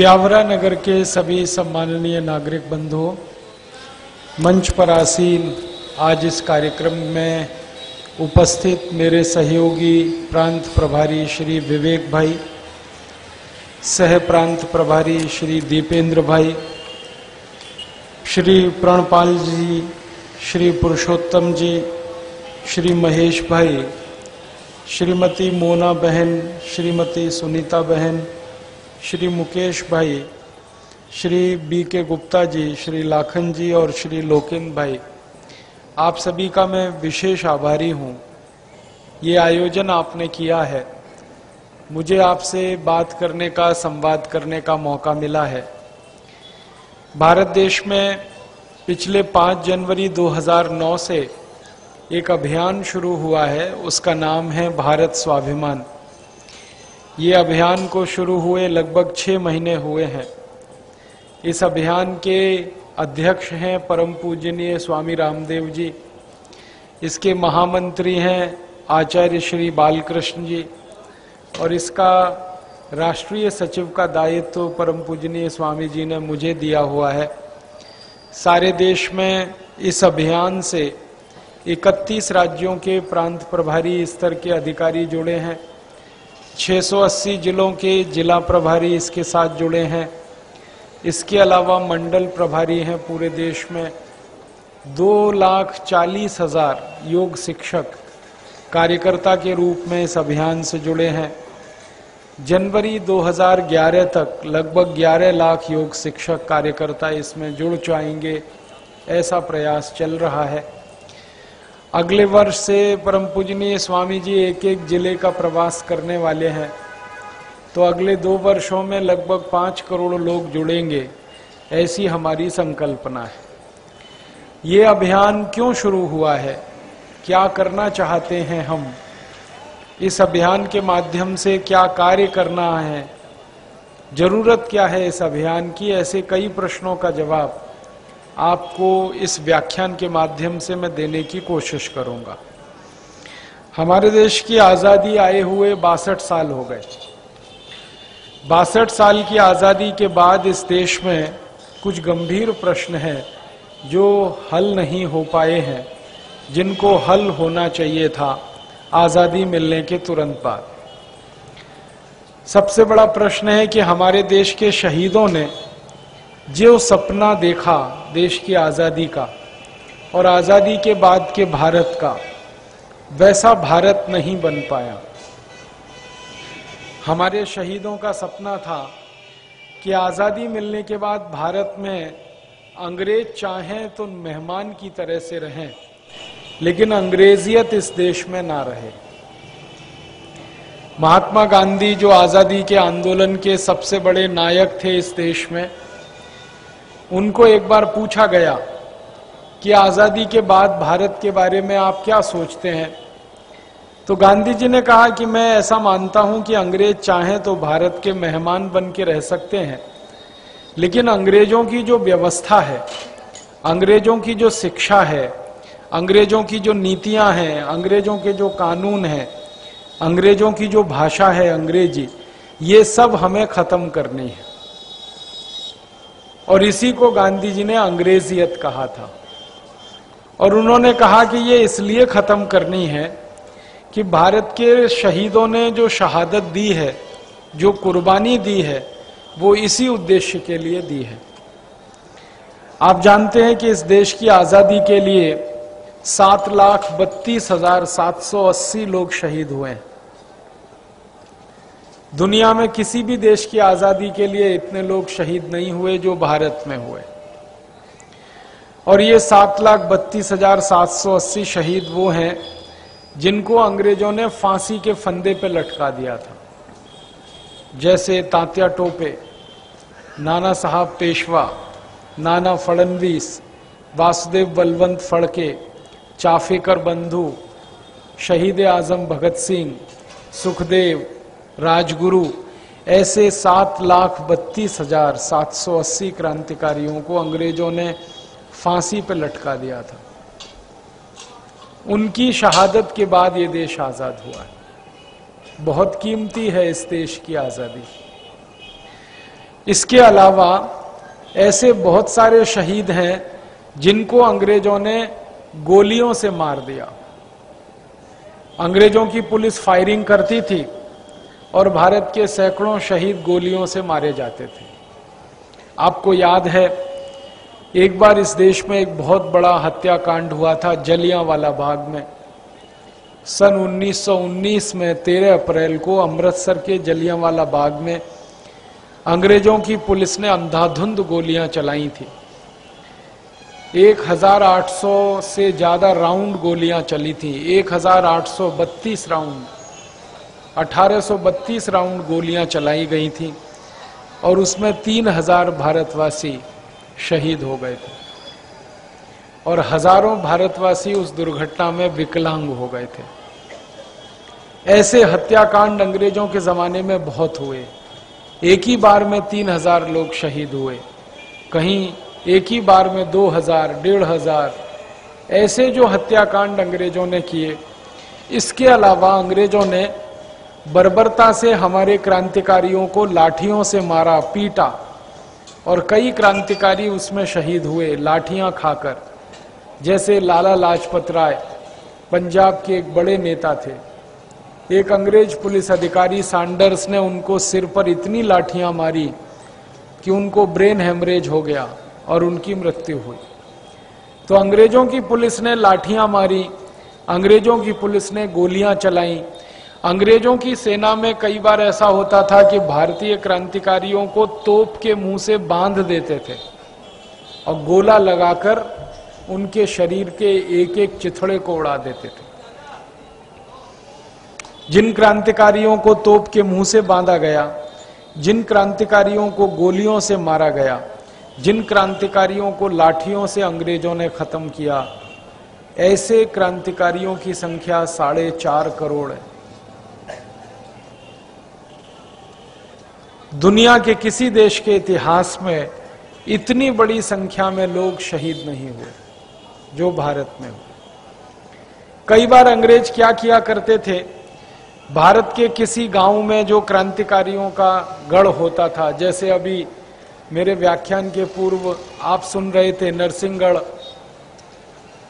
ब्यावरा नगर के सभी सम्माननीय नागरिक बंधुओं मंच पर आसीन आज इस कार्यक्रम में उपस्थित मेरे सहयोगी प्रांत प्रभारी श्री विवेक भाई, सह प्रांत प्रभारी श्री दीपेंद्र भाई, श्री प्रणपाल जी, श्री पुरुषोत्तम जी, श्री महेश भाई, श्रीमती मोना बहन, श्रीमती सुनीता बहन श्री मुकेश भाई, श्री बी के गुप्ता जी, श्री लाखन जी और श्री लोकेन भाई, आप सभी का मैं विशेष आभारी हूँ। ये आयोजन आपने किया है। मुझे आपसे बात करने का, संवाद करने का मौका मिला है। भारत देश में पिछले 5 जनवरी 2009 से एक अभियान शुरू हुआ है। उसका नाम है भारत स्वाभिमान। ये अभियान को शुरू हुए लगभग छः महीने हुए हैं। इस अभियान के अध्यक्ष हैं परम पूजनीय स्वामी रामदेव जी। इसके महामंत्री हैं आचार्य श्री बालकृष्ण जी और इसका राष्ट्रीय सचिव का दायित्व परम पूजनीय स्वामी जी ने मुझे दिया हुआ है। सारे देश में इस अभियान से 31 राज्यों के प्रांत प्रभारी स्तर के अधिकारी जुड़े हैं। 680 जिलों के जिला प्रभारी इसके साथ जुड़े हैं। इसके अलावा मंडल प्रभारी हैं पूरे देश में। दो लाख चालीस हज़ार योग शिक्षक कार्यकर्ता के रूप में इस अभियान से जुड़े हैं। जनवरी 2011 तक लगभग 11 लाख योग शिक्षक कार्यकर्ता इसमें जुड़ जाएँगे। ऐसा प्रयास चल रहा है। अगले वर्ष से परम पूजनीय स्वामी जी एक एक ज़िले का प्रवास करने वाले हैं। तो अगले दो वर्षों में लगभग पाँच करोड़ लोग जुड़ेंगे, ऐसी हमारी संकल्पना है। ये अभियान क्यों शुरू हुआ है? क्या करना चाहते हैं हम? इस अभियान के माध्यम से क्या कार्य करना है? ज़रूरत क्या है इस अभियान की? ऐसे कई प्रश्नों का जवाब आपको इस व्याख्यान के माध्यम से मैं देने की कोशिश करूँगा। हमारे देश की आज़ादी आए हुए बासठ साल हो गए। बासठ साल की आज़ादी के बाद इस देश में कुछ गंभीर प्रश्न हैं जो हल नहीं हो पाए हैं, जिनको हल होना चाहिए था आज़ादी मिलने के तुरंत बाद। सबसे बड़ा प्रश्न है कि हमारे देश के शहीदों ने जो सपना देखा देश की आज़ादी का और आज़ादी के बाद के भारत का, वैसा भारत नहीं बन पाया। हमारे शहीदों का सपना था कि आज़ादी मिलने के बाद भारत में अंग्रेज़ चाहें तो मेहमान की तरह से रहें, लेकिन अंग्रेजियत इस देश में ना रहे। महात्मा गांधी जो आज़ादी के आंदोलन के सबसे बड़े नायक थे इस देश में उनको एक बार पूछा गया कि आज़ादी के बाद भारत के बारे में आप क्या सोचते हैं? तो गांधी जी ने कहा कि मैं ऐसा मानता हूँ कि अंग्रेज़ चाहें तो भारत के मेहमान बन के रह सकते हैं। लेकिन अंग्रेज़ों की जो व्यवस्था है, अंग्रेज़ों की जो शिक्षा है, अंग्रेज़ों की जो नीतियाँ हैं, अंग्रेज़ों के जो कानून हैं, अंग्रेज़ों की जो भाषा है अंग्रेज़ी, ये सब हमें खत्म करनी है। और इसी को गांधी जी ने अंग्रेजियत कहा था। और उन्होंने कहा कि ये इसलिए खत्म करनी है कि भारत के शहीदों ने जो शहादत दी है, जो कुर्बानी दी है, वो इसी उद्देश्य के लिए दी है। आप जानते हैं कि इस देश की आज़ादी के लिए सात लाख बत्तीस हज़ार सात सौ अस्सी लोग शहीद हुए हैं। दुनिया में किसी भी देश की आज़ादी के लिए इतने लोग शहीद नहीं हुए जो भारत में हुए। और ये सात लाख बत्तीस हज़ार सात सौ अस्सी शहीद वो हैं जिनको अंग्रेज़ों ने फांसी के फंदे पे लटका दिया था। जैसे तात्या टोपे, नाना साहब पेशवा, नाना फडनवीस वासुदेव बलवंत फड़के, चाफेकर बंधु, शहीद आज़म भगत सिंह, सुखदेव राजगुरु, ऐसे सात लाख बत्तीस हज़ार सात सौ अस्सी क्रांतिकारियों को अंग्रेज़ों ने फांसी पर लटका दिया था। उनकी शहादत के बाद ये देश आज़ाद हुआ है। बहुत कीमती है इस देश की आज़ादी। इसके अलावा ऐसे बहुत सारे शहीद हैं जिनको अंग्रेज़ों ने गोलियों से मार दिया। अंग्रेज़ों की पुलिस फायरिंग करती थी और भारत के सैकड़ों शहीद गोलियों से मारे जाते थे। आपको याद है, एक बार इस देश में एक बहुत बड़ा हत्याकांड हुआ था जलियांवाला बाग में। सन 1919 में 13 अप्रैल को अमृतसर के जलियांवाला बाग में अंग्रेज़ों की पुलिस ने अंधाधुंध गोलियाँ चलाई थी। 1800 से ज़्यादा राउंड गोलियाँ चली थी। 1832 राउंड। 1832 राउंड गोलियाँ चलाई गई थी और उसमें 3000 भारतवासी शहीद हो गए थे और हज़ारों भारतवासी उस दुर्घटना में विकलांग हो गए थे। ऐसे हत्याकांड अंग्रेज़ों के जमाने में बहुत हुए। एक ही बार में तीन हज़ार लोग शहीद हुए। कहीं एक ही बार में दो हज़ार, डेढ़ हज़ार। ऐसे जो हत्याकांड अंग्रेज़ों ने किए, इसके अलावा अंग्रेज़ों ने बर्बरता से हमारे क्रांतिकारियों को लाठियों से मारा, पीटा। और कई क्रांतिकारी उसमें शहीद हुए, लाठियाँ खाकर। जैसे लाला लाजपत राय, पंजाब के एक बड़े नेता थे। एक अंग्रेज़ पुलिस अधिकारी सैंडर्स ने उनको सिर पर इतनी लाठियाँ मारी कि उनको ब्रेन हेमरेज हो गया और उनकी मृत्यु हुई। तो अंग्रेज़ों की पुलिस ने लाठियाँ मारी, अंग्रेज़ों की पुलिस ने गोलियाँ चलाई अंग्रेज़ों की सेना में कई बार ऐसा होता था कि भारतीय क्रांतिकारियों को तोप के मुँह से बाँध देते थे और गोला लगाकर उनके शरीर के एक एक चिथड़े को उड़ा देते थे। जिन क्रांतिकारियों को तोप के मुँह से बांधा गया, जिन क्रांतिकारियों को गोलियों से मारा गया, जिन क्रांतिकारियों को लाठियों से अंग्रेज़ों ने खत्म किया, ऐसे क्रांतिकारियों की संख्या साढ़े चार करोड़ है। दुनिया के किसी देश के इतिहास में इतनी बड़ी संख्या में लोग शहीद नहीं हुए, जो भारत में हुए। कई बार अंग्रेज़ क्या किया करते थे? भारत के किसी गाँव में जो क्रांतिकारियों का गढ़ होता था, जैसे अभी मेरे व्याख्यान के पूर्व आप सुन रहे थे, नरसिंहगढ़,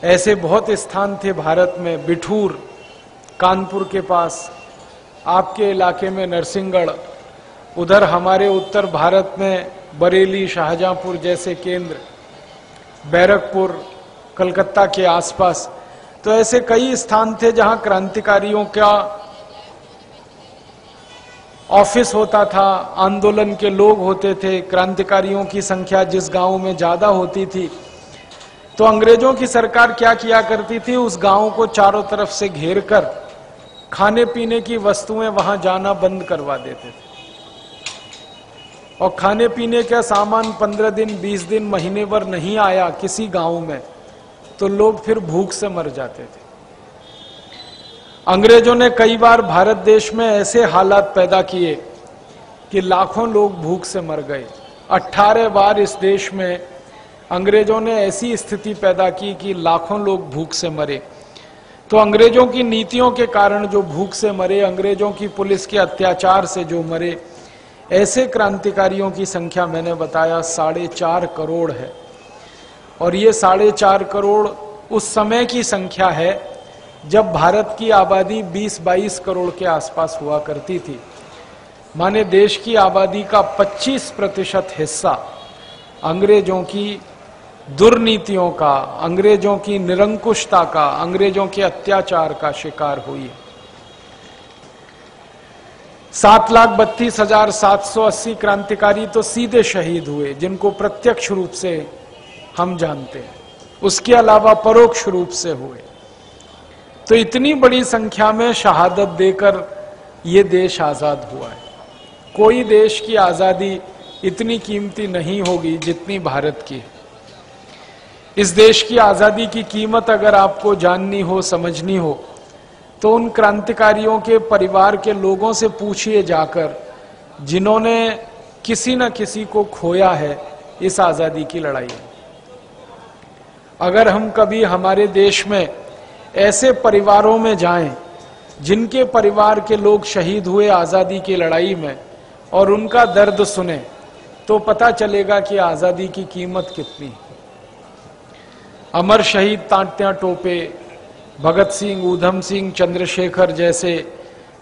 ऐसे बहुत स्थान थे भारत में, बिठूर, कानपुर के पास, आपके इलाके में नरसिंहगढ़ उधर हमारे उत्तर भारत में बरेली, शाहजहांपुर जैसे केंद्र, बैरकपुर, कलकत्ता के आसपास तो ऐसे कई स्थान थे जहाँ क्रांतिकारियों का ऑफ़िस होता था, आंदोलन के लोग होते थे, क्रांतिकारियों की संख्या जिस गाँव में ज़्यादा होती थी। तो अंग्रेज़ों की सरकार क्या किया करती थी? उस गाँव को चारों तरफ़ से घेर कर खाने पीने की वस्तुएँ वहाँ जाना बंद करवा देते थे। और खाने पीने का सामान पंद्रह दिन, बीस दिन, महीने भर नहीं आया किसी गाँव में तो लोग फिर भूख से मर जाते थे। अंग्रेज़ों ने कई बार भारत देश में ऐसे हालात पैदा किए कि लाखों लोग भूख से मर गए। अट्ठारह बार इस देश में अंग्रेज़ों ने ऐसी स्थिति पैदा की कि लाखों लोग भूख से मरे। तो अंग्रेज़ों की नीतियों के कारण जो भूख से मरे, अंग्रेज़ों की पुलिस के अत्याचार से जो मरे ऐसे क्रांतिकारियों की संख्या मैंने बताया, साढ़े चार करोड़ है। और ये साढ़े चार करोड़ उस समय की संख्या है, जब भारत की आबादी 20-22 करोड़ के आसपास हुआ करती थी। माने देश की आबादी का 25 प्रतिशत हिस्सा अंग्रेज़ों की दुर्नीतियों का, अंग्रेज़ों की निरंकुशता का, अंग्रेज़ों के अत्याचार का शिकार हुई है। सात लाख बत्तीस हज़ार सात सौ अस्सी क्रांतिकारी तो सीधे शहीद हुए, जिनको प्रत्यक्ष रूप से हम जानते हैं। उसके अलावा परोक्ष रूप से हुए। तो इतनी बड़ी संख्या में शहादत देकर ये देश आज़ाद हुआ है। कोई देश की आज़ादी इतनी कीमती नहीं होगी जितनी भारत की इस देश की आज़ादी की कीमत अगर आपको जाननी हो, समझनी हो तो उन क्रांतिकारियों के परिवार के लोगों से पूछिए जाकर, जिन्होंने किसी न किसी को खोया है इस आज़ादी की लड़ाई में। अगर हम कभी हमारे देश में ऐसे परिवारों में जाएँ, जिनके परिवार के लोग शहीद हुए आज़ादी की लड़ाई में, और उनका दर्द सुने तो पता चलेगा कि आज़ादी की कीमत कितनी है। अमर शहीद तांत्या टोपे भगत सिंह, ऊधम सिंह, चंद्रशेखर जैसे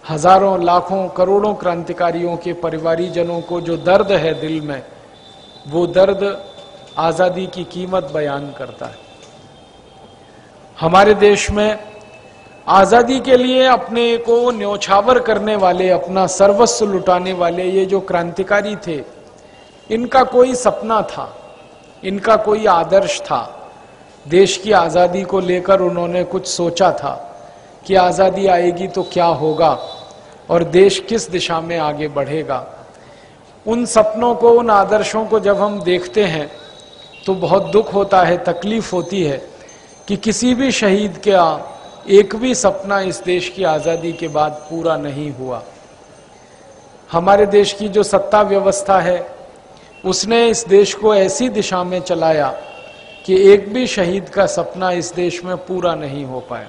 हज़ारों, लाखों, करोड़ों क्रांतिकारियों के परिवारीजनों को जो दर्द है दिल में, वो दर्द आज़ादी की कीमत बयान करता है। हमारे देश में आज़ादी के लिए अपने को न्यौछावर करने वाले, अपना सर्वस्व लुटाने वाले ये जो क्रांतिकारी थे, इनका कोई सपना था, इनका कोई आदर्श था देश की आज़ादी को लेकर उन्होंने कुछ सोचा था कि आज़ादी आएगी तो क्या होगा और देश किस दिशा में आगे बढ़ेगा। उन सपनों को, उन आदर्शों को जब हम देखते हैं तो बहुत दुख होता है, तकलीफ़ होती है कि किसी भी शहीद का एक भी सपना इस देश की आज़ादी के बाद पूरा नहीं हुआ। हमारे देश की जो सत्ता व्यवस्था है, उसने इस देश को ऐसी दिशा में चलाया कि एक भी शहीद का सपना इस देश में पूरा नहीं हो पाया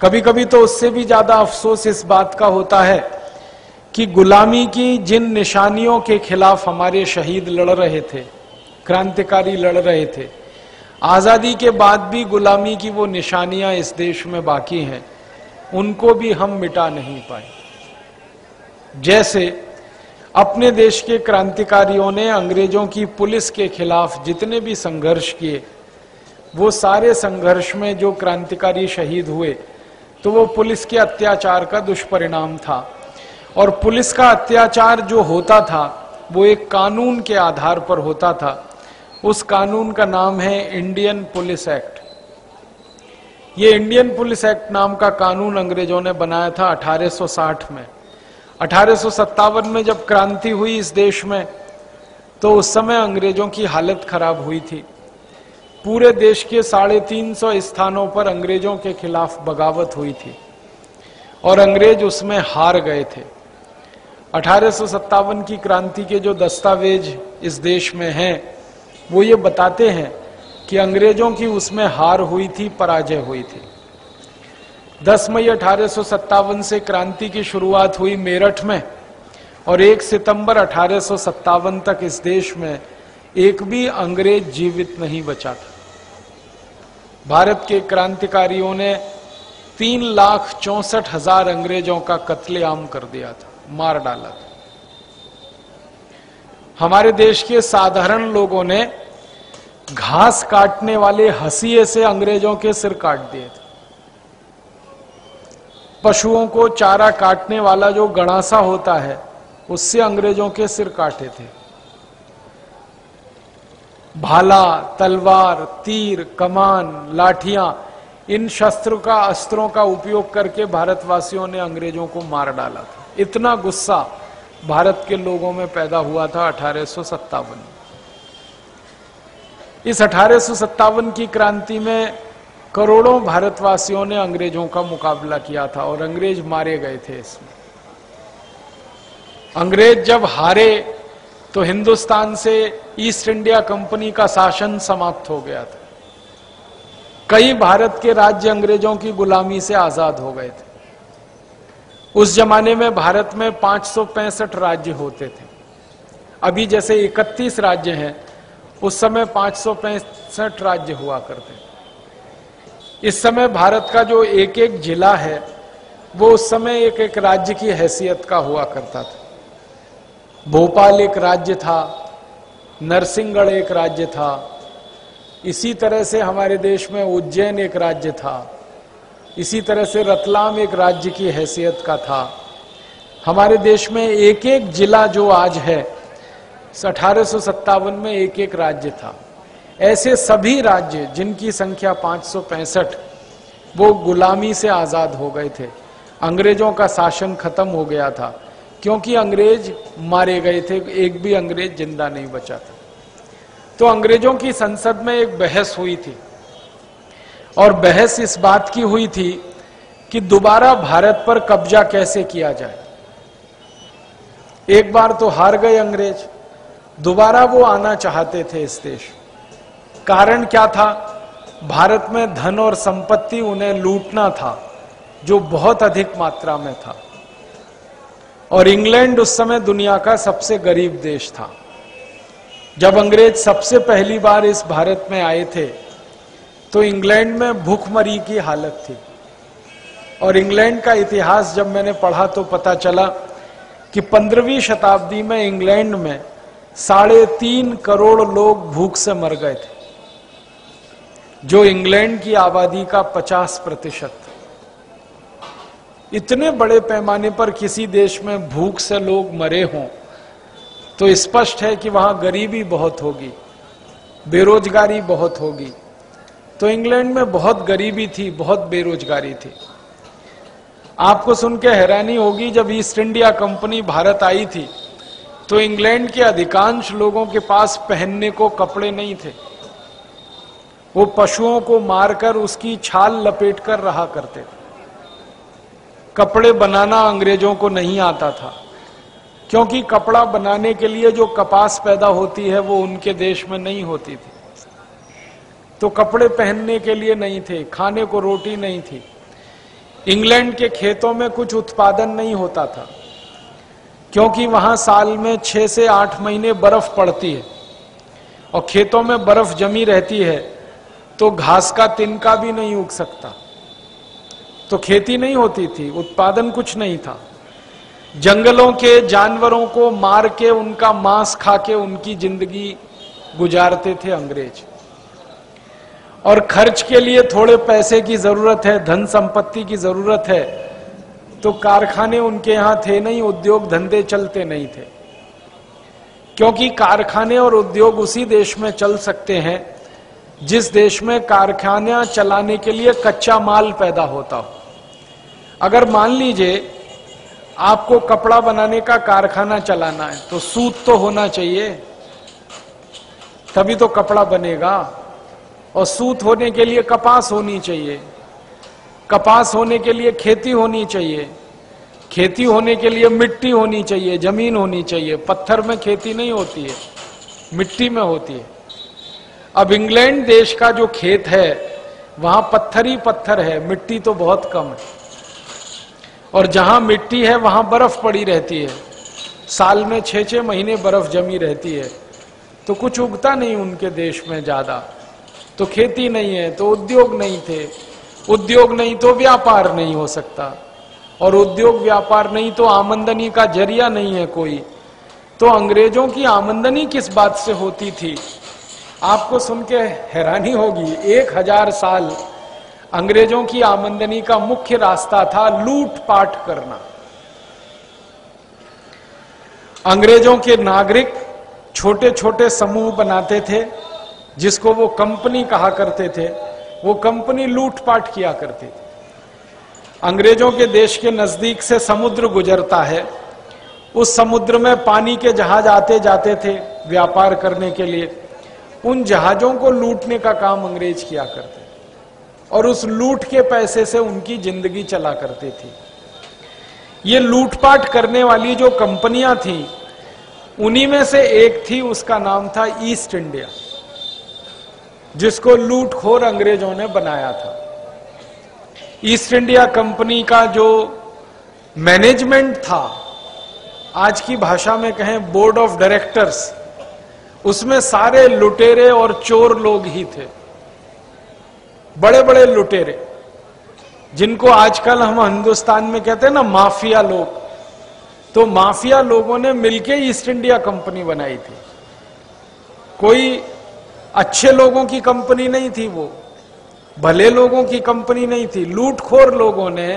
कभी कभी तो उससे भी ज़्यादा अफसोस इस बात का होता है कि गुलामी की जिन निशानियों के खिलाफ हमारे शहीद लड़ रहे थे, क्रांतिकारी लड़ रहे थे, आज़ादी के बाद भी गुलामी की वो निशानियाँ इस देश में बाकी हैं, उनको भी हम मिटा नहीं पाए। जैसे अपने देश के क्रांतिकारियों ने अंग्रेज़ों की पुलिस के खिलाफ जितने भी संघर्ष किए, वो सारे संघर्ष में जो क्रांतिकारी शहीद हुए तो वो पुलिस के अत्याचार का दुष्परिणाम था। और पुलिस का अत्याचार जो होता था, वो एक कानून के आधार पर होता था। उस कानून का नाम है इंडियन पुलिस एक्ट। ये इंडियन पुलिस एक्ट नाम का कानून अंग्रेज़ों ने बनाया था 1860 में। अठारह में जब क्रांति हुई इस देश में तो उस समय अंग्रेज़ों की हालत खराब हुई थी। पूरे देश के साढ़े तीन सौ स्थानों पर अंग्रेज़ों के खिलाफ बगावत हुई थी और अंग्रेज़ उसमें हार गए थे। अठारह की क्रांति के जो दस्तावेज़ इस देश में हैं, वो ये बताते हैं कि अंग्रेज़ों की उसमें हार हुई थी, पराजय हुई थी। 10 मई अठारह से क्रांति की शुरुआत हुई मेरठ में और 1 सितंबर अठारह तक इस देश में एक भी अंग्रेज़ जीवित नहीं बचा था। भारत के क्रांतिकारियों ने तीन लाख चौसठ हज़ार अंग्रेज़ों का कत्लेआम कर दिया था, मार डाला था। हमारे देश के साधारण लोगों ने घास काटने वाले हसीए से अंग्रेज़ों के सिर काट दिए थे। पशुओं को चारा काटने वाला जो गणासा होता है, उससे अंग्रेज़ों के सिर काटे थे। भाला, तलवार, तीर, कमान, लाठियाँ, इन शस्त्रों का, अस्त्रों का उपयोग करके भारतवासियों ने अंग्रेज़ों को मार डाला था। इतना गुस्सा भारत के लोगों में पैदा हुआ था अठारह इस अठारह की क्रांति में करोड़ों भारतवासियों ने अंग्रेज़ों का मुकाबला किया था और अंग्रेज़ मारे गए थे इसमें। अंग्रेज़ जब हारे तो हिंदुस्तान से ईस्ट इंडिया कंपनी का शासन समाप्त हो गया था। कई भारत के राज्य अंग्रेज़ों की गुलामी से आज़ाद हो गए थे। उस जमाने में भारत में पाँच राज्य होते थे। अभी जैसे 31 राज्य हैं, उस समय पाँच राज्य हुआ करते थे इस समय भारत का जो एक एक जिला है, वो उस समय एक एक राज्य की हैसियत का हुआ करता था। भोपाल एक राज्य था, नरसिंहगढ़ एक राज्य था, इसी तरह से हमारे देश में उज्जैन एक राज्य था, इसी तरह से रतलाम एक राज्य की हैसियत का था। हमारे देश में एक एक जिला जो आज है, अठारह सौ सत्तावन में एक एक राज्य था। ऐसे सभी राज्य जिनकी संख्या पाँच वो गुलामी से आज़ाद हो गए थे। अंग्रेज़ों का शासन खत्म हो गया था, क्योंकि अंग्रेज़ मारे गए थे, एक भी अंग्रेज़ ज़िंदा नहीं बचा था। तो अंग्रेज़ों की संसद में एक बहस हुई थी, और बहस इस बात की हुई थी कि दोबारा भारत पर कब्जा कैसे किया जाए। एक बार तो हार गए अंग्रेज़, दोबारा वो आना चाहते थे इस देश। कारण क्या था? भारत में धन और संपत्ति उन्हें लूटना था, जो बहुत अधिक मात्रा में था। और इंग्लैंड उस समय दुनिया का सबसे गरीब देश था। जब अंग्रेज़ सबसे पहली बार इस भारत में आए थे तो इंग्लैंड में भूखमरी की हालत थी। और इंग्लैंड का इतिहास जब मैंने पढ़ा तो पता चला कि पंद्रहवीं शताब्दी में इंग्लैंड में साढ़े तीन करोड़ लोग भूख से मर गए थे। जो इंग्लैंड की आबादी का 50 प्रतिशत। इतने बड़े पैमाने पर किसी देश में भूख से लोग मरे हों तो स्पष्ट है कि वहाँ गरीबी बहुत होगी, बेरोजगारी बहुत होगी। तो इंग्लैंड में बहुत गरीबी थी, बहुत बेरोजगारी थी। आपको सुन के हैरानी होगी, जब ईस्ट इंडिया कंपनी भारत आई थी तो इंग्लैंड के अधिकांश लोगों के पास पहनने को कपड़े नहीं थे। वो पशुओं को मारकर उसकी छाल लपेट कर रहा करते थे। कपड़े बनाना अंग्रेज़ों को नहीं आता था, क्योंकि कपड़ा बनाने के लिए जो कपास पैदा होती है वो उनके देश में नहीं होती थी। तो कपड़े पहनने के लिए नहीं थे, खाने को रोटी नहीं थी। इंग्लैंड के खेतों में कुछ उत्पादन नहीं होता था, क्योंकि वहाँ साल में छह से आठ महीने बर्फ़ पड़ती है और खेतों में बर्फ़ जमी रहती है। तो घास का तिनका भी नहीं उग सकता। तो खेती नहीं होती थी, उत्पादन कुछ नहीं था। जंगलों के जानवरों को मार के उनका मांस खा के उनकी ज़िंदगी गुजारते थे अंग्रेज़। और खर्च के लिए थोड़े पैसे की ज़रूरत है, धन संपत्ति की ज़रूरत है तो कारखाने उनके यहाँ थे नहीं, उद्योग धंधे चलते नहीं थे। क्योंकि कारखाने और उद्योग उसी देश में चल सकते हैं जिस देश में कारखाना चलाने के लिए कच्चा माल पैदा होता हो। अगर मान लीजिए आपको कपड़ा बनाने का कारखाना चलाना है तो सूत तो होना चाहिए, तभी तो कपड़ा बनेगा। और सूत होने के लिए कपास होनी चाहिए। कपास होने के लिए खेती होनी चाहिए। खेती होने के लिए मिट्टी होनी चाहिए, ज़मीन होनी चाहिए। पत्थर में खेती नहीं होती है, मिट्टी में होती है। अब इंग्लैंड देश का जो खेत है, वहाँ पत्थर ही पत्थर है, मिट्टी तो बहुत कम है। और जहाँ मिट्टी है, वहाँ बर्फ़ पड़ी रहती है। साल में छह छह महीने बर्फ़ जमी रहती है। तो कुछ उगता नहीं उनके देश में ज़्यादा। तो खेती नहीं है तो उद्योग नहीं थे। उद्योग नहीं तो व्यापार नहीं हो सकता। और उद्योग व्यापार नहीं तो आमंदनी का ज़रिया नहीं है कोई। तो अंग्रेज़ों की आमंदनी किस बात से होती थी? आपको सुन के हैरानी होगी, एक हज़ार साल अंग्रेज़ों की आमंदनी का मुख्य रास्ता था लूटपाट करना। अंग्रेज़ों के नागरिक छोटे छोटे समूह बनाते थे, जिसको वो कंपनी कहा करते थे, वो कंपनी लूटपाट किया करती थी। अंग्रेज़ों के देश के नज़दीक से समुद्र गुजरता है, उस समुद्र में पानी के जहाज़ आते जाते थे व्यापार करने के लिए। उन जहाजों को लूटने का काम अंग्रेज़ किया करते और उस लूट के पैसे से उनकी ज़िंदगी चला करती थी। ये लूटपाट करने वाली जो कंपनियाँ थी, उन्हीं में से एक थी, उसका नाम था ईस्ट इंडिया, जिसको लूटखोर अंग्रेज़ों ने बनाया था। ईस्ट इंडिया कंपनी का जो मैनेजमेंट था, आज की भाषा में कहें, बोर्ड ऑफ़ डायरेक्टर्स उसमें सारे लुटेरे और चोर लोग ही थे। बड़े बड़े लुटेरे, जिनको आजकल हम हिंदुस्तान में कहते हैं ना माफिया लोग। तो माफिया लोगों ने मिलके ईस्ट इंडिया कंपनी बनाई थी। कोई अच्छे लोगों की कंपनी नहीं थी वो, भले लोगों की कंपनी नहीं थी। लूटखोर लोगों ने,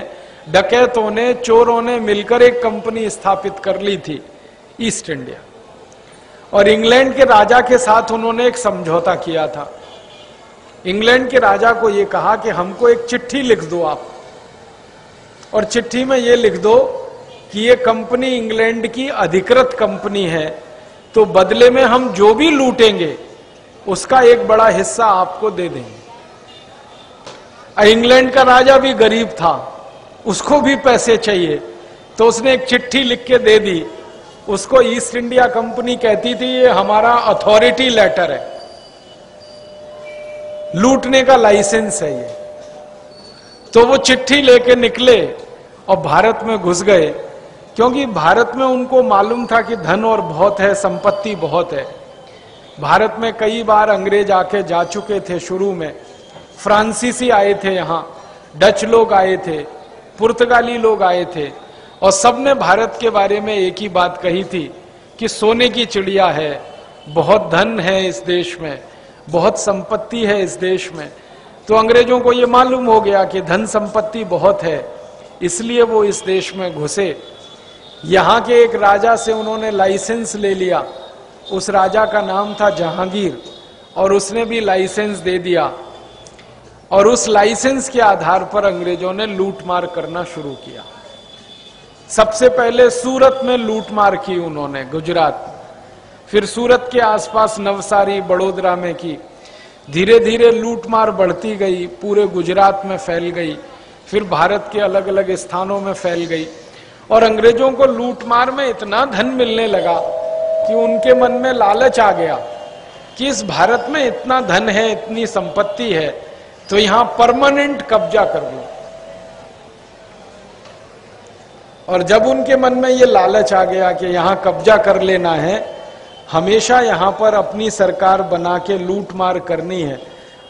डकैतों ने, चोरों ने मिलकर एक कंपनी स्थापित कर ली थी ईस्ट इंडिया। और इंग्लैंड के राजा के साथ उन्होंने एक समझौता किया था। इंग्लैंड के राजा को यह कहा कि हमको एक चिट्ठी लिख दो आप। और चिट्ठी में यह लिख दो कि ये कंपनी इंग्लैंड की अधिकृत कंपनी है तो बदले में हम जो भी लूटेंगे, उसका एक बड़ा हिस्सा आपको दे देंगे। इंग्लैंड का राजा भी गरीब था, उसको भी पैसे चाहिए तो उसने एक चिट्ठी लिख के दे दी उसको ईस्ट इंडिया कंपनी कहती थी, ये हमारा अथॉरिटी लेटर है। लूटने का लाइसेंस है ये। तो वो चिट्ठी लेके निकले और भारत में घुस गए, क्योंकि भारत में उनको मालूम था कि धन और बहुत है, संपत्ति बहुत है। भारत में कई बार अंग्रेज़ आके जा चुके थे शुरू में। फ्रांसीसी आए थे यहाँ, डच लोग आए थे, पुर्तगाली लोग आए थे। और सबने भारत के बारे में एक ही बात कही थी कि सोने की चिड़िया है। बहुत धन है इस देश में, बहुत संपत्ति है इस देश में। तो अंग्रेज़ों को यह मालूम हो गया कि धन संपत्ति बहुत है, इसलिए वो इस देश में घुसे। यहाँ के एक राजा से उन्होंने लाइसेंस ले लिया। उस राजा का नाम था जहांगीर, और उसने भी लाइसेंस दे दिया। और उस लाइसेंस के आधार पर अंग्रेज़ों ने लूटमार करना शुरू किया। सबसे पहले सूरत में लूटमार की उन्होंने, गुजरात फिर सूरत के आसपास नवसारी, बड़ोदरा में की। धीरे धीरे लूटमार बढ़ती गई, पूरे गुजरात में फैल गई। फिर भारत के अलग अलग स्थानों में फैल गई। और अंग्रेज़ों को लूटमार में इतना धन मिलने लगा कि उनके मन में लालच आ गया कि इस भारत में इतना धन है, इतनी संपत्ति है तो यहाँ परमानेंट कब्जा कर लो। और जब उनके मन में ये लालच आ गया कि यहाँ कब्जा कर लेना है, हमेशा यहाँ पर अपनी सरकार बना के लूट मार करनी है,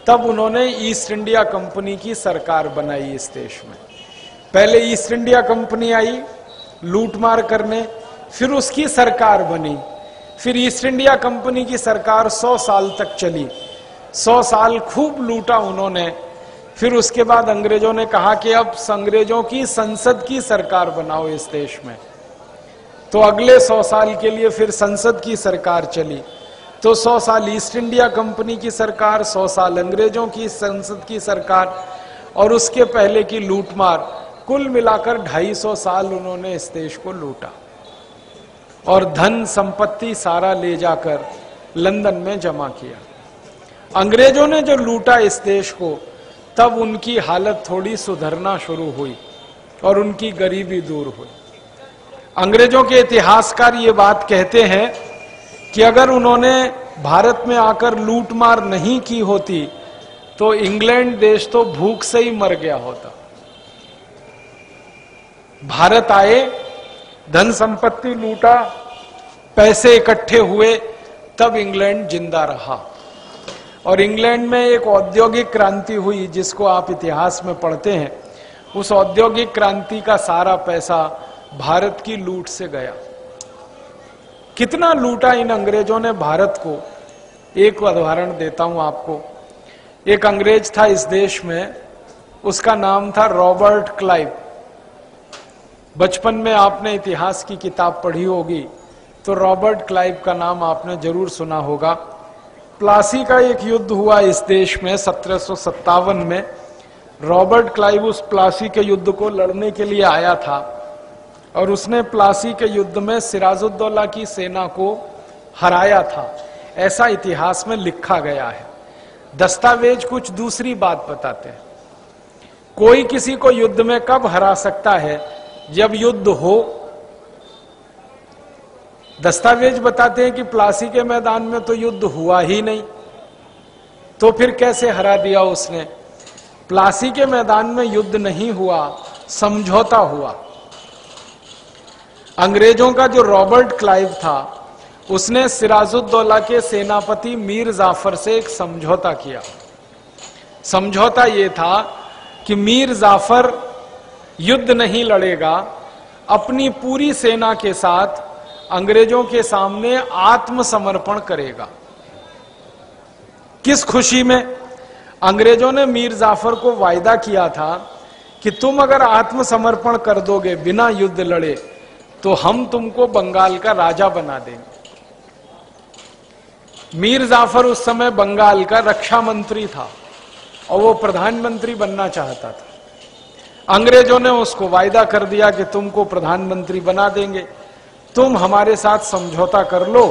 तब उन्होंने ईस्ट इंडिया कंपनी की सरकार बनाई इस देश में। पहले ईस्ट इंडिया कंपनी आई, लूट मार करने, फिर उसकी सरकार बनी, फिर ईस्ट इंडिया कंपनी की सरकार सौ साल तक चली। सौ साल खूब लूटा उन्होंने फिर उसके बाद अंग्रेज़ों ने कहा कि अब अंग्रेज़ों की संसद की सरकार बनाओ इस देश में। तो अगले सौ साल के लिए फिर संसद की सरकार चली। तो सौ साल ईस्ट इंडिया कंपनी की सरकार, सौ साल अंग्रेज़ों की संसद की सरकार और उसके पहले की लूटमार। कुल मिलाकर ढाई सौ साल उन्होंने इस देश को लूटा और धन संपत्ति सारा ले जाकर लंदन में जमा किया। अंग्रेज़ों ने जो लूटा इस देश को तब उनकी हालत थोड़ी सुधरना शुरू हुई और उनकी गरीबी दूर हुई। अंग्रेज़ों के इतिहासकार ये बात कहते हैं कि अगर उन्होंने भारत में आकर लूटमार नहीं की होती तो इंग्लैंड देश तो भूख से ही मर गया होता। भारत आए, धन संपत्ति लूटा, पैसे इकट्ठे हुए, तब इंग्लैंड ज़िंदा रहा। और इंग्लैंड में एक औद्योगिक क्रांति हुई, जिसको आप इतिहास में पढ़ते हैं। उस औद्योगिक क्रांति का सारा पैसा भारत की लूट से गया। कितना लूटा इन अंग्रेज़ों ने भारत को? एक उदाहरण देता हूँ आपको। एक अंग्रेज़ था इस देश में, उसका नाम था रॉबर्ट क्लाइव। बचपन में आपने इतिहास की किताब पढ़ी होगी तो रॉबर्ट क्लाइव का नाम आपने ज़रूर सुना होगा। प्लासी का एक युद्ध हुआ इस देश में सत्रह में। रॉबर्ट क्लाइव उस प्लासी के युद्ध को लड़ने के लिए आया था और उसने प्लासी के युद्ध में सिराजुद्दौला की सेना को हराया था। ऐसा इतिहास में लिखा गया है। दस्तावेज़ कुछ दूसरी बात बताते हैं। कोई किसी को युद्ध में कब हरा सकता है? जब युद्ध हो दस्तावेज़ बताते हैं कि प्लासी के मैदान में तो युद्ध हुआ ही नहीं। तो फिर कैसे हरा दिया उसने? प्लासी के मैदान में युद्ध नहीं हुआ, समझौता हुआ। अंग्रेज़ों का जो रॉबर्ट क्लाइव था, उसने सिराजुद्दौला के सेनापति मीर जाफ़र से एक समझौता किया। समझौता यह था कि मीर जाफ़र युद्ध नहीं लड़ेगा, अपनी पूरी सेना के साथ अंग्रेज़ों के सामने आत्मसमर्पण करेगा। किस खुशी में? अंग्रेज़ों ने मीर जाफ़र को वायदा किया था कि तुम अगर आत्मसमर्पण कर दोगे, बिना युद्ध लड़े तो हम तुमको बंगाल का राजा बना देंगे। मीर जाफ़र उस समय बंगाल का रक्षा मंत्री था और वो प्रधानमंत्री बनना चाहता था। अंग्रेज़ों ने उसको वायदा कर दिया कि तुमको प्रधानमंत्री बना देंगे। तुम हमारे साथ समझौता कर लो,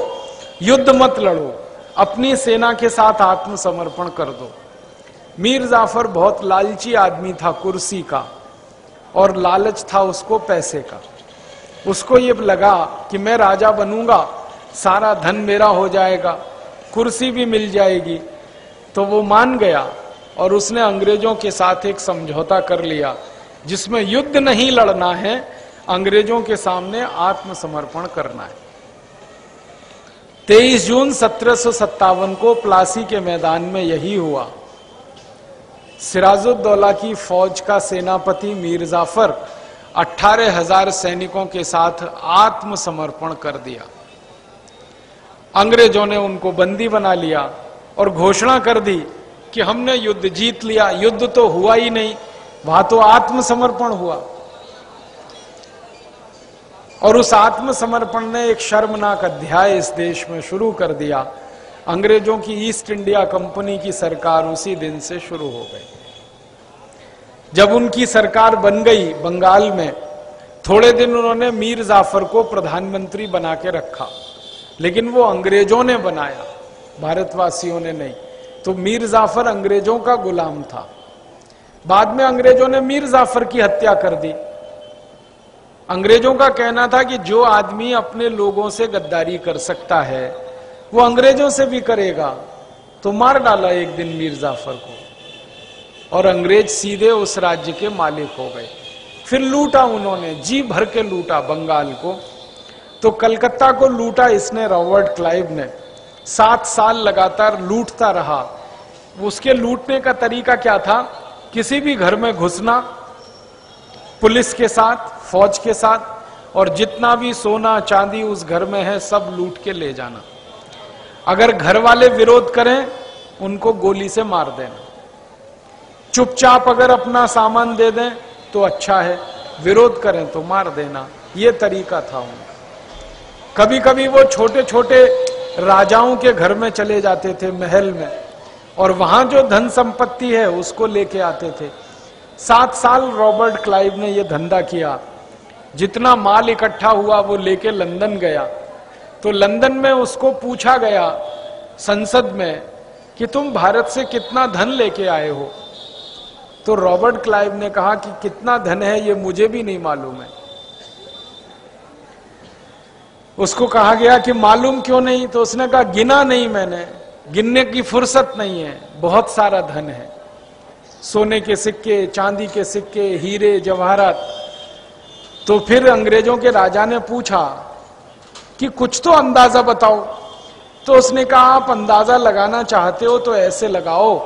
युद्ध मत लड़ो, अपनी सेना के साथ आत्मसमर्पण कर दो। मीर जाफ़र बहुत लालची आदमी था कुर्सी का, और लालच था उसको पैसे का। उसको ये लगा कि मैं राजा बनूँगा, सारा धन मेरा हो जाएगा, कुर्सी भी मिल जाएगी। तो वो मान गया, और उसने अंग्रेज़ों के साथ एक समझौता कर लिया, जिसमें युद्ध नहीं लड़ना है अंग्रेज़ों के सामने आत्मसमर्पण करना है। 23 जून सत्रह को प्लासी के मैदान में यही हुआ। सिराजुद्दौला की फौज का सेनापति मीर जाफ़र अठारह हज़ार सैनिकों के साथ आत्मसमर्पण कर दिया। अंग्रेज़ों ने उनको बंदी बना लिया और घोषणा कर दी कि हमने युद्ध जीत लिया। युद्ध तो हुआ ही नहीं, वहाँ तो आत्मसमर्पण हुआ। और उस आत्मसमर्पण ने एक शर्मनाक अध्याय इस देश में शुरू कर दिया। अंग्रेज़ों की ईस्ट इंडिया कंपनी की सरकार उसी दिन से शुरू हो गई। जब उनकी सरकार बन गई बंगाल में, थोड़े दिन उन्होंने मीर जाफ़र को प्रधानमंत्री बना के रखा, लेकिन वो अंग्रेज़ों ने बनाया, भारतवासियों ने नहीं। तो मीर जाफ़र अंग्रेज़ों का गुलाम था। बाद में अंग्रेज़ों ने मीर जाफ़र की हत्या कर दी। अंग्रेज़ों का कहना था कि जो आदमी अपने लोगों से गद्दारी कर सकता है, वो अंग्रेज़ों से भी करेगा। तो मार डाला एक दिन मीर जाफ़र को और अंग्रेज़ सीधे उस राज्य के मालिक हो गए। फिर लूटा उन्होंने, जी भर के लूटा बंगाल को। तो कलकत्ता को लूटा इसने, रॉबर्ट क्लाइव ने। सात साल लगातार लूटता रहा। उसके लूटने का तरीका क्या था? किसी भी घर में घुसना, पुलिस के साथ फौज के साथ और जितना भी सोना चांदी उस घर में है, सब लूट के ले जाना। अगर घर वाले विरोध करें, उनको गोली से मार देना। चुपचाप अगर अपना सामान दे दें तो अच्छा है। विरोध करें तो मार देना। यह तरीका था उनका। कभी कभी वो छोटे छोटे राजाओं के घर में चले जाते थे, महल में। और वहाँ जो धन संपत्ति है, उसको लेके आते थे। सात साल रॉबर्ट क्लाइव ने यह धंधा किया। जितना माल इकट्ठा हुआ वो लेके लंदन गया। तो लंदन में उसको पूछा गया संसद में कि तुम भारत से कितना धन लेके आए हो? तो रॉबर्ट क्लाइव ने कहा कि कितना धन है ये मुझे भी नहीं मालूम है। उसको कहा गया कि मालूम क्यों नहीं? तो उसने कहा, गिना नहीं मैंने। गिनने की फुर्सत नहीं है। बहुत सारा धन है। सोने के सिक्के, चांदी के सिक्के, हीरे, जवाहरात तो फिर अंग्रेज़ों के राजा ने पूछा कि कुछ तो अंदाज़ा बताओ। तो उसने कहा, आप अंदाज़ा लगाना चाहते हो तो ऐसे लगाओ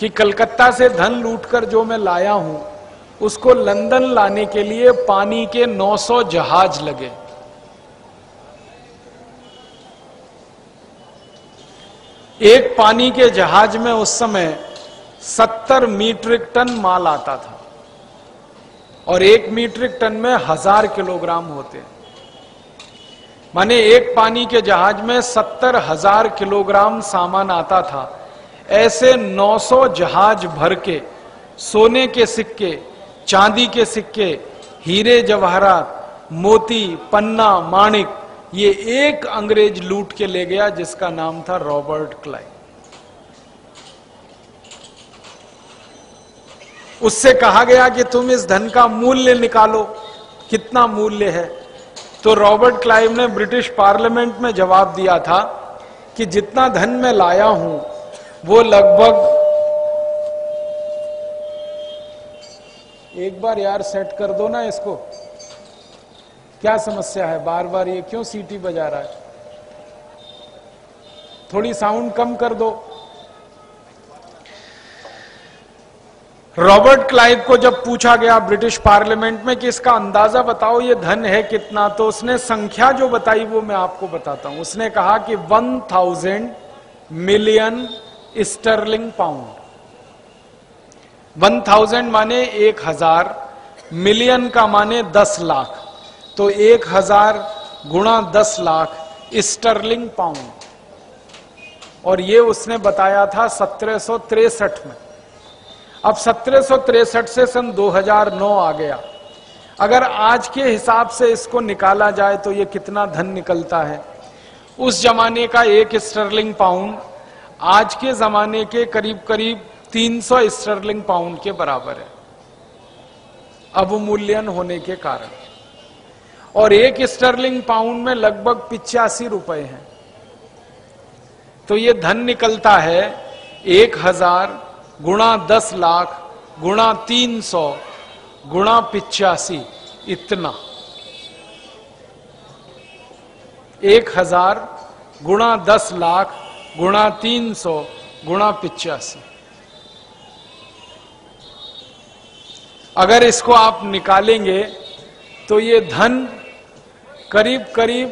कि कलकत्ता से धन लूटकर जो मैं लाया हूँ, उसको लंदन लाने के लिए पानी के 900 जहाज़ लगे। एक पानी के जहाज़ में उस समय 70 मीट्रिक टन माल आता था। और एक मीट्रिक टन में हज़ार किलोग्राम होते हैं। माने एक पानी के जहाज़ में सत्तर हज़ार किलोग्राम सामान आता था। ऐसे 900 जहाज़ भर के, सोने के सिक्के, चांदी के सिक्के, हीरे जवाहरात, मोती, पन्ना, माणिक, ये एक अंग्रेज़ लूट के ले गया जिसका नाम था रॉबर्ट क्लाइव। उससे कहा गया कि तुम इस धन का मूल्य निकालो। कितना मूल्य है? तो रॉबर्ट क्लाइव ने ब्रिटिश पार्लियामेंट में जवाब दिया था कि जितना धन मैं लाया हूँ, वो लगभग एक बार यार सेट कर दो ना इसको। क्या समस्या है? बार बार ये क्यों सीटी बजा रहा है? थोड़ी साउंड कम कर दो। रॉबर्ट क्लाइव को जब पूछा गया ब्रिटिश पार्लियामेंट में कि इसका अंदाज़ा बताओ, ये धन है कितना तो उसने संख्या जो बताई वो मैं आपको बताता हूँ। उसने कहा कि one thousand million sterling pound one thousand माने एक हज़ार मिलियन का माने दस लाख। तो एक हज़ार गुणा दस लाख स्टर्लिंग पाउंड और ये उसने बताया था सत्रह में। अब सत्रह से सन 2009 आ गया। अगर आज के हिसाब से इसको निकाला जाए तो ये कितना धन निकलता है। उस जमाने का एक स्टर्लिंग पाउंड, आज के जमाने के करीब करीब 300 स्टर्लिंग पाउंड के बराबर है। अवमूल्यन होने के कारण। और एक स्टर्लिंग पाउंड में लगभग पिचासी रुपए हैं। तो ये धन निकलता है एक हज़ार गुणा दस लाख, गुणा तीन सौ, गुणा पिचासी, इतना। एक हज़ार, गुणा दस लाख, गुणा तीन सौ, गुणा पिचासी। अगर इसको आप निकालेंगे तो ये धन करीब करीब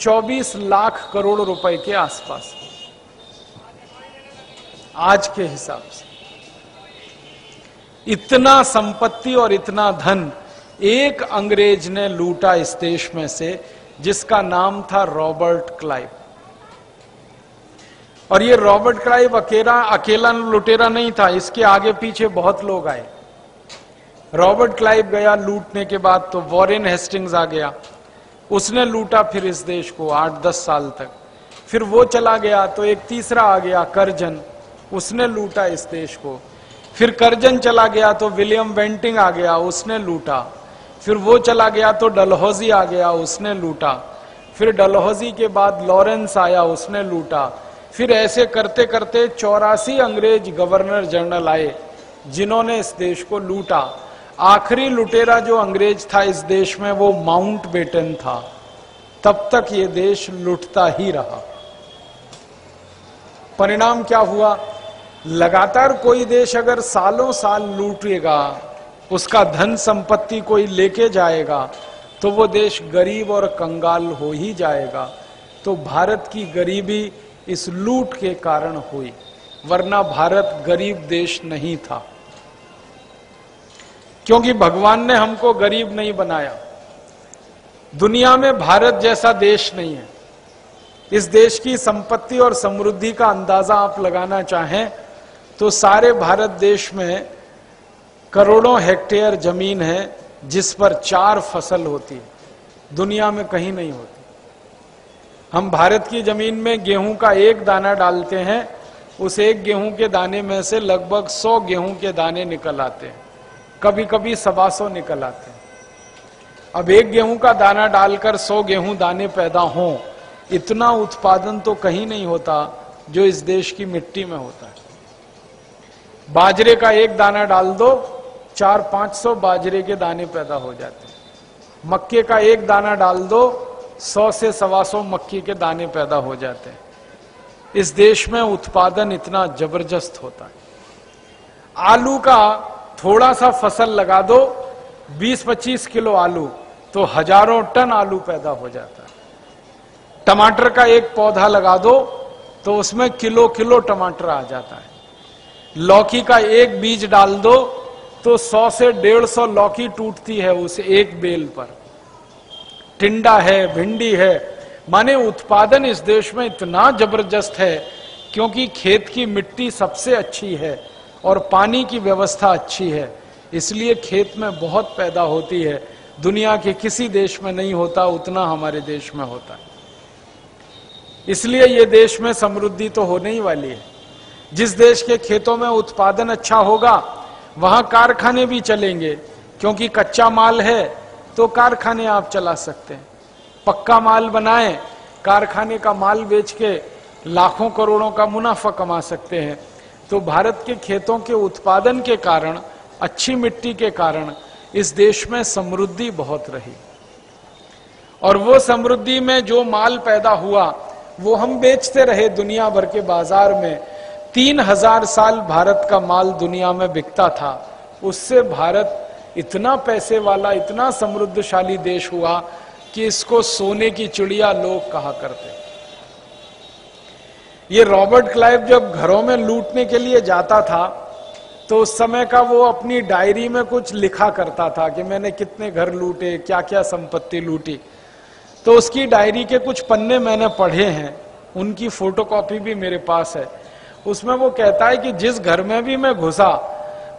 24 लाख करोड़ रुपए के आसपास। है आज के हिसाब से। इतना संपत्ति और इतना धन एक अंग्रेज़ ने लूटा इस देश में से, जिसका नाम था रॉबर्ट क्लाइव। और ये रॉबर्ट क्लाइव अकेला अकेला लुटेरा नहीं था, इसके आगे पीछे बहुत लोग आए। रॉबर्ट क्लाइव गया लूटने के बाद तो वॉरेन हेस्टिंग्स आ गया। उसने लूटा फिर इस देश को आठ दस साल तक। फिर वो चला गया तो एक तीसरा आ गया, करजन। उसने लूटा इस देश को। फिर करजन चला गया तो विलियम वेंटिंग आ गया, उसने लूटा। फिर वो चला गया तो डलहौजी आ गया, उसने लूटा। फिर डलहौजी के बाद लॉरेंस आया, उसने लूटा। फिर ऐसे करते करते चौरासी अंग्रेज़ गवर्नर जनरल आए, जिन्होंने इस देश को लूटा। आखिरी लुटेरा जो अंग्रेज़ था इस देश में, वो माउंट बेटन था। तब तक ये देश लुटता ही रहा। परिणाम क्या हुआ? लगातार कोई देश अगर सालों साल लूटेगा, उसका धन संपत्ति कोई लेके जाएगा तो वो देश गरीब और कंगाल हो ही जाएगा। तो भारत की गरीबी इस लूट के कारण हुई, वरना भारत गरीब देश नहीं था। क्योंकि भगवान ने हमको गरीब नहीं बनाया। दुनिया में भारत जैसा देश नहीं है। इस देश की संपत्ति और समृद्धि का अंदाज़ा आप लगाना चाहें तो सारे भारत देश में करोड़ों हेक्टेयर ज़मीन है जिस पर चार फ़सल होती है। दुनिया में कहीं नहीं होती। हम भारत की ज़मीन में गेहूँ का एक दाना डालते हैं, उस एक गेहूँ के दाने में से लगभग सौ गेहूँ के दाने निकल आते हैं। कभी कभी सवा सौ निकल आते हैं। अब एक गेहूँ का दाना डालकर सौ गेहूँ दाने पैदा हो, इतना उत्पादन तो कहीं नहीं होता जो इस देश की मिट्टी में होता है। बाजरे का एक दाना डाल दो, चार पाँच सौ बाजरे के दाने पैदा हो जाते हैं। मक्के का एक दाना डाल दो, सौ से सवा सौ मक्के के दाने पैदा हो जाते हैं। इस देश में उत्पादन इतना ज़बरदस्त होता है। आलू का थोड़ा सा फ़सल लगा दो 20-25 किलो आलू तो हज़ारों टन आलू पैदा हो जाता है। टमाटर का एक पौधा लगा दो तो उसमें किलो किलो टमाटर आ जाता है। लौकी का एक बीज डाल दो तो सौ से डेढ़ सौ लौकी टूटती है उस एक बेल पर। टिंडा है, भिंडी है। माने उत्पादन इस देश में इतना ज़बरदस्त है, क्योंकि खेत की मिट्टी सबसे अच्छी है और पानी की व्यवस्था अच्छी है। इसलिए खेत में बहुत पैदा होती है। दुनिया के किसी देश में नहीं होता, उतना हमारे देश में होता। है इसलिए ये देश में समृद्धि तो होने ही वाली है। जिस देश के खेतों में उत्पादन अच्छा होगा, वहाँ कारखाने भी चलेंगे। क्योंकि कच्चा माल है तो कारखाने आप चला सकते हैं। पक्का माल बनाए, कारखाने का माल बेच के लाखों करोड़ों का मुनाफा कमा सकते हैं। तो भारत के खेतों के उत्पादन के कारण, अच्छी मिट्टी के कारण, इस देश में समृद्धि बहुत रही। और वो समृद्धि में जो माल पैदा हुआ, वो हम बेचते रहे दुनिया भर के बाज़ार में। तीन हज़ार साल भारत का माल दुनिया में बिकता था। उससे भारत इतना पैसे वाला, इतना समृद्धशाली देश हुआ कि इसको सोने की चिड़िया लोग कहा करते। ये रॉबर्ट क्लाइव जब घरों में लूटने के लिए जाता था तो उस समय का वो अपनी डायरी में कुछ लिखा करता था कि मैंने कितने घर लूटे क्या क्या संपत्ति लूटी। तो उसकी डायरी के कुछ पन्ने मैंने पढ़े हैं, उनकी फोटोकॉपी भी मेरे पास है। उसमें वो कहता है कि जिस घर में भी मैं घुसा,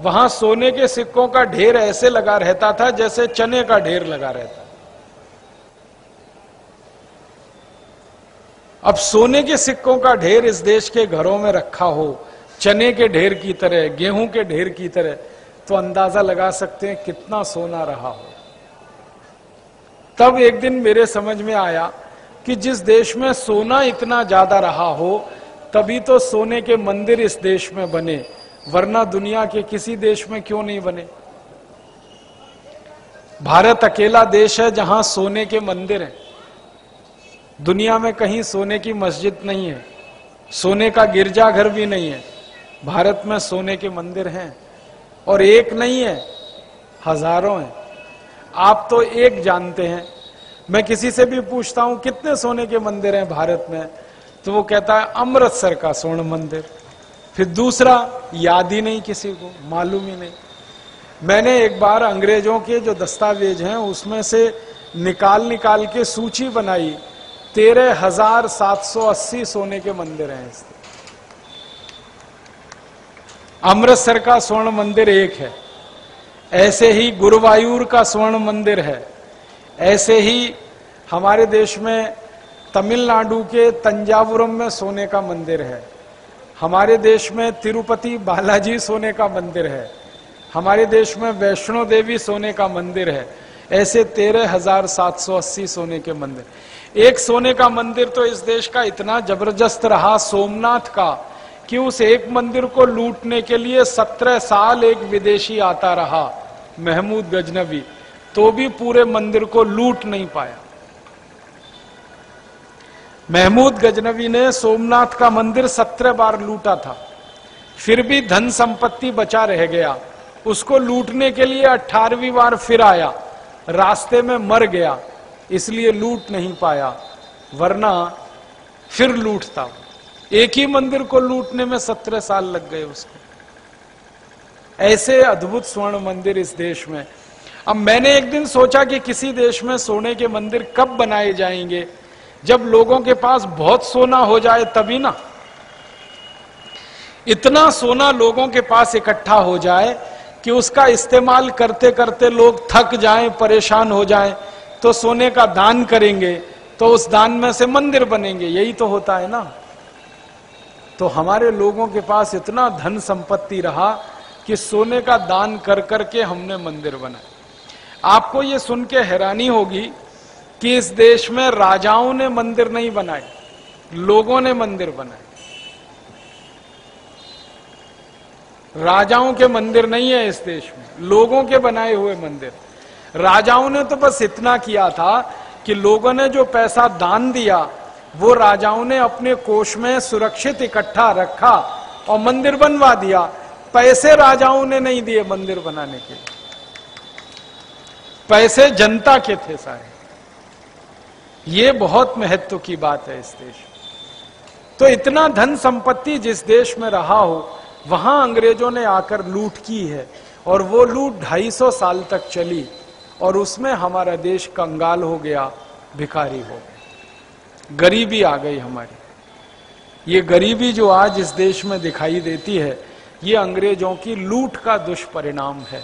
वहाँ सोने के सिक्कों का ढेर ऐसे लगा रहता था जैसे चने का ढेर लगा रहता। अब सोने के सिक्कों का ढेर इस देश के घरों में रखा हो, चने के ढेर की तरह, गेहूँ के ढेर की तरह तो अंदाज़ा लगा सकते हैं कितना सोना रहा हो। तब एक दिन मेरे समझ में आया कि जिस देश में सोना इतना ज़्यादा रहा हो तभी तो सोने के मंदिर इस देश में बने, वरना दुनिया के किसी देश में क्यों नहीं बने? भारत अकेला देश है जहाँ सोने के मंदिर हैं। दुनिया में कहीं सोने की मस्जिद नहीं है, सोने का गिरजाघर भी नहीं है। भारत में सोने के मंदिर हैं और एक नहीं है, हज़ारों हैं। आप तो एक जानते हैं। मैं किसी से भी पूछता हूँ, कितने सोने के मंदिर हैं भारत में? तो वो कहता है, अमृतसर का स्वर्ण मंदिर। फिर दूसरा, याद ही नहीं किसी को, मालूम ही नहीं। मैंने एक बार अंग्रेज़ों के जो दस्तावेज़ हैं, उसमें से निकाल निकाल के सूची बनाई, तेरह हज़ार सात सौ अस्सी सोने के मंदिर हैं इस अमृतसर का स्वर्ण मंदिर एक है। ऐसे ही गुरुवायूर का स्वर्ण मंदिर है। ऐसे ही हमारे देश में तमिलनाडु के तंजावुरम में सोने का मंदिर है। हमारे देश में तिरुपति बालाजी सोने का मंदिर है। हमारे देश में वैष्णो देवी सोने का मंदिर है। ऐसे तेरह हज़ार सात सौ अस्सी सोने के मंदिर। एक सोने का मंदिर तो इस देश का इतना ज़बरदस्त रहा सोमनाथ का कि उस एक मंदिर को लूटने के लिए सत्रह साल एक विदेशी आता रहा, महमूद गजनबी तो भी पूरे मंदिर को लूट नहीं पाया। महमूद गजनवी ने सोमनाथ का मंदिर सत्रह बार लूटा था। फिर भी धन संपत्ति बचा रह गया। उसको लूटने के लिए अठारहवीं बार फिर आया। रास्ते में मर गया, इसलिए लूट नहीं पाया, वरना फिर लूटता। एक ही मंदिर को लूटने में सत्रह साल लग गए उसको। ऐसे अद्भुत स्वर्ण मंदिर इस देश में। अब मैंने एक दिन सोचा कि किसी देश में सोने के मंदिर कब बनाए जाएँगे। जब लोगों के पास बहुत सोना हो जाए तभी ना। इतना सोना लोगों के पास इकट्ठा हो जाए कि उसका इस्तेमाल करते करते लोग थक जाएँ, परेशान हो जाएँ तो सोने का दान करेंगे तो उस दान में से मंदिर बनेंगे, यही तो होता है ना। तो हमारे लोगों के पास इतना धन संपत्ति रहा कि सोने का दान कर करके हमने मंदिर बनाए आपको ये सुन के हैरानी होगी कि इस देश में राजाओं ने मंदिर नहीं बनाए, लोगों ने मंदिर बनाए। राजाओं के मंदिर नहीं है इस देश में, लोगों के बनाए हुए मंदिर। राजाओं ने तो बस इतना किया था कि लोगों ने जो पैसा दान दिया, वो राजाओं ने अपने कोष में सुरक्षित इकट्ठा रखा और मंदिर बनवा दिया। पैसे राजाओं ने नहीं दिए मंदिर बनाने के पैसे जनता के थे सारे। ये बहुत महत्व की बात है इस देश तो इतना धन संपत्ति जिस देश में रहा हो, वहाँ अंग्रेज़ों ने आकर लूट की है और वो लूट 250 साल तक चली और उसमें हमारा देश कंगाल हो गया, भिखारी हो गया। गरीबी आ गई हमारी। ये गरीबी जो आज इस देश में दिखाई देती है, ये अंग्रेज़ों की लूट का दुष्परिणाम है।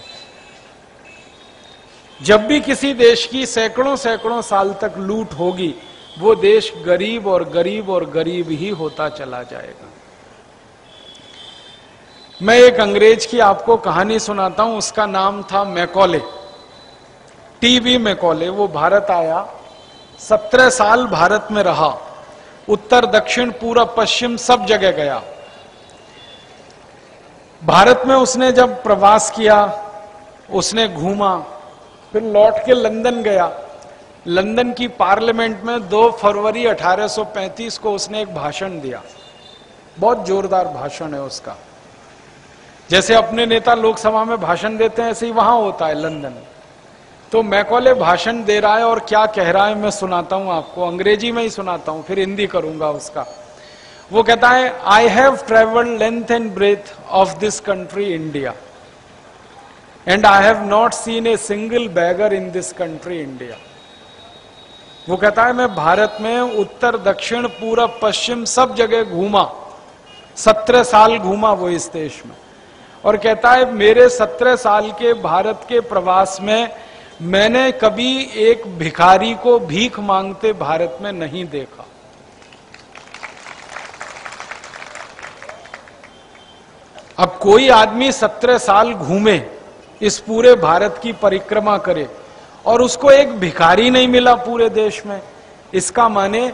जब भी किसी देश की सैकड़ों सैकड़ों साल तक लूट होगी, वो देश गरीब और गरीब और गरीब ही होता चला जाएगा। मैं एक अंग्रेज़ की आपको कहानी सुनाता हूँ, उसका नाम था मैकॉले। टीवी मैकॉले, वो भारत आया, सत्रह साल भारत में रहा, उत्तर, दक्षिण पूर्व पश्चिम, सब जगह गया। भारत में उसने जब प्रवास किया, उसने घूमा फिर लौट के लंदन गया। लंदन की पार्लियामेंट में 2 फरवरी 1835 को उसने एक भाषण दिया। बहुत जोरदार भाषण है उसका। जैसे अपने नेता लोकसभा में भाषण देते हैं, ऐसे ही वहाँ होता है लंदन। तो मैकॉले भाषण दे रहा है और क्या कह रहा है मैं सुनाता हूँ आपको। अंग्रेज़ी में ही सुनाता हूँ, फिर हिंदी करूँगा उसका। वो कहता है I have travelled length and breadth of this country India and I have not seen a single beggar in this country India वो कहता है, मैं भारत में उत्तर, दक्षिण, पूरब, पश्चिम सब जगह घूमा। सत्रह साल घूमा वो इस देश में। और कहता है, मेरे सत्रह साल के भारत के प्रवास में मैंने कभी एक भिखारी को भीख मांगते भारत में नहीं देखा। अब कोई आदमी सत्रह साल घूमे इस पूरे भारत की परिक्रमा करे। और उसको एक भिखारी नहीं मिला पूरे देश में। इसका माने,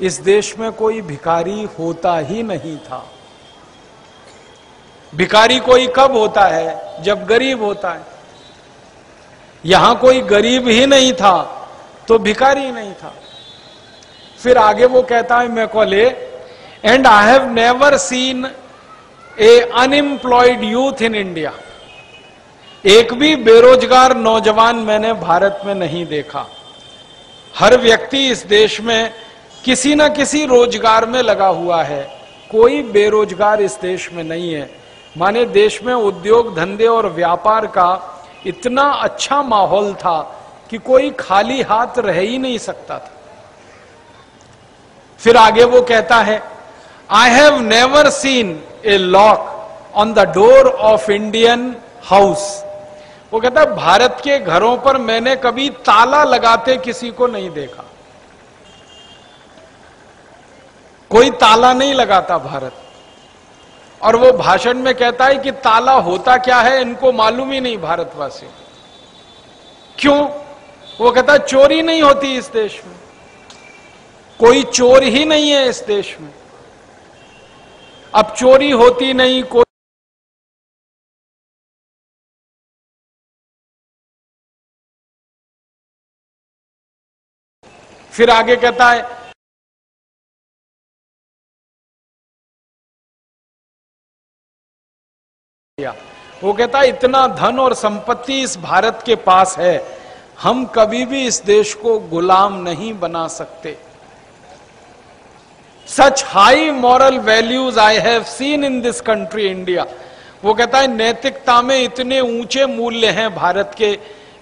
इस देश में कोई भिखारी होता ही नहीं था। भिखारी कोई कब होता है? जब गरीब होता है। यहाँ कोई गरीब ही नहीं था तो भिखारी नहीं था। फिर आगे वो कहता है Macaulay and I have never seen a unemployed youth in India एक भी बेरोजगार नौजवान मैंने भारत में नहीं देखा। हर व्यक्ति इस देश में किसी न किसी रोज़गार में लगा हुआ है। कोई बेरोजगार इस देश में नहीं है। माने देश में उद्योग, धंधे और व्यापार का इतना अच्छा माहौल था कि कोई खाली हाथ रह ही नहीं सकता था। फिर आगे वो कहता है I have never seen a lock on the door of Indian house वो कहता है भारत के घरों पर मैंने कभी ताला लगाते किसी को नहीं देखा। कोई ताला नहीं लगाता भारत। और वो भाषण में कहता है कि ताला होता क्या है, इनको मालूम ही नहीं भारतवासियों क्यों? वो कहता है चोरी नहीं होती इस देश में। कोई चोर ही नहीं है इस देश में। अब चोरी होती नहीं, कोई फिर आगे कहता है वो कहता है, इतना धन और संपत्ति इस भारत के पास है, हम कभी भी इस देश को गुलाम नहीं बना सकते। Such high moral values I have seen in this country India. वो कहता है, नैतिकता में इतने ऊँचे मूल्य हैं भारत के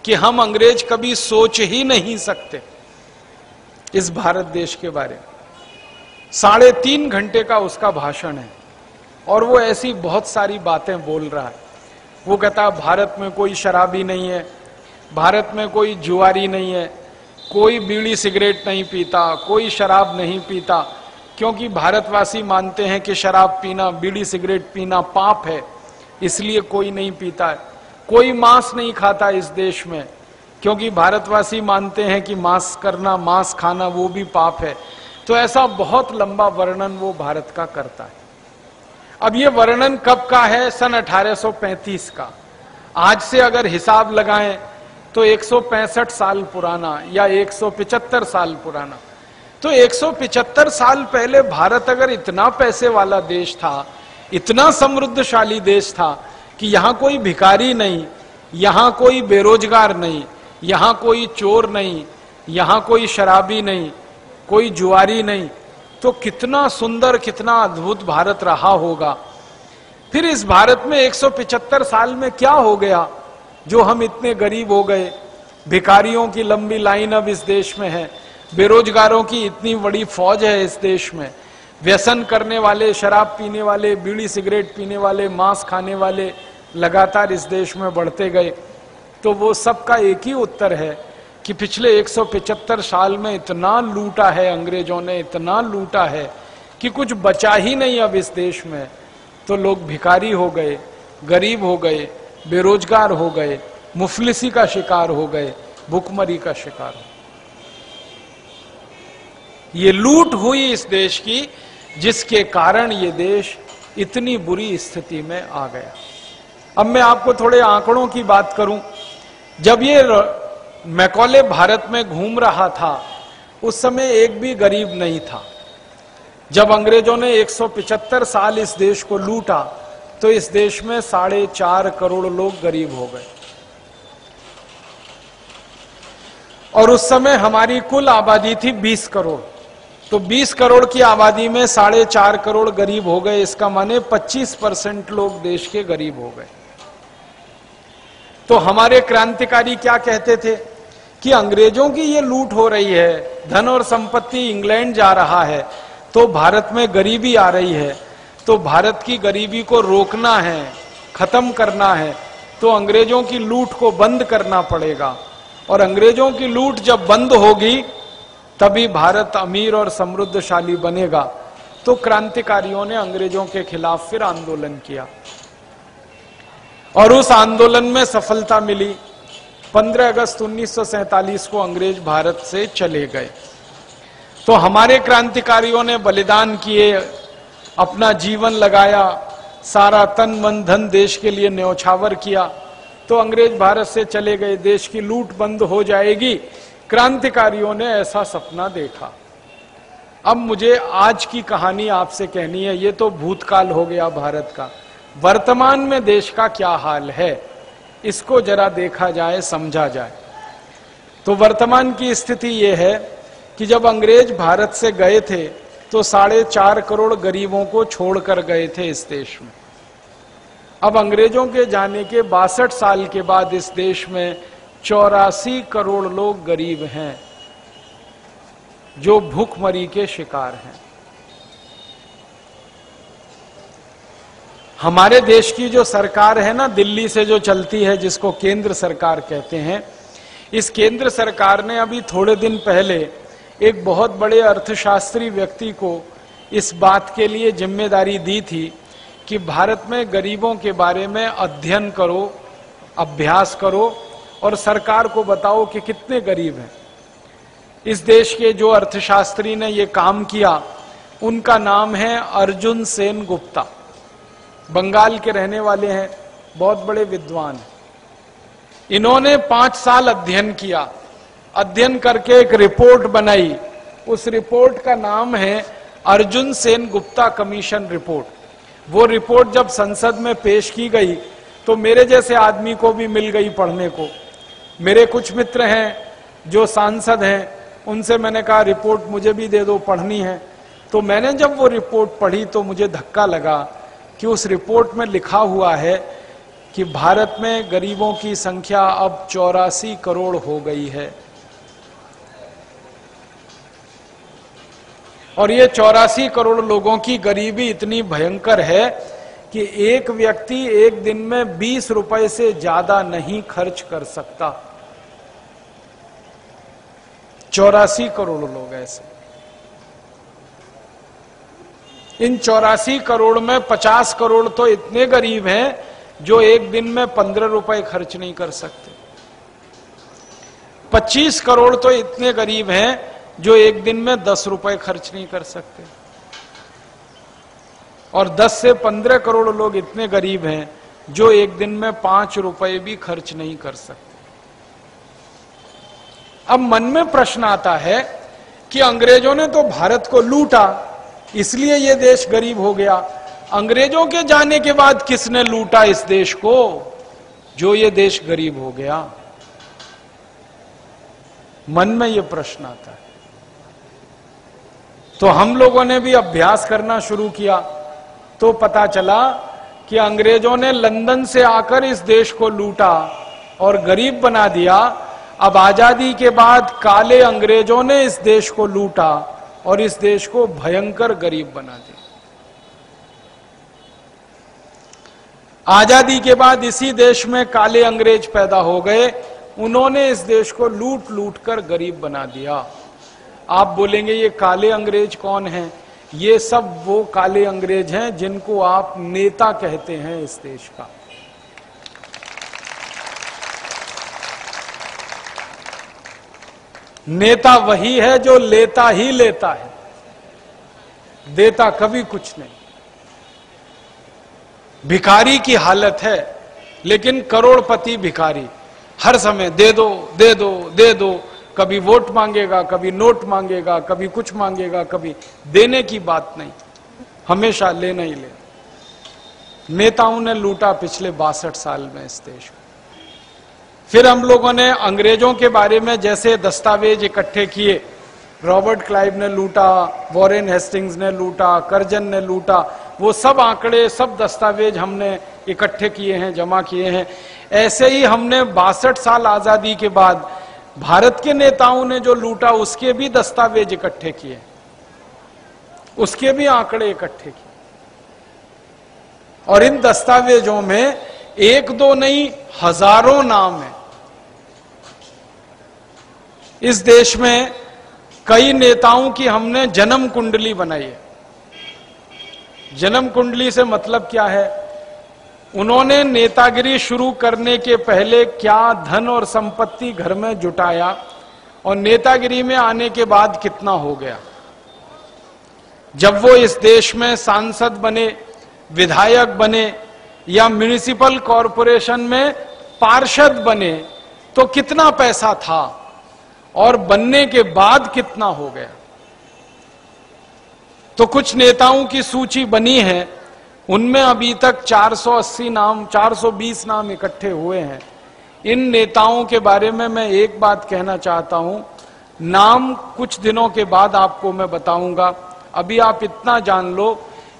कि हम अंग्रेज़ कभी सोच ही नहीं सकते। इस भारत देश के बारे में। साढ़े तीन घंटे का उसका भाषण है और वो ऐसी बहुत सारी बातें बोल रहा है। वो कहता है, भारत में कोई शराबी नहीं है, भारत में कोई जुआरी नहीं है, कोई बीड़ी सिगरेट नहीं पीता, कोई शराब नहीं पीता, क्योंकि भारतवासी मानते हैं कि शराब पीना, बीड़ी सिगरेट पीना पाप है, इसलिए कोई नहीं पीता कोई मांस नहीं खाता इस देश में क्योंकि भारतवासी मानते हैं कि मांस करना, मांस खाना वो भी पाप है। तो ऐसा बहुत लंबा वर्णन वो भारत का करता है। अब ये वर्णन कब का है? सन 1835 का। आज से अगर हिसाब लगाएँ तो 165 साल पुराना या 175 साल पुराना। तो 175 साल पहले भारत अगर इतना पैसे वाला देश था, इतना समृद्धशाली देश था कि यहाँ कोई भिखारी नहीं, यहाँ कोई बेरोजगार नहीं यहाँ कोई चोर नहीं, यहाँ कोई शराबी नहीं, कोई जुआरी नहीं। तो कितना सुंदर, कितना अद्भुत भारत रहा होगा। फिर इस भारत में 175 साल में क्या हो गया, जो हम इतने गरीब हो गए? भिकारियों की लंबी लाइन अब इस देश में है। बेरोजगारों की इतनी बड़ी फौज है इस देश में। व्यसन करने वाले, शराब पीने वाले, बीड़ी सिगरेट पीने वाले, मांस खाने वाले लगातार इस देश में बढ़ते गए। तो वो सबका एक ही उत्तर है कि पिछले 175 साल में इतना लूटा है अंग्रेज़ों ने, इतना लूटा है कि कुछ बचा ही नहीं अब इस देश में। तो लोग भिखारी हो गए, गरीब हो गए, बेरोजगार हो गए, मुफलिसी का शिकार हो गए, भुखमरी का शिकार हो ये लूट हुई इस देश की, जिसके कारण ये देश इतनी बुरी स्थिति में आ गया। अब मैं आपको थोड़े आंकड़ों की बात करूँ। जब ये मैकौले भारत में घूम रहा था, उस समय एक भी गरीब नहीं था। जब अंग्रेज़ों ने 175 साल इस देश को लूटा तो इस देश में साढ़े चार करोड़ लोग गरीब हो गए। और उस समय हमारी कुल आबादी थी 20 करोड़। तो 20 करोड़ की आबादी में साढ़े चार करोड़ गरीब हो गए, इसका माने 25 परसेंट लोग देश के गरीब हो गए। तो हमारे क्रांतिकारी क्या कहते थे? कि अंग्रेज़ों की ये लूट हो रही है, धन और संपत्ति इंग्लैंड जा रहा है तो भारत में गरीबी आ रही है तो भारत की गरीबी को रोकना है, खत्म करना है तो अंग्रेज़ों की लूट को बंद करना पड़ेगा। और अंग्रेज़ों की लूट जब बंद होगी, तभी भारत अमीर और समृद्धशाली बनेगा। तो क्रांतिकारियों ने अंग्रेज़ों के खिलाफ फिर आंदोलन किया। और उस आंदोलन में सफलता मिली। 15 अगस्त 1947 को अंग्रेज़ भारत से चले गए। तो हमारे क्रांतिकारियों ने बलिदान किए, अपना जीवन लगाया, सारा तन मन धन देश के लिए न्यौछावर किया। तो अंग्रेज़ भारत से चले गए, देश की लूट बंद हो जाएगी। क्रांतिकारियों ने ऐसा सपना देखा। अब मुझे आज की कहानी आपसे कहनी है, ये तो भूतकाल हो गया भारत का। वर्तमान में देश का क्या हाल है, इसको जरा देखा जाए, समझा जाए। तो वर्तमान की स्थिति यह है कि जब अंग्रेज़ भारत से गए थे तो साढ़े चार करोड़ गरीबों को छोड़कर गए थे इस देश में। अब अंग्रेज़ों के जाने के बासठ साल के बाद इस देश में चौरासी करोड़ लोग गरीब हैं, जो भूखमरी के शिकार हैं। हमारे देश की जो सरकार है ना, दिल्ली से जो चलती है, जिसको केंद्र सरकार कहते हैं, इस केंद्र सरकार ने अभी थोड़े दिन पहले एक बहुत बड़े अर्थशास्त्री व्यक्ति को इस बात के लिए ज़िम्मेदारी दी थी कि भारत में गरीबों के बारे में अध्ययन करो, अभ्यास करो और सरकार को बताओ कि कितने गरीब हैं। इस देश के जो अर्थशास्त्री ने ये काम किया, उनका नाम है अर्जुन सेन गुप्ता। बंगाल के रहने वाले हैं, बहुत बड़े विद्वान इन्होंने पाँच साल अध्ययन किया। अध्ययन करके एक रिपोर्ट बनाई। उस रिपोर्ट का नाम है अर्जुन सेन गुप्ता कमीशन रिपोर्ट। वो रिपोर्ट जब संसद में पेश की गई तो मेरे जैसे आदमी को भी मिल गई पढ़ने को। मेरे कुछ मित्र हैं जो सांसद हैं, उनसे मैंने कहा, रिपोर्ट मुझे भी दे दो, पढ़नी है। तो मैंने जब वो रिपोर्ट पढ़ी तो मुझे धक्का लगा कि उस रिपोर्ट में लिखा हुआ है कि भारत में गरीबों की संख्या अब चौरासी करोड़ हो गई है। और ये चौरासी करोड़ लोगों की गरीबी इतनी भयंकर है कि एक व्यक्ति एक दिन में बीस रुपए से ज़्यादा नहीं खर्च कर सकता। चौरासी करोड़ लोग ऐसे। इन चौरासी करोड़ में पचास करोड़ तो इतने गरीब हैं जो एक दिन में पंद्रह रुपए खर्च नहीं कर सकते। पच्चीस करोड़ तो इतने गरीब हैं जो एक दिन में दस रुपए खर्च नहीं कर सकते। और दस से पंद्रह करोड़ लोग इतने गरीब हैं जो एक दिन में पाँच रुपए भी खर्च नहीं कर सकते। अब मन में प्रश्न आता है कि अंग्रेज़ों ने तो भारत को लूटा। इसलिए यह देश गरीब हो गया। अंग्रेज़ों के जाने के बाद किसने लूटा इस देश को? जो ये देश गरीब हो गया। मन में यह प्रश्न आता है। तो हम लोगों ने भी अभ्यास करना शुरू किया। तो पता चला कि अंग्रेज़ों ने लंदन से आकर इस देश को लूटा और गरीब बना दिया। अब आज़ादी के बाद काले अंग्रेज़ों ने इस देश को लूटा। और इस देश को भयंकर गरीब बना दिया। आज़ादी के बाद इसी देश में काले अंग्रेज़ पैदा हो गए। उन्होंने इस देश को लूट लूट कर गरीब बना दिया। आप बोलेंगे, ये काले अंग्रेज़ कौन हैं? ये सब वो काले अंग्रेज़ हैं जिनको आप नेता कहते हैं इस देश का। नेता वही है जो लेता ही लेता है। देता कभी कुछ नहीं। भिखारी की हालत है, लेकिन करोड़पति भिखारी। हर समय दे दो दे दो दे दो। कभी वोट मांगेगा, कभी नोट मांगेगा, कभी कुछ मांगेगा, कभी देने की बात नहीं। हमेशा लेना ही लेना। नेताओं ने लूटा पिछले बासठ साल में इस देश को। फिर हम लोगों ने अंग्रेज़ों के बारे में जैसे दस्तावेज़ इकट्ठे किए। रॉबर्ट क्लाइव ने लूटा, वॉरेन हेस्टिंग्स ने लूटा, करजन ने लूटा, वो सब आंकड़े, सब दस्तावेज़ हमने इकट्ठे किए हैं, जमा किए हैं। ऐसे ही हमने बासठ साल आज़ादी के बाद भारत के नेताओं ने जो लूटा, उसके भी दस्तावेज़ इकट्ठे किए। उसके भी आंकड़े इकट्ठे किए। और इन दस्तावेजों में एक दो नहीं, हज़ारों नाम है। इस देश में कई नेताओं की हमने जन्म कुंडली बनाई है। जन्म कुंडली से मतलब क्या है? उन्होंने नेतागिरी शुरू करने के पहले क्या धन और संपत्ति घर में जुटाया और नेतागिरी में आने के बाद कितना हो गया? जब वो इस देश में सांसद बने, विधायक बने या म्यूनिसिपल कॉरपोरेशन में पार्षद बने तो कितना पैसा था? और बनने के बाद कितना हो गया? तो कुछ नेताओं की सूची बनी है, उनमें अभी तक 480 नाम 420 नाम इकट्ठे हुए हैं। इन नेताओं के बारे में मैं एक बात कहना चाहता हूँ, नाम कुछ दिनों के बाद आपको मैं बताऊँगा। अभी आप इतना जान लो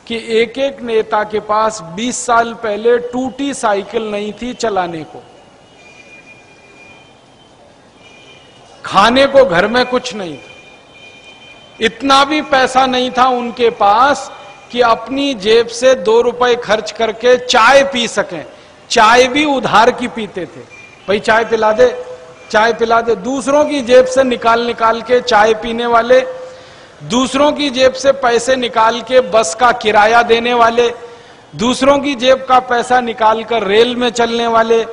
कि एक एक नेता के पास 20 साल पहले टूटी साइकिल नहीं थी चलाने को। खाने को घर में कुछ नहीं था। इतना भी पैसा नहीं था उनके पास कि अपनी जेब से दो रुपए खर्च करके चाय पी सकें। चाय भी उधार की पीते थे। भाई, चाय पिला दे, चाय पिला दे। दूसरों की जेब से निकाल निकाल के चाय पीने वाले, दूसरों की जेब से पैसे निकाल के बस का किराया देने वाले, दूसरों की जेब का पैसा निकाल कर रेल में चलने वाले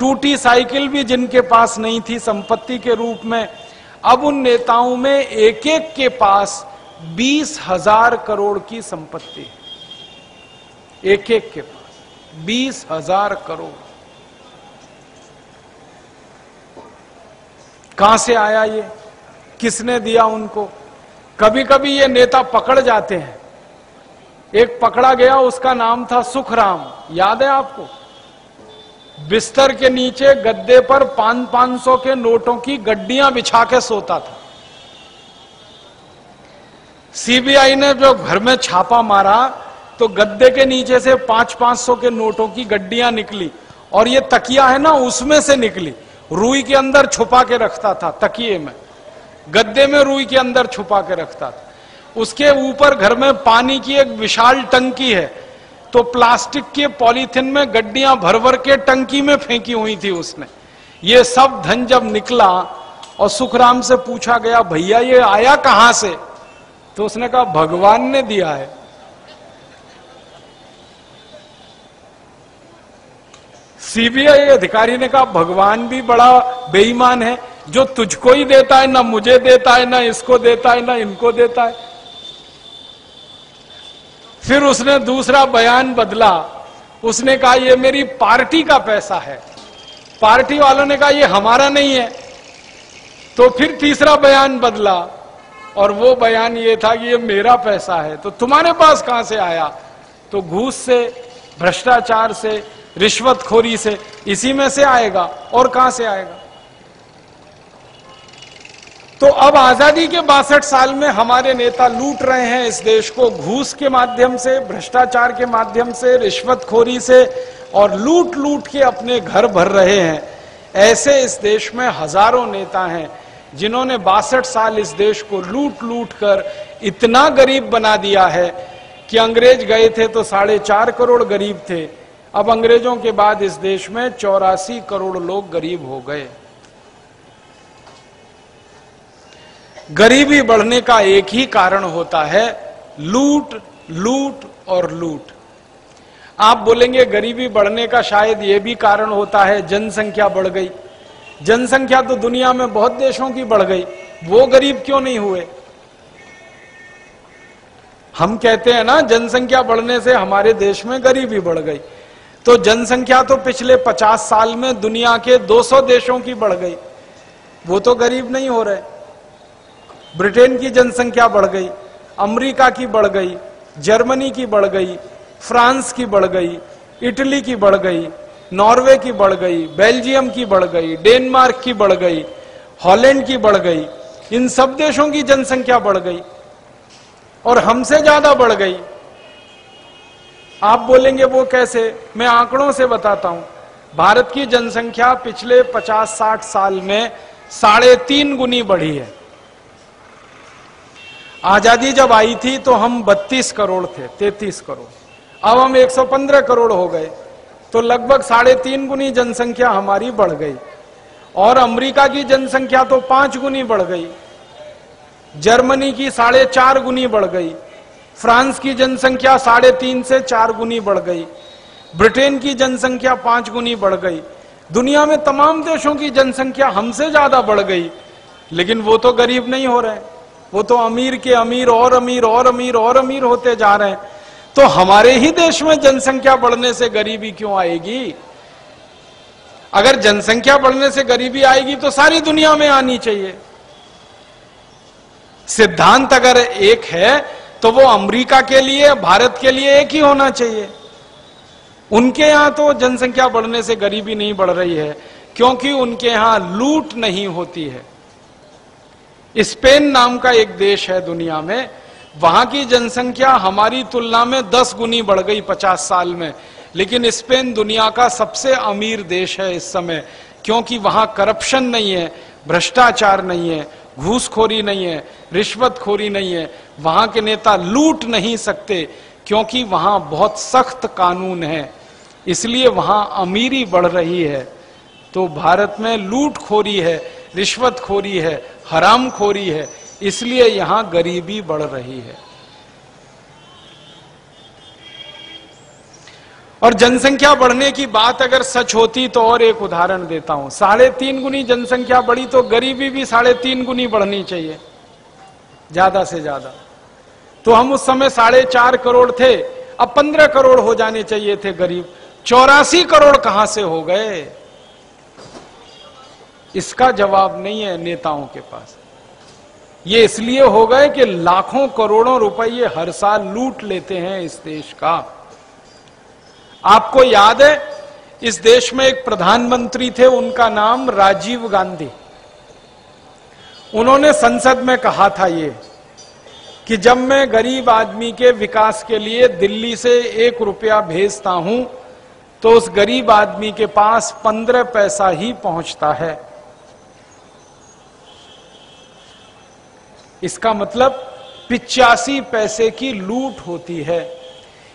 टूटी साइकिल भी जिनके पास नहीं थी संपत्ति के रूप में, अब उन नेताओं में एक एक के पास बीस हज़ार करोड़ की संपत्ति एक एक के पास बीस हज़ार करोड़। कहाँ से आया ये? किसने दिया उनको? कभी कभी ये नेता पकड़ जाते हैं। एक पकड़ा गया, उसका नाम था सुखराम। याद है आपको? बिस्तर के नीचे गद्दे पर पाँच पाँच सौ के नोटों की गड्डियाँ बिछा के सोता था। सीबीआई ने जो घर में छापा मारा तो गद्दे के नीचे से पाँच पाँच सौ के नोटों की गड्डियाँ निकली और ये तकिया है ना, उसमें से निकली। रुई के अंदर छुपा के रखता था, तकिए में। गद्दे में रुई के अंदर छुपा के रखता था। उसके ऊपर घर में पानी की एक विशाल टंकी है तो प्लास्टिक के पॉलीथिन में गड्डियाँ भर भर के टंकी में फेंकी हुई थी उसने। ये सब धन जब निकला और सुखराम से पूछा गया, भैया, ये आया कहाँ से? तो उसने कहा, भगवान ने दिया है। सीबीआई अधिकारी ने कहा, भगवान भी बड़ा बेईमान है, जो तुझको ही देता है, ना मुझे देता है, ना इसको देता है, ना इनको देता है। फिर उसने दूसरा बयान बदला। उसने कहा, ये मेरी पार्टी का पैसा है। पार्टी वालों ने कहा, ये हमारा नहीं है। तो फिर तीसरा बयान बदला और वो बयान ये था कि ये मेरा पैसा है। तो तुम्हारे पास कहाँ से आया? तो घूस से, भ्रष्टाचार से, रिश्वतखोरी से, इसी में से आएगा और कहाँ से आएगा? तो अब आज़ादी के बासठ साल में हमारे नेता लूट रहे हैं इस देश को घूस के माध्यम से, भ्रष्टाचार के माध्यम से, रिश्वतखोरी से और लूट लूट के अपने घर भर रहे हैं। ऐसे इस देश में हज़ारों नेता हैं जिन्होंने बासठ साल इस देश को लूट लूट कर इतना गरीब बना दिया है कि अंग्रेज़ गए थे तो साढ़े चार करोड़ गरीब थे। अब अंग्रेज़ों के बाद इस देश में चौरासी करोड़ लोग गरीब हो गए। गरीबी बढ़ने का एक ही कारण होता है लूट लूट और लूट। आप बोलेंगे गरीबी बढ़ने का शायद यह भी कारण होता है जनसंख्या बढ़ गई। जनसंख्या तो दुनिया में बहुत देशों की बढ़ गई। वो गरीब क्यों नहीं हुए? हम कहते हैं ना, जनसंख्या बढ़ने से हमारे देश में गरीबी बढ़ गई। तो जनसंख्या तो पिछले 50 साल में दुनिया के 200 देशों की बढ़ गई। वो तो गरीब नहीं हो रहे। ब्रिटेन की जनसंख्या बढ़ गई, अमेरिका की बढ़ गई, जर्मनी की बढ़ गई, फ्रांस की बढ़ गई, इटली की बढ़ गई, नॉर्वे की बढ़ गई, बेल्जियम की बढ़ गई, डेनमार्क की बढ़ गई, हॉलैंड की बढ़ गई, इन सब देशों की जनसंख्या बढ़ गई और हमसे ज़्यादा बढ़ गई। आप बोलेंगे वो कैसे? मैं आंकड़ों से बताता हूँ। भारत की जनसंख्या पिछले 50-60 साल में साढ़े तीन गुनी बढ़ी है। आज़ादी जब आई थी तो हम 32 करोड़ थे 33 करोड़। अब हम 115 करोड़ हो गए तो लगभग साढ़े तीन गुनी जनसंख्या हमारी बढ़ गई। और अमेरिका की जनसंख्या तो पाँच गुनी बढ़ गई, जर्मनी की साढ़े चार गुनी बढ़ गई, फ्रांस की जनसंख्या साढ़े तीन से चार गुनी बढ़ गई, ब्रिटेन की जनसंख्या पाँच गुनी बढ़ गई। दुनिया में तमाम देशों की जनसंख्या हमसे ज़्यादा बढ़ गई, लेकिन वो तो गरीब नहीं हो रहे। वो तो अमीर के अमीर और अमीर और अमीर और अमीर होते जा रहे हैं। तो हमारे ही देश में जनसंख्या बढ़ने से गरीबी क्यों आएगी? अगर जनसंख्या बढ़ने से गरीबी आएगी तो सारी दुनिया में आनी चाहिए। सिद्धांत अगर एक है तो वो अमेरिका के लिए, भारत के लिए एक ही होना चाहिए। उनके यहाँ तो जनसंख्या बढ़ने से गरीबी नहीं बढ़ रही है, क्योंकि उनके यहाँ लूट नहीं होती है। स्पेन नाम का एक देश है दुनिया में, वहाँ की जनसंख्या हमारी तुलना में दस गुनी बढ़ गई पचास साल में। लेकिन स्पेन दुनिया का सबसे अमीर देश है इस समय, क्योंकि वहाँ करप्शन नहीं है, भ्रष्टाचार नहीं है, घूसखोरी नहीं है, रिश्वतखोरी नहीं है। वहाँ के नेता लूट नहीं सकते, क्योंकि वहाँ बहुत सख्त कानून है। इसलिए वहाँ अमीरी बढ़ रही है। तो भारत में लूटखोरी है, रिश्वतखोरी है, हरामखोरी है, इसलिए यहाँ गरीबी बढ़ रही है। और जनसंख्या बढ़ने की बात अगर सच होती तो और एक उदाहरण देता हूँ। साढ़े तीन गुनी जनसंख्या बढ़ी तो गरीबी भी साढ़े तीन गुनी बढ़नी चाहिए, ज़्यादा से ज़्यादा। तो हम उस समय साढ़े चार करोड़ थे, अब पंद्रह करोड़ हो जाने चाहिए थे गरीब। चौरासी करोड़ कहाँ से हो गए? इसका जवाब नहीं है नेताओं के पास। ये इसलिए हो गए कि लाखों करोड़ों रुपए हर साल लूट लेते हैं इस देश का। आपको याद है, इस देश में एक प्रधानमंत्री थे, उनका नाम राजीव गांधी। उन्होंने संसद में कहा था ये कि जब मैं गरीब आदमी के विकास के लिए दिल्ली से एक रुपया भेजता हूँ तो उस गरीब आदमी के पास पंद्रह पैसा ही पहुँचता है। इसका मतलब पिचासी पैसे की लूट होती है।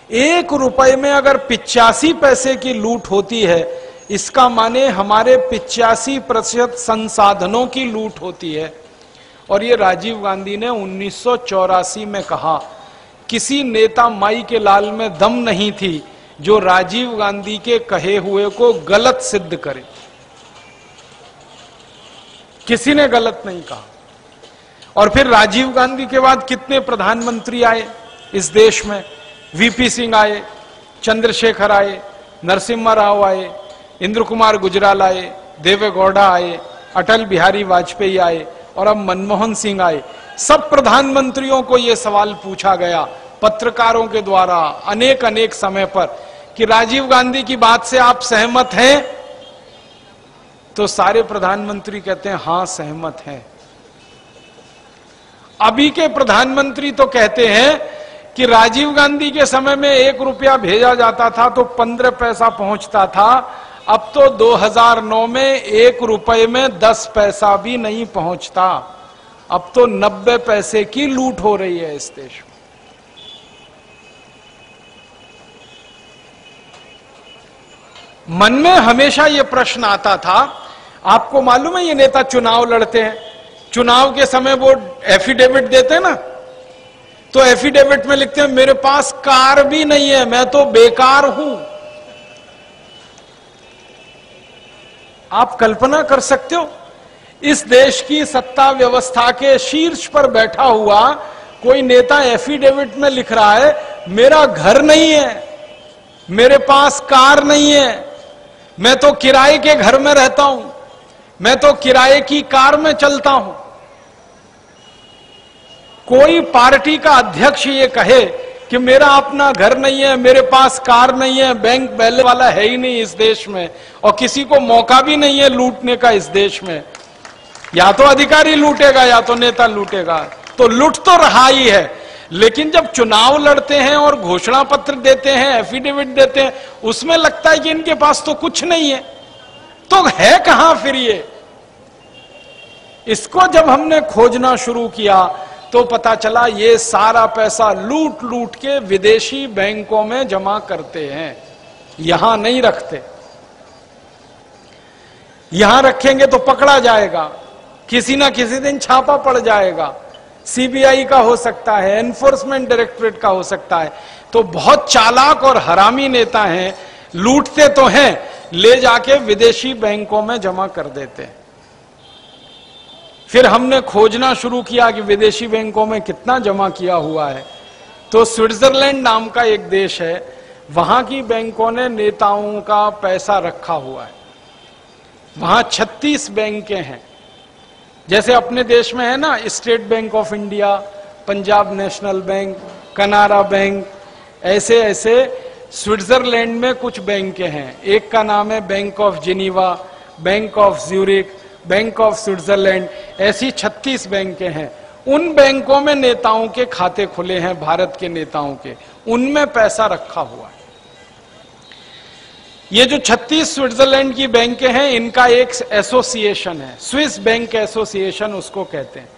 एक रुपए में अगर पिचासी पैसे की लूट होती है, इसका माने हमारे पिचासी प्रतिशत संसाधनों की लूट होती है। और ये राजीव गांधी ने उन्नीस सौ चौरासी में कहा, किसी नेता माई के लाल में दम नहीं थी जो राजीव गांधी के कहे हुए को गलत सिद्ध करे। किसी ने गलत नहीं कहा। और फिर राजीव गांधी के बाद कितने प्रधानमंत्री आए इस देश में? वीपी सिंह आए, चंद्रशेखर आए, नरसिम्हा राव आए इंद्र कुमार गुजराल आए देवे गौड़ा आए, अटल बिहारी वाजपेयी आए और अब मनमोहन सिंह आए। सब प्रधानमंत्रियों को यह सवाल पूछा गया पत्रकारों के द्वारा अनेक अनेक समय पर कि राजीव गांधी की बात से आप सहमत हैं? तो सारे प्रधानमंत्री कहते हैं, हाँ, सहमत हैं। अभी के प्रधानमंत्री तो कहते हैं कि राजीव गांधी के समय में एक रुपया भेजा जाता था तो पंद्रह पैसा पहुँचता था। अब तो 2009 में एक रुपए में दस पैसा भी नहीं पहुँचता। अब तो नब्बे पैसे की लूट हो रही है इस देश में। मन में हमेशा यह प्रश्न आता था, आपको मालूम है ये नेता चुनाव लड़ते हैं? चुनाव के समय वो एफिडेविट देते ना? तो एफिडेविट में लिखते हैं, मेरे पास कार भी नहीं है, मैं तो बेकार हूँ। आप कल्पना कर सकते हो, इस देश की सत्ता व्यवस्था के शीर्ष पर बैठा हुआ कोई नेता एफिडेविट में लिख रहा है, मेरा घर नहीं है, मेरे पास कार नहीं है, मैं तो किराए के घर में रहता हूँ, मैं तो किराए की कार में चलता हूँ। कोई पार्टी का अध्यक्ष ये कहे कि मेरा अपना घर नहीं है, मेरे पास कार नहीं है, बैंक बैले वाला है ही नहीं इस देश में और किसी को मौका भी नहीं है लूटने का इस देश में। या तो अधिकारी लूटेगा, या तो नेता लूटेगा। तो लूट तो रहा ही है। लेकिन जब चुनाव लड़ते हैं और घोषणा पत्र देते हैं, एफिडेविट देते हैं, उसमें लगता है कि इनके पास तो कुछ नहीं है। तो है कहाँ फिर ये? इसको जब हमने खोजना शुरू किया तो पता चला ये सारा पैसा लूट लूट के विदेशी बैंकों में जमा करते हैं। यहाँ नहीं रखते। यहाँ रखेंगे तो पकड़ा जाएगा। किसी ना किसी दिन छापा पड़ जाएगा। सीबीआई का हो सकता है, एनफोर्समेंट डायरेक्टरेट का हो सकता है। तो बहुत चालाक और हरामी नेता हैं। लूटते तो हैं, ले जाके विदेशी बैंकों में जमा कर देते हैं। फिर हमने खोजना शुरू किया कि विदेशी बैंकों में कितना जमा किया हुआ है। तो स्विट्जरलैंड नाम का एक देश है, वहाँ की बैंकों ने नेताओं का पैसा रखा हुआ है। वहाँ 36 बैंकें हैं। जैसे अपने देश में है ना, state bank of India, Punjab national bank, Canara bank ऐसे ऐसे स्विट्जरलैंड में कुछ बैंक हैं। एक का नाम है bank of Geneva, bank of Zurich bank of Switzerland ऐसी 36 बैंकें हैं। उन बैंकों में नेताओं के खाते खुले हैं, भारत के नेताओं के। उनमें पैसा रखा हुआ है। ये जो 36 स्विट्जरलैंड की बैंकें हैं, इनका एक एसोसिएशन है। स्विस बैंक एसोसिएशन उसको कहते हैं।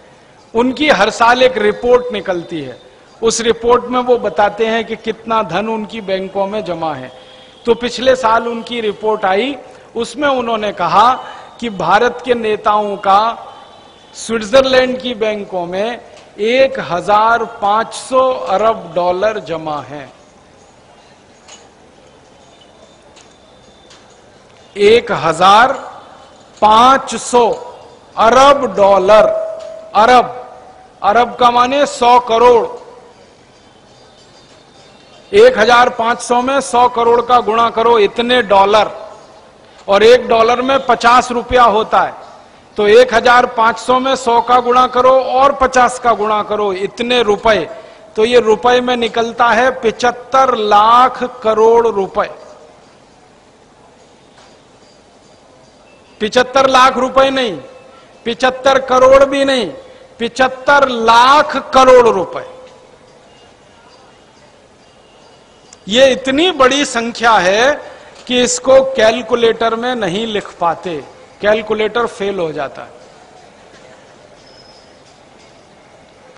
उनकी हर साल एक रिपोर्ट निकलती है। उस रिपोर्ट में वो बताते हैं कि कितना धन उनकी बैंकों में जमा है। तो पिछले साल उनकी रिपोर्ट आई, उसमें उन्होंने कहा कि भारत के नेताओं का स्विट्जरलैंड की बैंकों में एक हज़ार पाँच सौ अरब डॉलर जमा है। एक हज़ार पाँच सौ अरब डॉलर। अरब। अरब का माने सौ करोड़। एक हज़ार पाँच सौ में सौ करोड़ का गुणा करो, इतने डॉलर। और एक डॉलर में पचास रुपया होता है। तो एक हज़ार पाँच सौ में सौ का गुणा करो और पचास का गुणा करो, इतने रुपए। तो ये रुपए में निकलता है पिचहत्तर लाख करोड़ रुपए। पिचहत्तर लाख रुपए नहीं, पिचहत्तर करोड़ भी नहीं, पिचहत्तर लाख करोड़ रुपए। ये इतनी बड़ी संख्या है कि इसको कैलकुलेटर में नहीं लिख पाते। कैलकुलेटर फेल हो जाता है।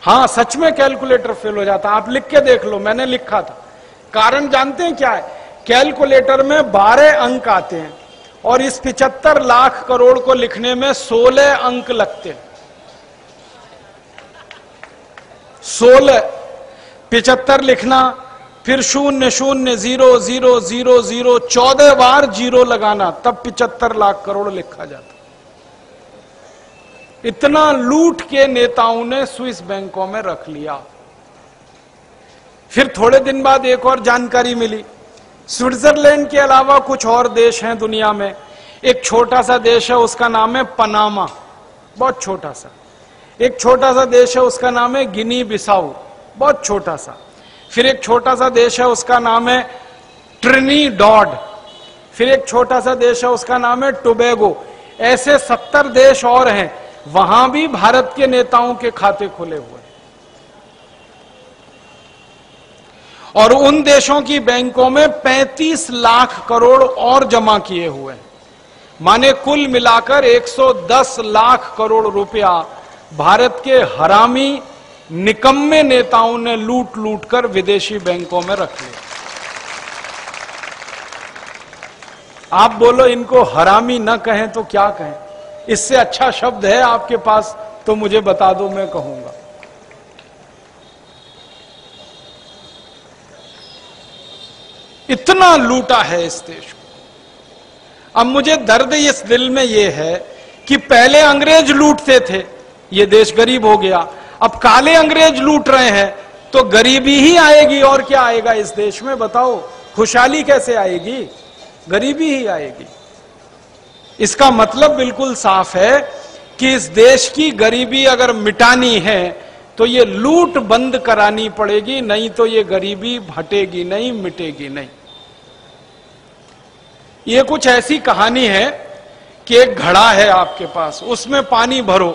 हाँ, सच में कैलकुलेटर फेल हो जाता आप लिख के देख लो, मैंने लिखा था। कारण जानते हैं क्या है? कैलकुलेटर में 12 अंक आते हैं और इस पिचहत्तर लाख करोड़ को लिखने में 16 अंक लगते हैं। सोलह, पिचहत्तर लिखना फिर शून्य शून्य ज़ीरो ज़ीरो ज़ीरो ज़ीरो चौदह बार ज़ीरो लगाना, तब पिचहत्तर लाख करोड़ लिखा जाता। इतना लूट के नेताओं ने स्विस बैंकों में रख लिया। फिर थोड़े दिन बाद एक और जानकारी मिली। स्विट्जरलैंड के अलावा कुछ और देश हैं दुनिया में। एक छोटा सा देश है, उसका नाम है पनामा। बहुत छोटा सा। एक छोटा सा देश है, उसका नाम है गिनी बिसाऊ। बहुत छोटा सा। फिर एक छोटा सा देश है, उसका नाम है ट्रिनी डॉड फिर एक छोटा सा देश है, उसका नाम है टोबेगो। ऐसे सत्तर देश और हैं, वहाँ भी भारत के नेताओं के खाते खुले हुए और उन देशों की बैंकों में 35 लाख करोड़ और जमा किए हुए हैं। माने कुल मिलाकर 110 लाख करोड़ रुपया भारत के हरामी निकम्मे नेताओं ने लूट लूट कर विदेशी बैंकों में रख लिया आप बोलो, इनको हरामी न कहें तो क्या कहें? इससे अच्छा शब्द है आपके पास तो मुझे बता दो, मैं कहूँगा। इतना लूटा है इस देश को। अब मुझे दर्द इस दिल में यह है कि पहले अंग्रेज़ लूटते थे, ये देश गरीब हो गया। अब काले अंग्रेज़ लूट रहे हैं तो गरीबी ही आएगी और क्या आएगा इस देश में? बताओ, खुशहाली कैसे आएगी? गरीबी ही आएगी। इसका मतलब बिल्कुल साफ़ है कि इस देश की गरीबी अगर मिटानी है तो ये लूट बंद करानी पड़ेगी, नहीं तो ये गरीबी हटेगी नहीं, मिटेगी नहीं। ये कुछ ऐसी कहानी है कि एक घड़ा है आपके पास, उसमें पानी भरो।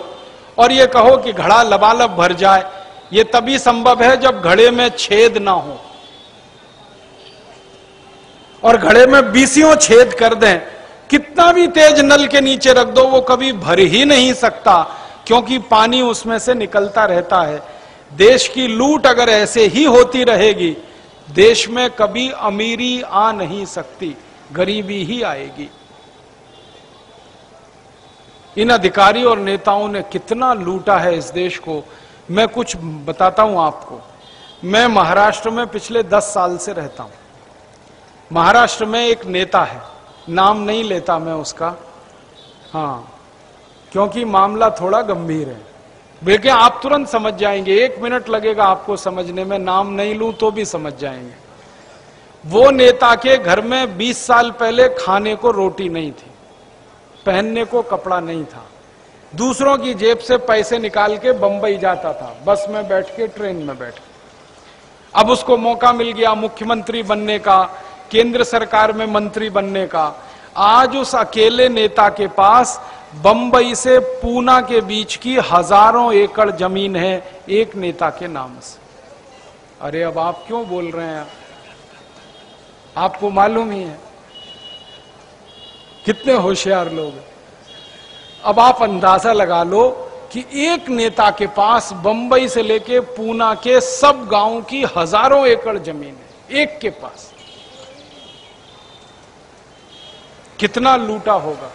और ये कहो कि घड़ा लबालब भर जाए। ये तभी संभव है जब घड़े में छेद ना हो। और घड़े में बीसियों छेद कर दें। कितना भी तेज नल के नीचे रख दो, वो कभी भर ही नहीं सकता, क्योंकि पानी उसमें से निकलता रहता है। देश की लूट अगर ऐसे ही होती रहेगी, देश में कभी अमीरी आ नहीं सकती, गरीबी ही आएगी। इन अधिकारी और नेताओं ने कितना लूटा है इस देश को? मैं कुछ बताता हूँ आपको। मैं महाराष्ट्र में पिछले दस साल से रहता हूँ। महाराष्ट्र में एक नेता है। नाम नहीं लेता मैं उसका। हाँ क्योंकि मामला थोड़ा गंभीर है। बल्कि आप तुरंत समझ जाएँगे। एक मिनट लगेगा आपको समझने में। नाम नहीं लू तो भी समझ जाएँगे। वो नेता के घर में 20 साल पहले खाने को रोटी नहीं थी। पहनने को कपड़ा नहीं था। दूसरों की जेब से पैसे निकाल के बंबई जाता था। बस में बैठ के, ट्रेन में बैठ अब उसको मौका मिल गया मुख्यमंत्री बनने का, केंद्र सरकार में मंत्री बनने का। आज उस अकेले नेता के पास बंबई से पूना के बीच की हज़ारों एकड़ ज़मीन है, एक नेता के नाम से। अरे अब आप क्यों बोल रहे हैं? आपको मालूम ही है। कितने होशियार लोग अब आप अंदाज़ा लगा लो कि एक नेता के पास बंबई से लेके पूना के सब गाँव की हज़ारों एकड़ ज़मीन है, एक के पास। कितना लूटा होगा।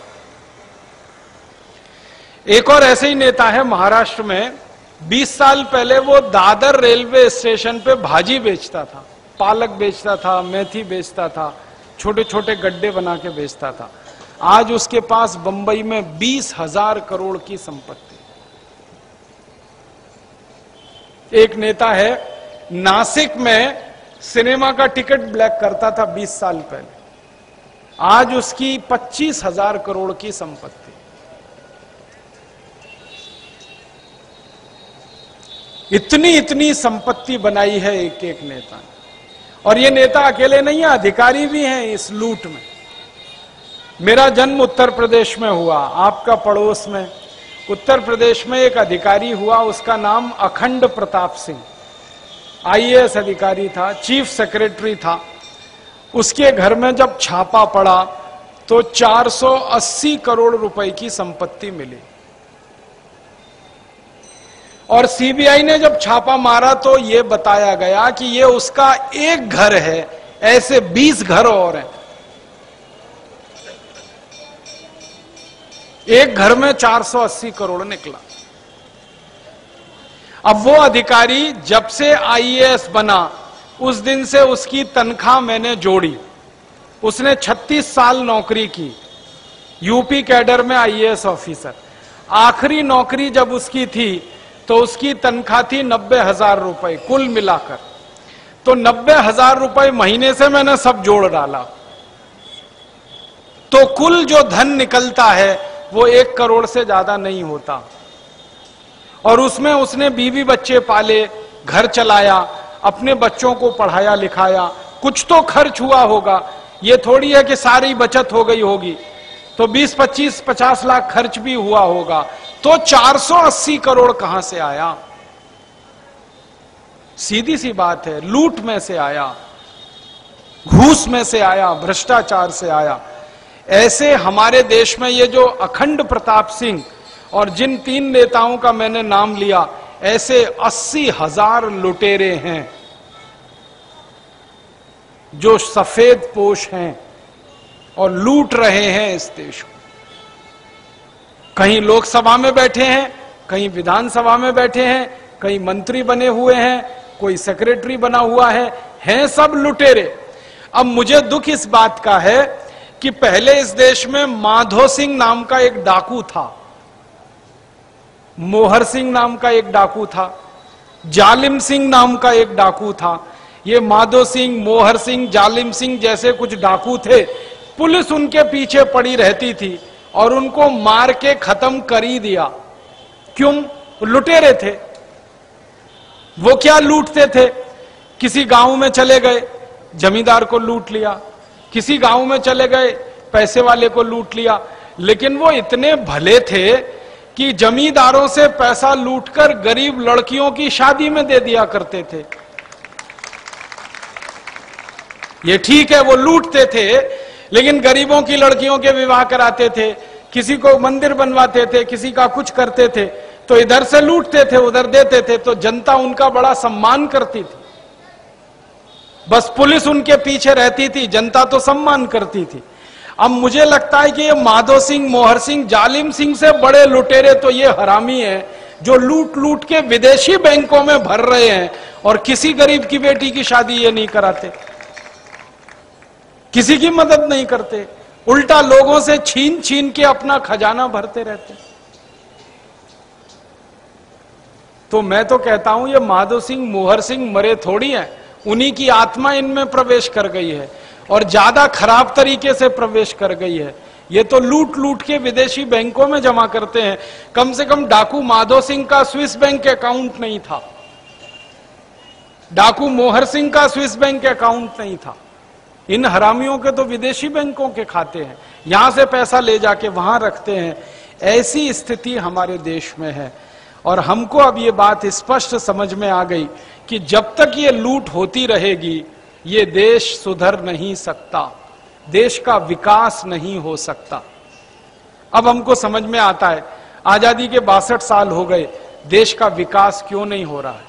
एक और ऐसे ही नेता है महाराष्ट्र में 20 साल पहले वो दादर रेलवे स्टेशन पे भाजी बेचता था, पालक बेचता था, मेथी बेचता था छोटे छोटे गड्ढे बना के बेचता था। आज उसके पास बंबई में बीस हज़ार करोड़ की संपत्ति। एक नेता है, नासिक में सिनेमा का टिकट ब्लैक करता था 20 साल पहले। आज उसकी पच्चीस हज़ार करोड़ की संपत्ति। इतनी इतनी संपत्ति बनाई है एक एक नेता ने। और ये नेता अकेले नहीं है, अधिकारी भी हैं इस लूट में। मेरा जन्म उत्तर प्रदेश में हुआ, आपका पड़ोस में। उत्तर प्रदेश में एक अधिकारी हुआ, उसका नाम अखंड प्रताप सिंह। आईएएस अधिकारी था, चीफ सेक्रेटरी था। उसके घर में जब छापा पड़ा तो 480 करोड़ रुपए की संपत्ति मिली। और सीबीआई ने जब छापा मारा तो यह बताया गया कि यह उसका एक घर है, ऐसे 20 घर और हैं। एक घर में 480 करोड़ निकला। अब वो अधिकारी जब से आईएएस बना, उस दिन से उसकी तनख्वाह मैंने जोड़ी। उसने 36 साल नौकरी की, यूपी कैडर में आईएएस ऑफिसर। आखिरी नौकरी जब उसकी थी तो उसकी तनख्वाह थी नब्बे हज़ार रुपए, कुल मिलाकर। तो नब्बे हज़ार रुपए महीने से मैंने सब जोड़ डाला। तो कुल जो धन निकलता है वो एक करोड़ से ज़्यादा नहीं होता। और उसमें उसने बीवी बच्चे पाले घर चलाया अपने बच्चों को पढ़ाया लिखाया। कुछ तो खर्च हुआ होगा। ये थोड़ी है कि सारी बचत हो गई होगी। तो 20, 25, 50 लाख खर्च भी हुआ होगा। तो 480 करोड़ कहाँ से आया? सीधी सी बात है लूट में से आया घूस में से आया भ्रष्टाचार से आया। ऐसे हमारे देश में ये जो अखंड प्रताप सिंह और जिन तीन नेताओं का मैंने नाम लिया, ऐसे अस्सी हज़ार लुटेरे हैं, जो सफ़ेद पोष हैं और लूट रहे हैं इस देश को। कहीं लोकसभा में बैठे हैं, कहीं विधानसभा में बैठे हैं, कहीं मंत्री बने हुए हैं, कोई सेक्रेटरी बना हुआ है, हैं सब लुटेरे। अब मुझे दुख इस बात का है कि पहले इस देश में माधो सिंह नाम का एक डाकू था, मोहर सिंह नाम का एक डाकू था, जालिम सिंह नाम का एक डाकू था। ये माधो सिंह, मोहर सिंह, जालिम सिंह जैसे कुछ डाकू थे, पुलिस उनके पीछे पड़ी रहती थी और उनको मार के खत्म कर ही दिया। क्यों? लुटेरे थे। वो क्या लूटते थे? किसी गाँव में चले गए, जमींदार को लूट लिया। किसी गाँव में चले गए, पैसे वाले को लूट लिया। लेकिन वो इतने भले थे कि जमींदारों से पैसा लूटकर गरीब लड़कियों की शादी में दे दिया करते थे। ये ठीक है, वो लूटते थे, लेकिन गरीबों की लड़कियों के विवाह कराते थे, किसी को मंदिर बनवाते थे, किसी का कुछ करते थे तो इधर से लूटते थे, उधर देते थे तो जनता उनका बड़ा सम्मान करती थी। बस पुलिस उनके पीछे रहती थी, जनता तो सम्मान करती थी। अब मुझे लगता है कि ये माधो सिंह, मोहर सिंह, जालिम सिंह से बड़े लुटेरे तो ये हरामी है, जो लूट लूट के विदेशी बैंकों में भर रहे हैं, और किसी गरीब की बेटी की शादी ये नहीं कराते। किसी की मदद नहीं करते। उल्टा लोगों से छीन छीन के अपना खजाना भरते रहते। तो मैं तो कहता हूँ, ये माधो सिंह, मोहर सिंह मरे थोड़ी हैं। उन्हीं की आत्मा इनमें प्रवेश कर गई है और ज़्यादा खराब तरीके से प्रवेश कर गई है। ये तो लूट लूट के विदेशी बैंकों में जमा करते हैं। कम से कम डाकू माधो सिंह का स्विस बैंक अकाउंट नहीं था। डाकू मोहर सिंह का स्विस बैंक अकाउंट नहीं था। इन हरामियों के तो विदेशी बैंकों के खाते हैं। यहाँ से पैसा ले जाके वहाँ रखते हैं। ऐसी स्थिति हमारे देश में है। और हमको अब ये बात स्पष्ट समझ में आ गई कि जब तक ये लूट होती रहेगी, ये देश सुधर नहीं सकता, देश का विकास नहीं हो सकता। अब हमको समझ में आता है, आज़ादी के बासठ साल हो गए, देश का विकास क्यों नहीं हो रहा है?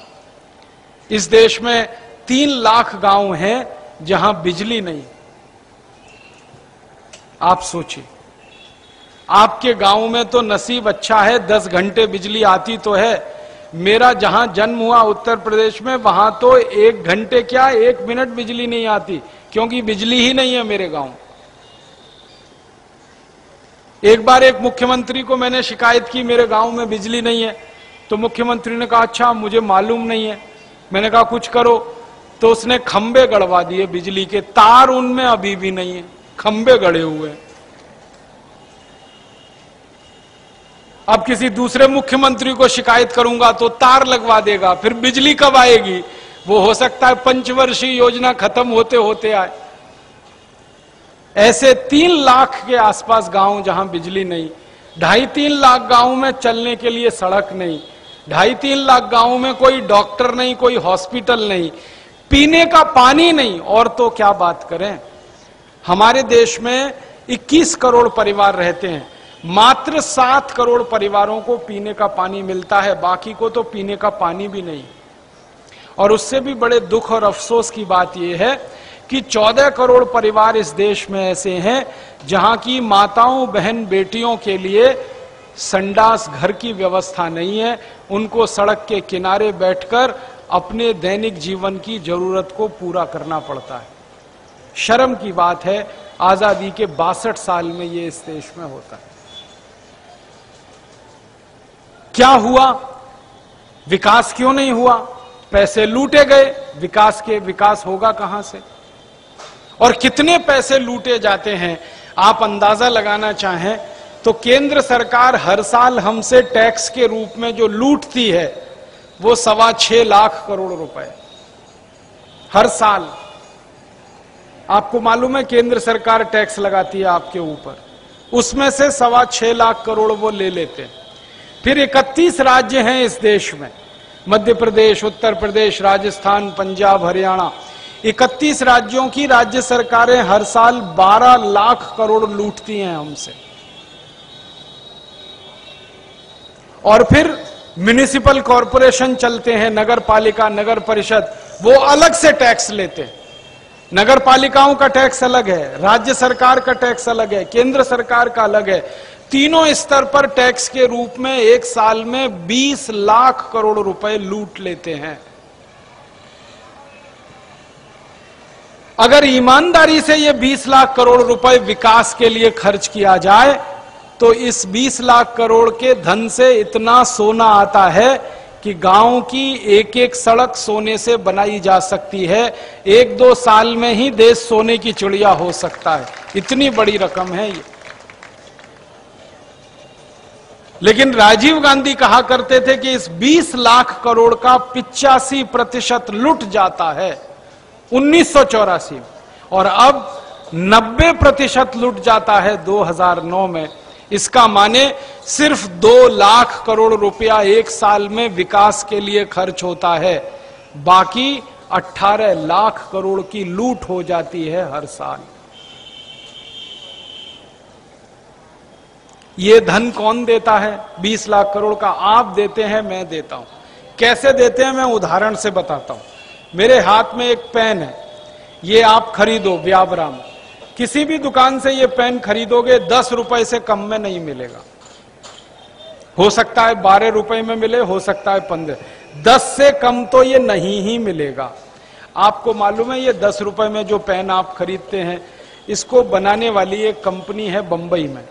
इस देश में तीन लाख गाँव हैं जहाँ बिजली नहीं। आप सोचिए, आपके गाँव में तो नसीब अच्छा है, दस घंटे बिजली आती तो है मेरा जहाँ जन्म हुआ उत्तर प्रदेश में, वहाँ तो एक घंटे क्या एक मिनट बिजली नहीं आती, क्योंकि बिजली ही नहीं है मेरे गाँव। एक बार एक मुख्यमंत्री को मैंने शिकायत की, मेरे गाँव में बिजली नहीं है। तो मुख्यमंत्री ने कहा अच्छा मुझे मालूम नहीं है। मैंने कहा, कुछ करो। तो उसने खंबे गड़वा दिए बिजली के। तार उनमें अभी भी नहीं है, खंबे गड़े हुए हैं। अब किसी दूसरे मुख्यमंत्री को शिकायत करूँगा तो तार लगवा देगा, फिर बिजली कब आएगी? वो हो सकता है पंचवर्षीय योजना खत्म होते होते आए। ऐसे तीन लाख के आसपास गाँव जहाँ बिजली नहीं, ढाई तीन लाख गाँव में चलने के लिए सड़क नहीं, ढाई तीन लाख गाँव में कोई डॉक्टर नहीं, कोई हॉस्पिटल नहीं, पीने का पानी नहीं, और तो क्या बात करें? हमारे देश में 21 करोड़ परिवार रहते हैं। मात्र सात करोड़ परिवारों को पीने का पानी मिलता है, बाकी को तो पीने का पानी भी नहीं। और उससे भी बड़े दुख और अफसोस की बात यह है कि 14 करोड़ परिवार इस देश में ऐसे हैं, जहाँ की माताओं, बहन, बेटियों के लिए संडास घर की व्यवस्था नहीं है। उनको सड़क के किनारे बैठकर अपने दैनिक जीवन की ज़रूरत को पूरा करना पड़ता है। शर्म की बात है, आज़ादी के बासठ साल में ये इस देश में होता है। क्या हुआ? विकास क्यों नहीं हुआ? पैसे लूटे गए, विकास के विकास होगा कहाँ से? और कितने पैसे लूटे जाते हैं? आप अंदाज़ा लगाना चाहें तो केंद्र सरकार हर साल हमसे टैक्स के रूप में जो लूटती है, वो सवा छह लाख करोड़ रुपए। हर साल। आपको मालूम है केंद्र सरकार टैक्स लगाती है आपके ऊपर। उसमें से सवा छह लाख करोड़ वो ले लेते हैं। फिर इकतीस राज्य हैं इस देश में। मध्य प्रदेश, उत्तर प्रदेश, राजस्थान, पंजाब, हरियाणा। इकतीस राज्यों की राज्य सरकारें हर साल 12 लाख करोड़ लूटती हैं हमसे। और फिर म्यूनिसिपल कॉरपोरेशन चलते हैं नगर पालिका नगर परिषद, वो अलग से टैक्स लेते हैं। नगर पालिकाओं का टैक्स अलग है, राज्य सरकार का टैक्स अलग है, केंद्र सरकार का अलग है। तीनों स्तर पर टैक्स के रूप में एक साल में 20 लाख करोड़ रुपए लूट लेते हैं। अगर ईमानदारी से ये 20 लाख करोड़ रुपए विकास के लिए खर्च किया जाए तो इस 20 लाख करोड़ के धन से इतना सोना आता है कि गाँव की एक एक सड़क सोने से बनाई जा सकती है। एक दो साल में ही देश सोने की चिड़िया हो सकता है। इतनी बड़ी रकम है ये। लेकिन राजीव गांधी कहा करते थे कि इस 20 लाख करोड़ का पिचासी प्रतिशत लुट जाता है उन्नीस सौ चौरासी और अब 90 प्रतिशत लुट जाता है 2009 में। इसका माने सिर्फ़ दो लाख करोड़ रुपया एक साल में विकास के लिए खर्च होता है। बाकी 18 लाख करोड़ की लूट हो जाती है हर साल। ये धन कौन देता है? 20 लाख करोड़ का आप देते हैं, मैं देता हूँ। कैसे देते हैं, मैं उदाहरण से बताता हूँ। मेरे हाथ में एक पेन है। ये आप खरीदो व्यावराम किसी भी दुकान से ये पेन खरीदोगे, दस रुपए से कम में नहीं मिलेगा। हो सकता है बारह रुपए में मिले, हो सकता है पंद्रह। दस से कम तो ये नहीं ही मिलेगा। आपको मालूम है, ये दस रुपए में जो पेन आप खरीदते हैं, इसको बनाने वाली एक कंपनी है बंबई में।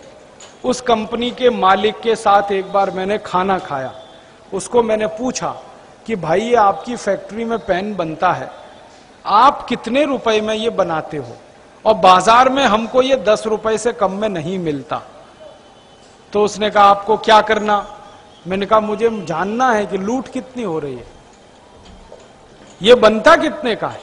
उस कंपनी के मालिक के साथ एक बार मैंने खाना खाया। उसको मैंने पूछा कि भाई, ये आपकी फैक्ट्री में पेन बनता है। आप कितने रुपए में ये बनाते हो? और बाज़ार में हमको ये दस रुपए से कम में नहीं मिलता। तो उसने कहा, आपको क्या करना? मैंने कहा, मुझे जानना है कि लूट कितनी हो रही है। ये बनता कितने का है?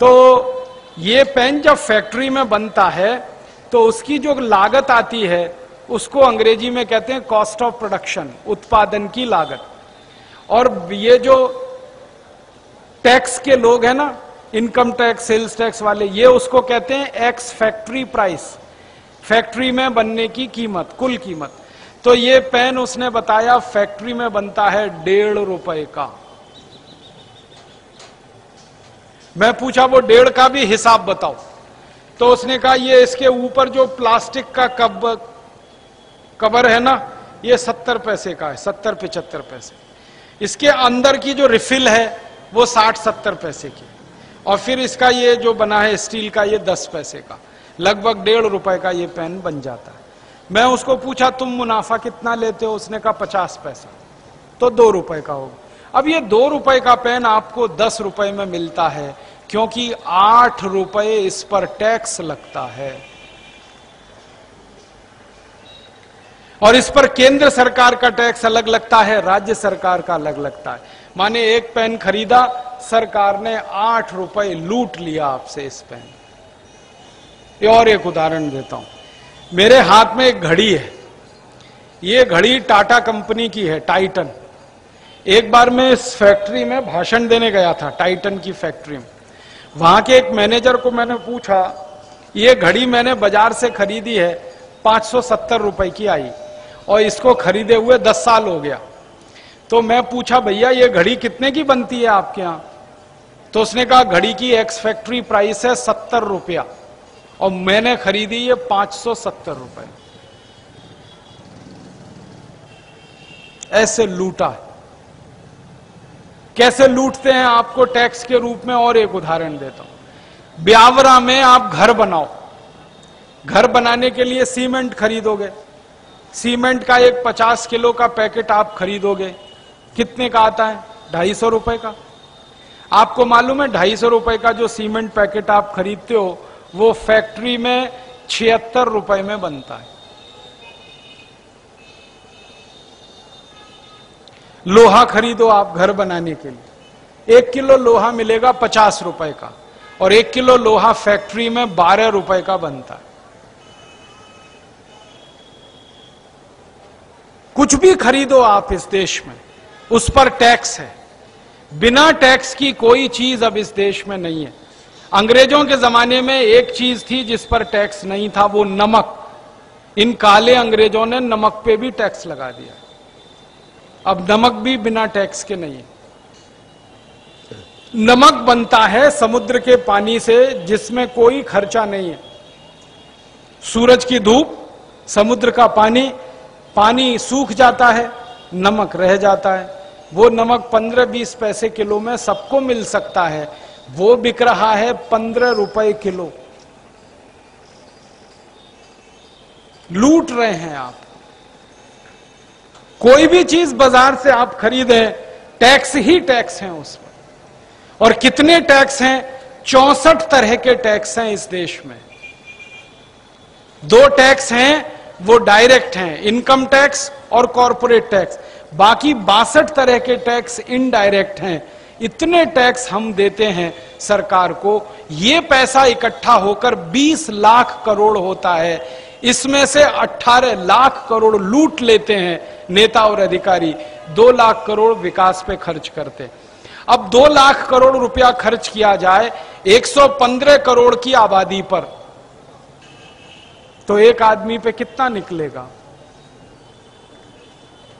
तो ये पेन जब फैक्ट्री में बनता है तो उसकी जो लागत आती है, उसको अंग्रेज़ी में कहते हैं कॉस्ट ऑफ़ प्रोडक्शन उत्पादन की लागत। और ये जो टैक्स के लोग हैं ना इनकम टैक्स सेल्स टैक्स वाले, ये उसको कहते हैं एक्स फैक्ट्री प्राइस फैक्ट्री में बनने की कीमत, कुल कीमत। तो ये पेन उसने बताया फैक्ट्री में बनता है डेढ़ रुपए का। मैं पूछा, वो डेढ़ का भी हिसाब बताओ। तो उसने कहा, ये इसके ऊपर जो प्लास्टिक का कब, कवर है ना, ये सत्तर पैसे का है, सत्तर पिचहत्तर पैसे। इसके अंदर की जो रिफिल है, वो साठ सत्तर पैसे की और फिर इसका ये जो बना है स्टील का, ये दस पैसे का। लगभग डेढ़ रुपए का ये पेन बन जाता है। मैं उसको पूछा, तुम मुनाफा कितना लेते हो? उसने कहा, पचास पैसा। तो दो रुपए का होगा। अब ये दो रुपए का पेन आपको दस रुपए में मिलता है। क्योंकि आठ रुपए इस पर टैक्स लगता है। और इस पर केंद्र सरकार का टैक्स अलग लगता है, राज्य सरकार का अलग लगता है। माने एक पेन खरीदा, सरकार ने आठ रुपए लूट लिया आपसे इस पेन। और एक उदाहरण देता हूँ। मेरे हाथ में एक घड़ी है। ये घड़ी टाटा कंपनी की है, टाइटन। एक बार मैं इस फैक्ट्री में भाषण देने गया था, टाइटन की फैक्ट्री में। वहाँ के एक मैनेजर को मैंने पूछा, ये घड़ी मैंने बाज़ार से खरीदी है, पाँच सौ सत्तर रुपए की आई और इसको खरीदे हुए दस साल हो गया। तो मैं पूछा, भैया, ये घड़ी कितने की बनती है आपके यहाँ? तो उसने कहा, घड़ी की एक्स फैक्ट्री प्राइस है सत्तर रुपया और मैंने खरीदी ये पाँच सौ सत्तर रुपए। ऐसे लूटा है। कैसे लूटते हैं आपको टैक्स के रूप में? और एक उदाहरण देता हूँ। ब्यावरा में आप घर बनाओ। घर बनाने के लिए सीमेंट खरीदोगे। सीमेंट का एक पचास किलो का पैकेट आप खरीदोगे। कितने का आता है? ढाई सौ रुपए का। आपको मालूम है ढाई सौ रुपए का जो सीमेंट पैकेट आप खरीदते हो, वो फैक्ट्री में छिहत्तर रुपए में बनता है। लोहा खरीदो आप घर बनाने के लिए। एक किलो लोहा मिलेगा पचास रुपए का और एक किलो लोहा फैक्ट्री में बारह रुपए का बनता है। कुछ भी खरीदो आप इस देश में, उस पर टैक्स है। बिना टैक्स की कोई चीज़ अब इस देश में नहीं है। अंग्रेज़ों के जमाने में एक चीज़ थी जिस पर टैक्स नहीं था, वो नमक। इन काले अंग्रेज़ों ने नमक पे भी टैक्स लगा दिया। अब नमक भी बिना टैक्स के नहीं नमक बनता है समुद्र के पानी से, जिसमें कोई खर्चा नहीं है। सूरज की धूप, समुद्र का पानी पानी सूख जाता है, नमक रह जाता है। वो नमक पंद्रह बीस पैसे किलो में सबको मिल सकता है। वो बिक रहा है पंद्रह रुपए किलो। लूट रहे हैं आप। कोई भी चीज़ बाज़ार से आप खरीदें, टैक्स ही टैक्स हैं उसमें और कितने टैक्स हैं? चौसठ तरह के टैक्स हैं इस देश में। दो टैक्स हैं, वो डायरेक्ट हैं, इनकम टैक्स और कॉरपोरेट टैक्स। बाकी बासठ तरह के टैक्स इनडायरेक्ट हैं। इतने टैक्स हम देते हैं सरकार को। ये पैसा इकट्ठा होकर 20 लाख करोड़ होता है। इसमें से 18 लाख करोड़ लूट लेते हैं नेता और अधिकारी। दो लाख करोड़ विकास पे खर्च करते। अब दो लाख करोड़ रुपया खर्च किया जाए 115 करोड़ की आबादी पर। तो एक आदमी पे कितना निकलेगा?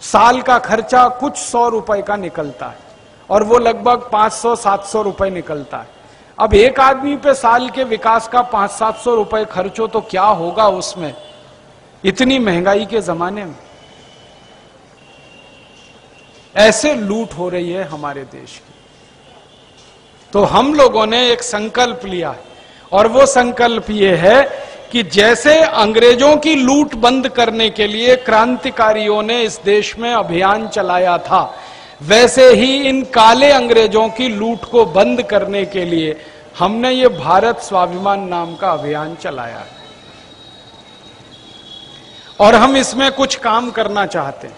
साल का खर्चा कुछ सौ रुपए का निकलता है और वो लगभग पाँच सौ, सात सौ रुपए निकलता है। अब एक आदमी पे साल के विकास का पाँच सात सौ रुपए खर्च हो तो क्या होगा उसमें? इतनी महँगाई के जमाने में। ऐसे लूट हो रही है हमारे देश की। तो हम लोगों ने एक संकल्प लिया और वो संकल्प ये है कि जैसे अंग्रेज़ों की लूट बंद करने के लिए क्रांतिकारियों ने इस देश में अभियान चलाया था, वैसे ही इन काले अंग्रेज़ों की लूट को बंद करने के लिए हमने ये भारत स्वाभिमान नाम का अभियान चलाया है। और हम इसमें कुछ काम करना चाहते हैं।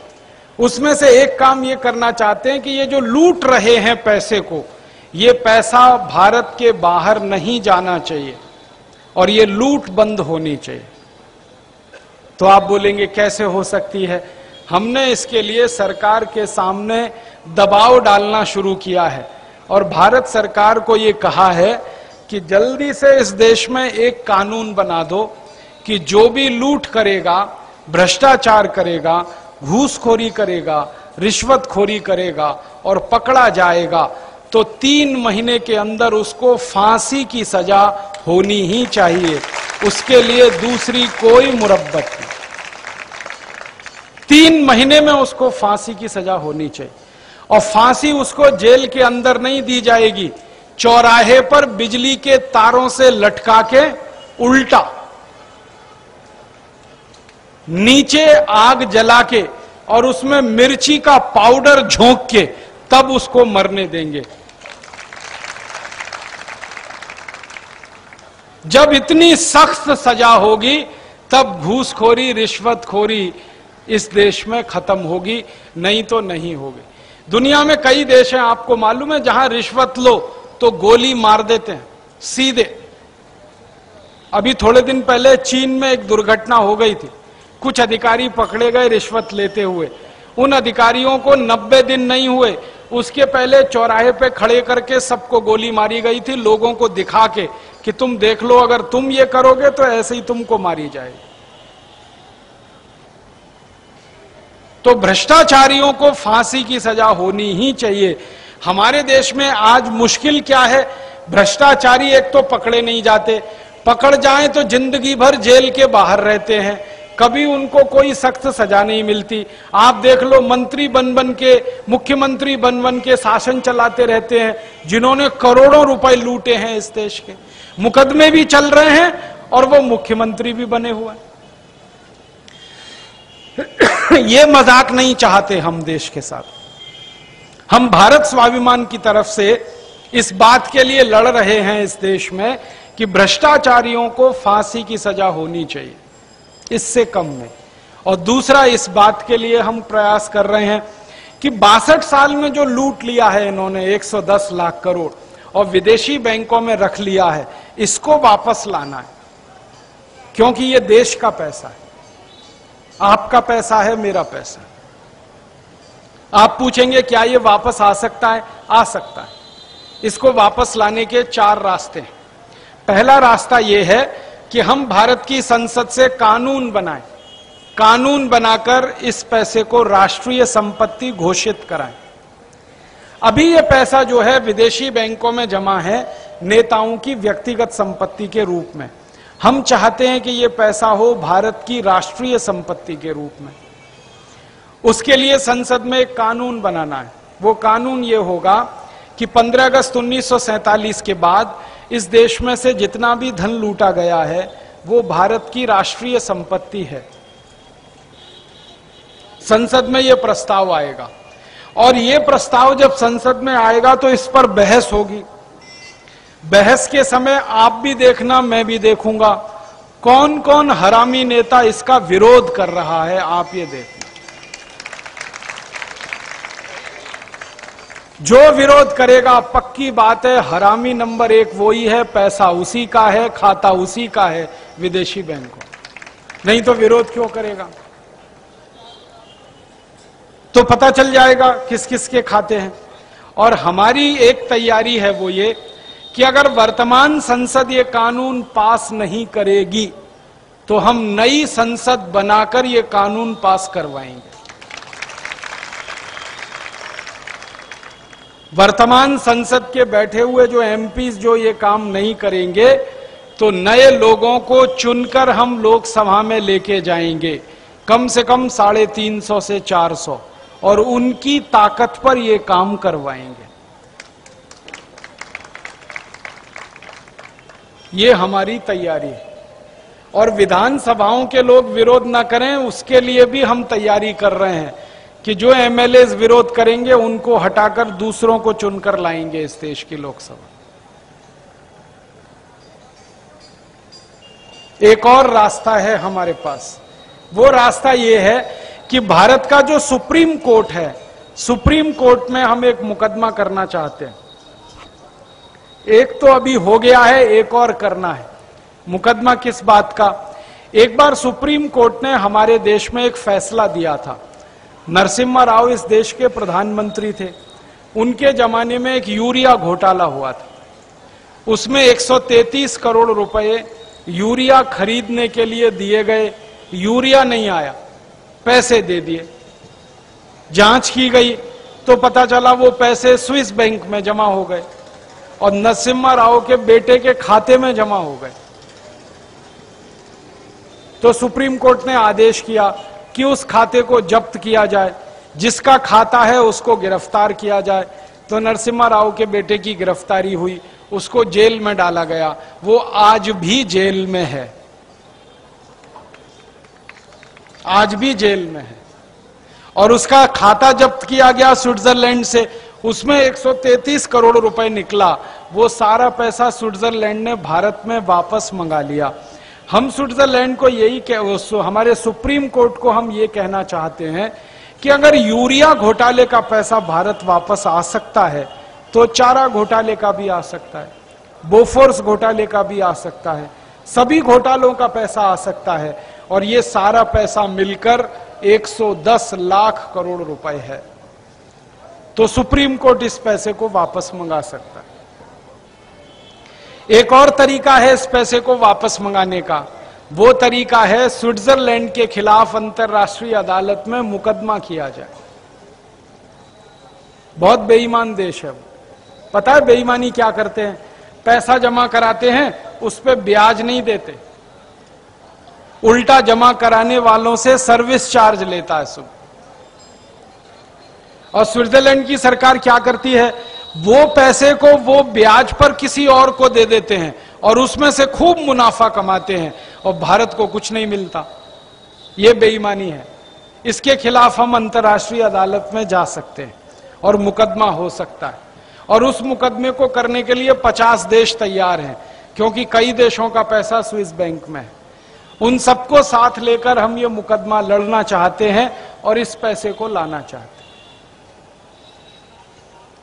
उसमें से एक काम ये करना चाहते हैं कि ये जो लूट रहे हैं पैसे को, ये पैसा भारत के बाहर नहीं जाना चाहिए और ये लूट बंद होनी चाहिए। तो आप बोलेंगे, कैसे हो सकती है? हमने इसके लिए सरकार के सामने दबाव डालना शुरू किया है। और भारत सरकार को ये कहा है कि जल्दी से इस देश में एक कानून बना दो कि जो भी लूट करेगा, भ्रष्टाचार करेगा, घूसखोरी करेगा, रिश्वतखोरी करेगा और पकड़ा जाएगा तो तीन महीने के अंदर उसको फांसी की सजा होनी ही चाहिए। उसके लिए दूसरी कोई मुरब्बत नहीं। तीन महीने में उसको फांसी की सजा होनी चाहिए। और फांसी उसको जेल के अंदर नहीं दी जाएगी। चौराहे पर बिजली के तारों से लटका के उल्टा। नीचे आग जला के और उसमें मिर्ची का पाउडर झोंक के तब उसको मरने देंगे। जब इतनी सख्त सजा होगी, तब घूसखोरी, रिश्वतखोरी इस देश में खत्म होगी, नहीं तो नहीं होगी। दुनिया में कई देश हैं, आपको मालूम है, जहाँ रिश्वत लो तो गोली मार देते हैं, सीधे। अभी थोड़े दिन पहले चीन में एक दुर्घटना हो गई थी। कुछ अधिकारी पकड़े गए रिश्वत लेते हुए। उन अधिकारियों को 90 दिन नहीं हुए। उसके पहले चौराहे पे खड़े करके सबको गोली मारी गई थी, लोगों को दिखा के कि तुम देख लो, अगर तुम ये करोगे तो ऐसे ही तुमको मारी जाएगी। तो भ्रष्टाचारियों को फांसी की सजा होनी ही चाहिए। हमारे देश में आज मुश्किल क्या है? भ्रष्टाचारी एक तो पकड़े नहीं जाते। पकड़ जाए तो ज़िंदगी भर जेल के बाहर रहते हैं। कभी उनको कोई सख्त सजा नहीं मिलती। आप देख लो, मंत्री बन बन के, मुख्यमंत्री बन बन के शासन चलाते रहते हैं, जिन्होंने करोड़ों रुपए लूटे हैं इस देश के। मुकदमे भी चल रहे हैं और वो मुख्यमंत्री भी बने हुए ये मज़ाक नहीं चाहते हम देश के साथ। हम भारत स्वाभिमान की तरफ़ से इस बात के लिए लड़ रहे हैं इस देश में कि भ्रष्टाचारियों को फांसी की सजा होनी चाहिए। इससे कम नहीं। और दूसरा, इस बात के लिए हम प्रयास कर रहे हैं कि बासठ साल में जो लूट लिया है इन्होंने 110 लाख करोड़, और विदेशी बैंकों में रख लिया है, इसको वापस लाना है। क्योंकि ये देश का पैसा है। आपका पैसा है, मेरा पैसा आप पूछेंगे, क्या ये वापस आ सकता है? आ सकता है। इसको वापस लाने के चार रास्ते हैं। पहला रास्ता यह है कि हम भारत की संसद से कानून बनाएँ। कानून बनाकर इस पैसे को राष्ट्रीय संपत्ति घोषित कराएँ। अभी ये पैसा जो है, विदेशी बैंकों में जमा है, नेताओं की व्यक्तिगत संपत्ति के रूप में। हम चाहते हैं कि ये पैसा हो भारत की राष्ट्रीय संपत्ति के रूप में। उसके लिए संसद में एक कानून बनाना है। वो कानून ये होगा कि 15 अगस्त उन्नीस सौ सैंतालीस के बाद इस देश में से जितना भी धन लूटा गया है, वो भारत की राष्ट्रीय संपत्ति है। संसद में यह प्रस्ताव आएगा। और ये प्रस्ताव जब संसद में आएगा तो इस पर बहस होगी। बहस के समय आप भी देखना, मैं भी देखूँगा। कौन कौन हरामी नेता इसका विरोध कर रहा है, आप ये देखना जो विरोध करेगा, पक्की बात है, हरामी नंबर एक वो ही है पैसा उसी का है, खाता उसी का है, विदेशी बैंकों। नहीं तो विरोध क्यों करेगा? तो पता चल जाएगा किस किस के खाते हैं। और हमारी एक तैयारी है वो ये कि अगर वर्तमान संसद ये कानून पास नहीं करेगी तो हम नई संसद बनाकर ये कानून पास करवाएँगे। वर्तमान संसद के बैठे हुए जो एमपी जो ये काम नहीं करेंगे तो नए लोगों को चुनकर हम लोकसभा में लेके जाएँगे, कम से कम साढ़े तीन सौ से चार सौ, और उनकी ताकत पर ये काम करवाएँगे। ये हमारी तैयारी है। और विधानसभाओं के लोग विरोध ना करें, उसके लिए भी हम तैयारी कर रहे हैं कि जो एमएलए विरोध करेंगे, उनको हटाकर दूसरों को चुनकर लाएँगे इस देश की लोकसभा। एक और रास्ता है हमारे पास। वो रास्ता ये है कि भारत का जो सुप्रीम कोर्ट है, सुप्रीम कोर्ट में हम एक मुकदमा करना चाहते हैं। एक तो अभी हो गया है, एक और करना है। मुकदमा किस बात का? एक बार सुप्रीम कोर्ट ने हमारे देश में एक फैसला दिया था। नरसिम्हा राव इस देश के प्रधानमंत्री थे। उनके जमाने में एक यूरिया घोटाला हुआ था। उसमें 133 करोड़ रुपए यूरिया खरीदने के लिए दिए गए, यूरिया नहीं आया। पैसे दे दिए। जाँच की गई तो पता चला वो पैसे स्विस बैंक में जमा हो गए। और नरसिम्हा राव के बेटे के खाते में जमा हो गए। तो सुप्रीम कोर्ट ने आदेश किया कि उस खाते को जब्त किया जाए। जिसका खाता है उसको गिरफ़्तार किया जाए। तो नरसिम्हा राव के बेटे की गिरफ्तारी हुई। उसको जेल में डाला गया। वो आज भी जेल में है। आज भी जेल में है। और उसका खाता जब्त किया गया स्विट्जरलैंड से। उसमें 133 करोड़ रुपए निकला। वो सारा पैसा स्विट्जरलैंड ने भारत में वापस मंगा लिया। हम स्विट्जरलैंड को यही कह हमारे सुप्रीम कोर्ट को हम ये कहना चाहते हैं कि अगर यूरिया घोटाले का पैसा भारत वापस आ सकता है तो चारा घोटाले का भी आ सकता है, बोफोर्स घोटाले का भी आ सकता है, सभी घोटालों का पैसा आ सकता है और ये सारा पैसा मिलकर 110 लाख करोड़ रुपए है। तो सुप्रीम कोर्ट इस पैसे को वापस मंगा सकता है। एक और तरीका है इस पैसे को वापस मंगाने का। वो तरीका है स्विट्जरलैंड के खिलाफ अंतर्राष्ट्रीय अदालत में मुकदमा किया जाए। बहुत बेईमान देश है पता है बेईमानी क्या करते हैं? पैसा जमा कराते हैं, उस पर ब्याज नहीं देते। उल्टा जमा कराने वालों से सर्विस चार्ज लेता है सुन और स्विट्जरलैंड की सरकार क्या करती है? वो पैसे को, वो ब्याज पर किसी और को दे देते हैं और उसमें से खूब मुनाफा कमाते हैं और भारत को कुछ नहीं मिलता। ये बेईमानी है। इसके खिलाफ हम अंतर्राष्ट्रीय अदालत में जा सकते हैं और मुकदमा हो सकता है। और उस मुकदमे को करने के लिए 50 देश तैयार हैं, क्योंकि कई देशों का पैसा स्विस बैंक में है। उन सबको साथ लेकर हम ये मुकदमा लड़ना चाहते हैं और इस पैसे को लाना चाहते हैं।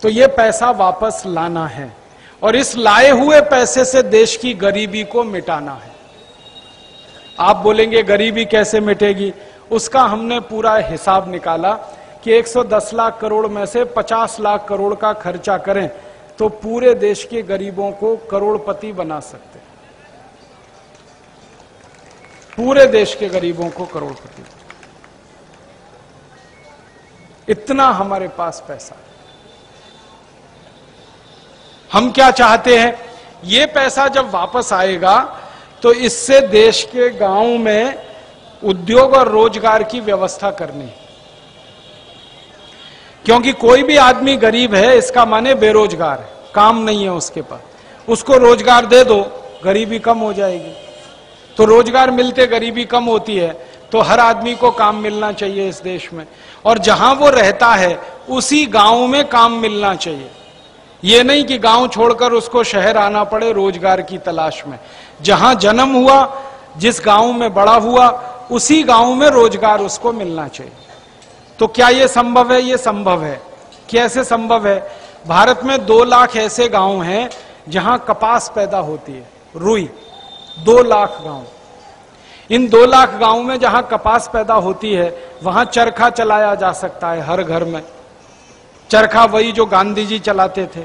तो ये पैसा वापस लाना है और इस लाए हुए पैसे से देश की गरीबी को मिटाना है। आप बोलेंगे, गरीबी कैसे मिटेगी? उसका हमने पूरा हिसाब निकाला कि 110 लाख करोड़ में से 50 लाख करोड़ का खर्चा करें तो पूरे देश के गरीबों को करोड़पति बना सकते। पूरे देश के गरीबों को करोड़पति। इतना हमारे पास पैसा है। हम क्या चाहते हैं? ये पैसा जब वापस आएगा तो इससे देश के गाँव में उद्योग और रोज़गार की व्यवस्था करनी। क्योंकि कोई भी आदमी गरीब है, इसका माने बेरोजगार है, काम नहीं है उसके पास। उसको रोज़गार दे दो, गरीबी कम हो जाएगी। तो रोज़गार मिलते गरीबी कम होती है तो हर आदमी को काम मिलना चाहिए इस देश में। और जहाँ वो रहता है, उसी गाँव में काम मिलना चाहिए। ये नहीं कि गाँव छोड़कर उसको शहर आना पड़े रोज़गार की तलाश में। जहाँ जन्म हुआ, जिस गाँव में बड़ा हुआ, उसी गाँव में रोज़गार उसको मिलना चाहिए। तो क्या ये संभव है? ये संभव है। कैसे संभव है? भारत में दो लाख ऐसे गाँव हैं जहाँ कपास पैदा होती है, रुई। दो लाख गाँव। इन दो लाख गाँव में जहाँ कपास पैदा होती है, वहाँ चरखा चलाया जा सकता है हर घर में। चरखा वही जो गांधी जी चलाते थे,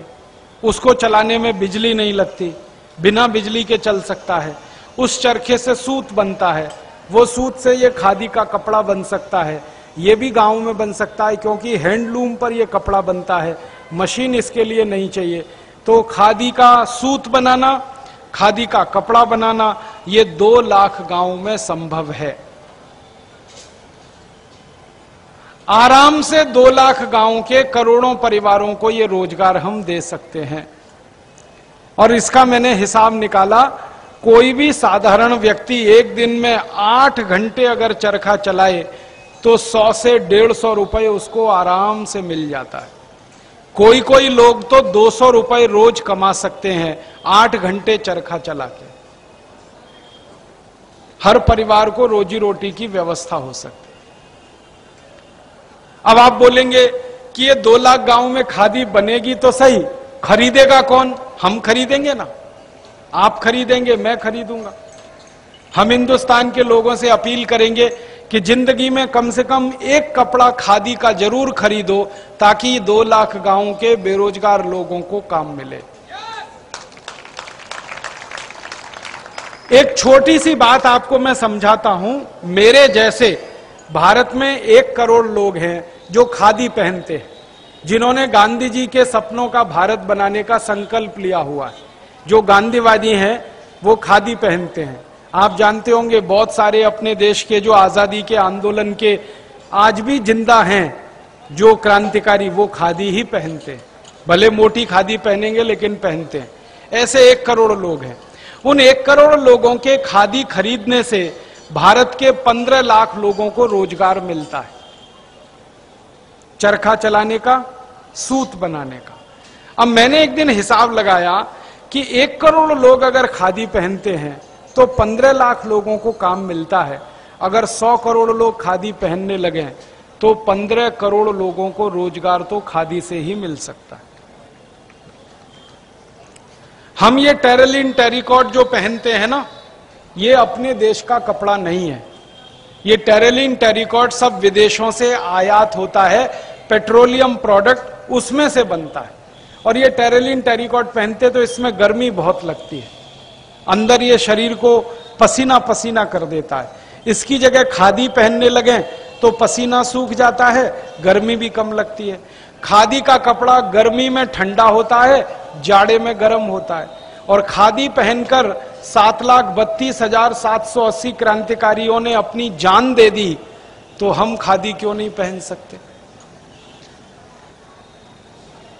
उसको चलाने में बिजली नहीं लगती, बिना बिजली के चल सकता है। उस चरखे से सूत बनता है, वो सूत से ये खादी का कपड़ा बन सकता है। ये भी गाँव में बन सकता है, क्योंकि हैंडलूम पर ये कपड़ा बनता है, मशीन इसके लिए नहीं चाहिए। तो खादी का सूत बनाना, खादी का कपड़ा बनाना, ये दो लाख गाँव में संभव है। आराम से दो लाख गाँव के करोड़ों परिवारों को ये रोज़गार हम दे सकते हैं। और इसका मैंने हिसाब निकाला, कोई भी साधारण व्यक्ति एक दिन में आठ घंटे अगर चरखा चलाए तो सौ से डेढ़ सौ रुपए उसको आराम से मिल जाता है। कोई कोई लोग तो दो सौ रुपए रोज कमा सकते हैं, आठ घंटे चरखा चला के। हर परिवार को रोजी रोटी की व्यवस्था हो सकती अब आप बोलेंगे कि ये दो लाख गाँव में खादी बनेगी तो सही, खरीदेगा कौन? हम खरीदेंगे ना। आप खरीदेंगे, मैं खरीदूँगा। हम हिंदुस्तान के लोगों से अपील करेंगे कि ज़िंदगी में कम से कम एक कपड़ा खादी का ज़रूर खरीदो, ताकि दो लाख गाँव के बेरोजगार लोगों को काम मिले। एक छोटी सी बात आपको मैं समझाता हूँ। मेरे जैसे भारत में एक करोड़ लोग हैं जो खादी पहनते हैं, जिन्होंने गांधी जी के सपनों का भारत बनाने का संकल्प लिया हुआ है। जो गांधीवादी हैं, वो खादी पहनते हैं। आप जानते होंगे, बहुत सारे अपने देश के जो आज़ादी के आंदोलन के आज भी ज़िंदा हैं, जो क्रांतिकारी, वो खादी ही पहनते हैं। भले मोटी खादी पहनेंगे, लेकिन पहनते हैं। ऐसे एक करोड़ लोग हैं। उन एक करोड़ लोगों के खादी खरीदने से भारत के पंद्रह लाख लोगों को रोज़गार मिलता है। चरखा चलाने का, सूत बनाने का। अब मैंने एक दिन हिसाब लगाया कि एक करोड़ लोग अगर खादी पहनते हैं तो पंद्रह लाख लोगों को काम मिलता है। अगर सौ करोड़ लोग खादी पहनने लगे तो पंद्रह करोड़ लोगों को रोज़गार तो खादी से ही मिल सकता है। हम ये टेरलिन, टेरिकॉट जो पहनते हैं ना, ये अपने देश का कपड़ा नहीं है। ये टेरेलिन, टेरिकॉट सब विदेशों से आयात होता है। पेट्रोलियम प्रोडक्ट उसमें से बनता है। और ये टेरेलिन टेरिकॉट पहनते तो इसमें गर्मी बहुत लगती है। अंदर ये शरीर को पसीना पसीना कर देता है। इसकी जगह खादी पहनने लगे तो पसीना सूख जाता है, गर्मी भी कम लगती है। खादी का कपड़ा गर्मी में ठंडा होता है, जाड़े में गर्म होता है। और खादी पहनकर सात लाख बत्तीस हज़ार सात सौ अस्सी क्रांतिकारियों ने अपनी जान दे दी तो हम खादी क्यों नहीं पहन सकते?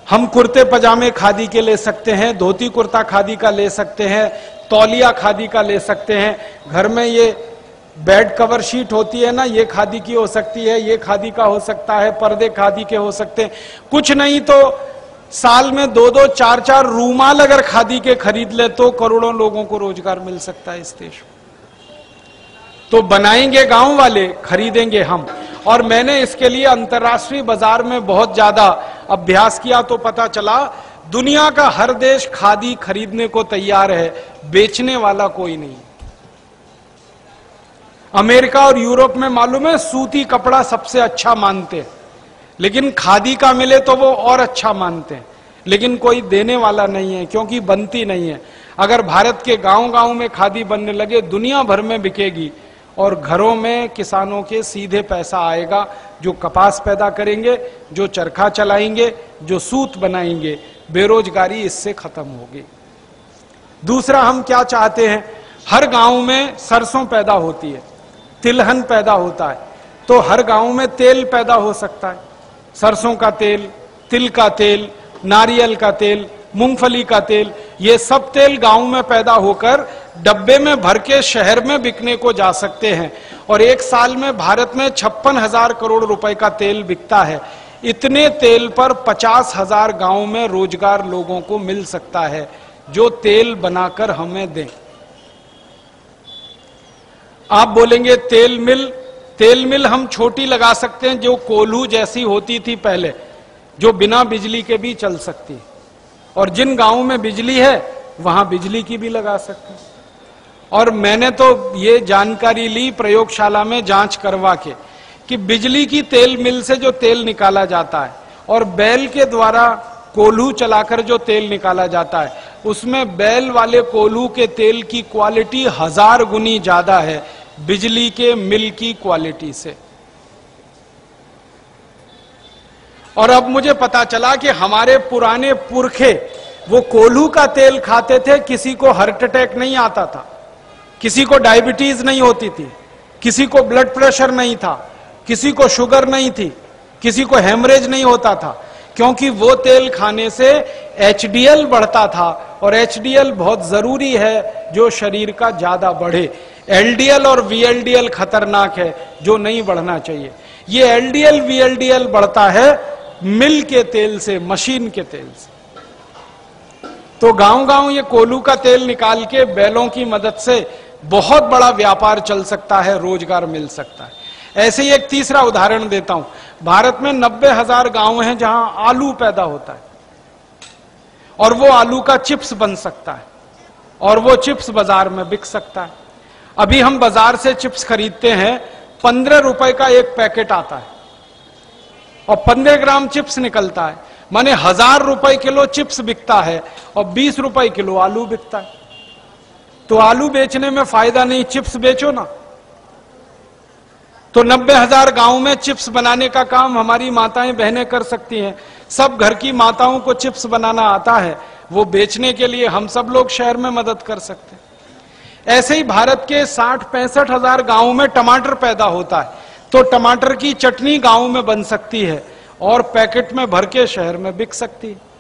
हम कुर्ते पजामे खादी के ले सकते हैं, धोती कुर्ता खादी का ले सकते हैं, तौलिया खादी का ले सकते हैं। घर में ये बेड कवर शीट होती है ना, ये खादी की हो सकती है, ये खादी का हो सकता है, पर्दे खादी के हो सकते हैं। कुछ नहीं तो साल में दो दो चार चार रूमाल अगर खादी के खरीद ले तो करोड़ों लोगों को रोज़गार मिल सकता है इस देश में। तो बनाएँगे गाँव वाले, खरीदेंगे हम। और मैंने इसके लिए अंतर्राष्ट्रीय बाज़ार में बहुत ज़्यादा अभ्यास किया तो पता चला, दुनिया का हर देश खादी खरीदने को तैयार है, बेचने वाला कोई नहीं। अमेरिका और यूरोप में मालूम है, सूती कपड़ा सबसे अच्छा मानते हैं। लेकिन खादी का मिले तो वो और अच्छा मानते हैं। लेकिन कोई देने वाला नहीं है, क्योंकि बनती नहीं है। अगर भारत के गाँव गाँव में खादी बनने लगे, दुनिया भर में बिकेगी। और घरों में किसानों के सीधे पैसा आएगा, जो कपास पैदा करेंगे, जो चरखा चलाएँगे, जो सूत बनाएँगे, बेरोजगारी इससे खत्म होगी। दूसरा, हम क्या चाहते हैं? हर गाँव में सरसों पैदा होती है, तिलहन पैदा होता है तो हर गाँव में तेल पैदा हो सकता है। सरसों का तेल, तिल का तेल, नारियल का तेल, मूंगफली का तेल, ये सब तेल गाँव में पैदा होकर डब्बे में भर के शहर में बिकने को जा सकते हैं। और एक साल में भारत में छप्पन हज़ार करोड़ रुपए का तेल बिकता है। इतने तेल पर पचास हज़ार गाँव में रोज़गार लोगों को मिल सकता है, जो तेल बनाकर हमें दें। आप बोलेंगे, तेल मिल तेल मिल हम छोटी लगा सकते हैं, जो कोल्हू जैसी होती थी पहले, जो बिना बिजली के भी चल सकती। और जिन गाँवों में बिजली है, वहाँ बिजली की भी लगा सकते हैं। और मैंने तो ये जानकारी ली प्रयोगशाला में जाँच करवा के कि बिजली की तेल मिल से जो तेल निकाला जाता है और बैल के द्वारा कोल्हू चलाकर जो तेल निकाला जाता है, उसमें बैल वाले कोल्हू के तेल की क्वालिटी हज़ार गुनी ज़्यादा है बिजली के मिल की क्वालिटी से। और अब मुझे पता चला कि हमारे पुराने पुरखे, वो कोल्हू का तेल खाते थे, किसी को हार्ट अटैक नहीं आता था। किसी को डायबिटीज़ नहीं होती थी, किसी को ब्लड प्रेशर नहीं था, किसी को शुगर नहीं थी, किसी को हेमरेज नहीं होता था, क्योंकि वो तेल खाने से एचडीएल बढ़ता था और एचडीएल बहुत ज़रूरी है जो शरीर का ज़्यादा बढ़े। एलडीएल और वीएलडीएल खतरनाक है, जो नहीं बढ़ना चाहिए। ये एलडीएल, वीएलडीएल बढ़ता है मिल के तेल से, मशीन के तेल से। तो गाँव गाँव ये कोलू का तेल निकाल के बैलों की मदद से बहुत बड़ा व्यापार चल सकता है, रोज़गार मिल सकता है। ऐसे ही एक तीसरा उदाहरण देता हूँ। भारत में नब्बे हज़ार गाँव हैं जहाँ आलू पैदा होता है। और वो आलू का चिप्स बन सकता है। और वो चिप्स बाज़ार में बिक सकता है। अभी हम बाज़ार से चिप्स खरीदते हैं, पंद्रह रुपए का एक पैकेट आता है। और पंद्रह ग्राम चिप्स निकलता है। माने हज़ार रुपए किलो चिप्स बिकता है और बीस रुपए किलो आलू बिकता है। तो आलू बेचने में फ़ायदा नहीं, चिप्स बेचो ना। तो नब्बे हज़ार गाँव में चिप्स बनाने का काम हमारी माताएँ, बहनें कर सकती हैं। सब घर की माताओं को चिप्स बनाना आता है। वो बेचने के लिए हम सब लोग शहर में मदद कर सकते हैं। ऐसे ही भारत के साठ पैंसठ हज़ार गाँव में टमाटर पैदा होता है। तो टमाटर की चटनी गाँव में बन सकती है और पैकेट में भर के शहर में बिक सकती है।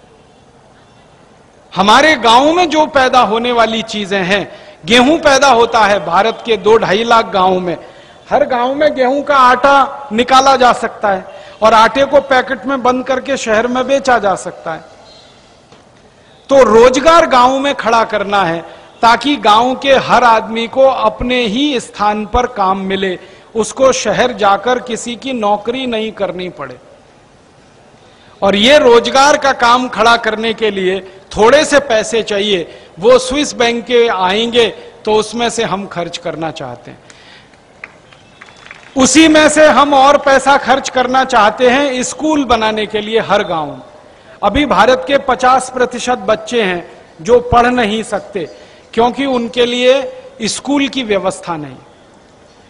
हमारे गाँव में जो पैदा होने वाली चीज़ें हैं, गेहूँ पैदा होता है भारत के दो ढाई लाख गाँव में। हर गाँव में गेहूँ का आटा निकाला जा सकता है और आटे को पैकेट में बंद करके शहर में बेचा जा सकता है। तो रोज़गार गाँव में खड़ा करना है, ताकि गाँव के हर आदमी को अपने ही स्थान पर काम मिले, उसको शहर जाकर किसी की नौकरी नहीं करनी पड़े। और ये रोज़गार का काम खड़ा करने के लिए थोड़े से पैसे चाहिए, वो स्विस बैंक के आएँगे तो उसमें से हम खर्च करना चाहते हैं। उसी में से हम और पैसा खर्च करना चाहते हैं स्कूल बनाने के लिए हर गाँव अभी भारत के 50 प्रतिशत बच्चे हैं जो पढ़ नहीं सकते, क्योंकि उनके लिए स्कूल की व्यवस्था नहीं।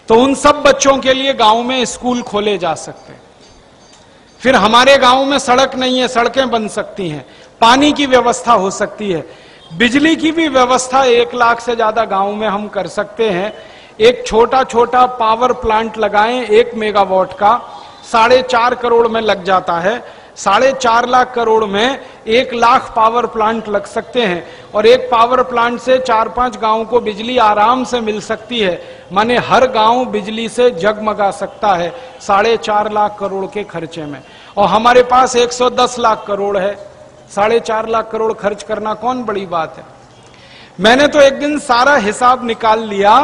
तो उन सब बच्चों के लिए गाँव में स्कूल खोले जा सकते हैं। फिर हमारे गाँव में सड़क नहीं है, सड़कें बन सकती हैं। पानी की व्यवस्था हो सकती है। बिजली की भी व्यवस्था एक लाख से ज़्यादा गाँव में हम कर सकते हैं। एक छोटा छोटा पावर प्लांट लगाएँ, एक मेगावाट का, साढ़े चार करोड़ में लग जाता है। साढ़े चार लाख करोड़ में एक लाख पावर प्लांट लग सकते हैं। और एक पावर प्लांट से चार पाँच गाँव को बिजली आराम से मिल सकती है। माने हर गाँव बिजली से जगमगा सकता है साढ़े चार लाख करोड़ के खर्चे में। और हमारे पास 110 लाख करोड़ है। साढ़े चार लाख करोड़ खर्च करना कौन बड़ी बात है? मैंने तो एक दिन सारा हिसाब निकाल लिया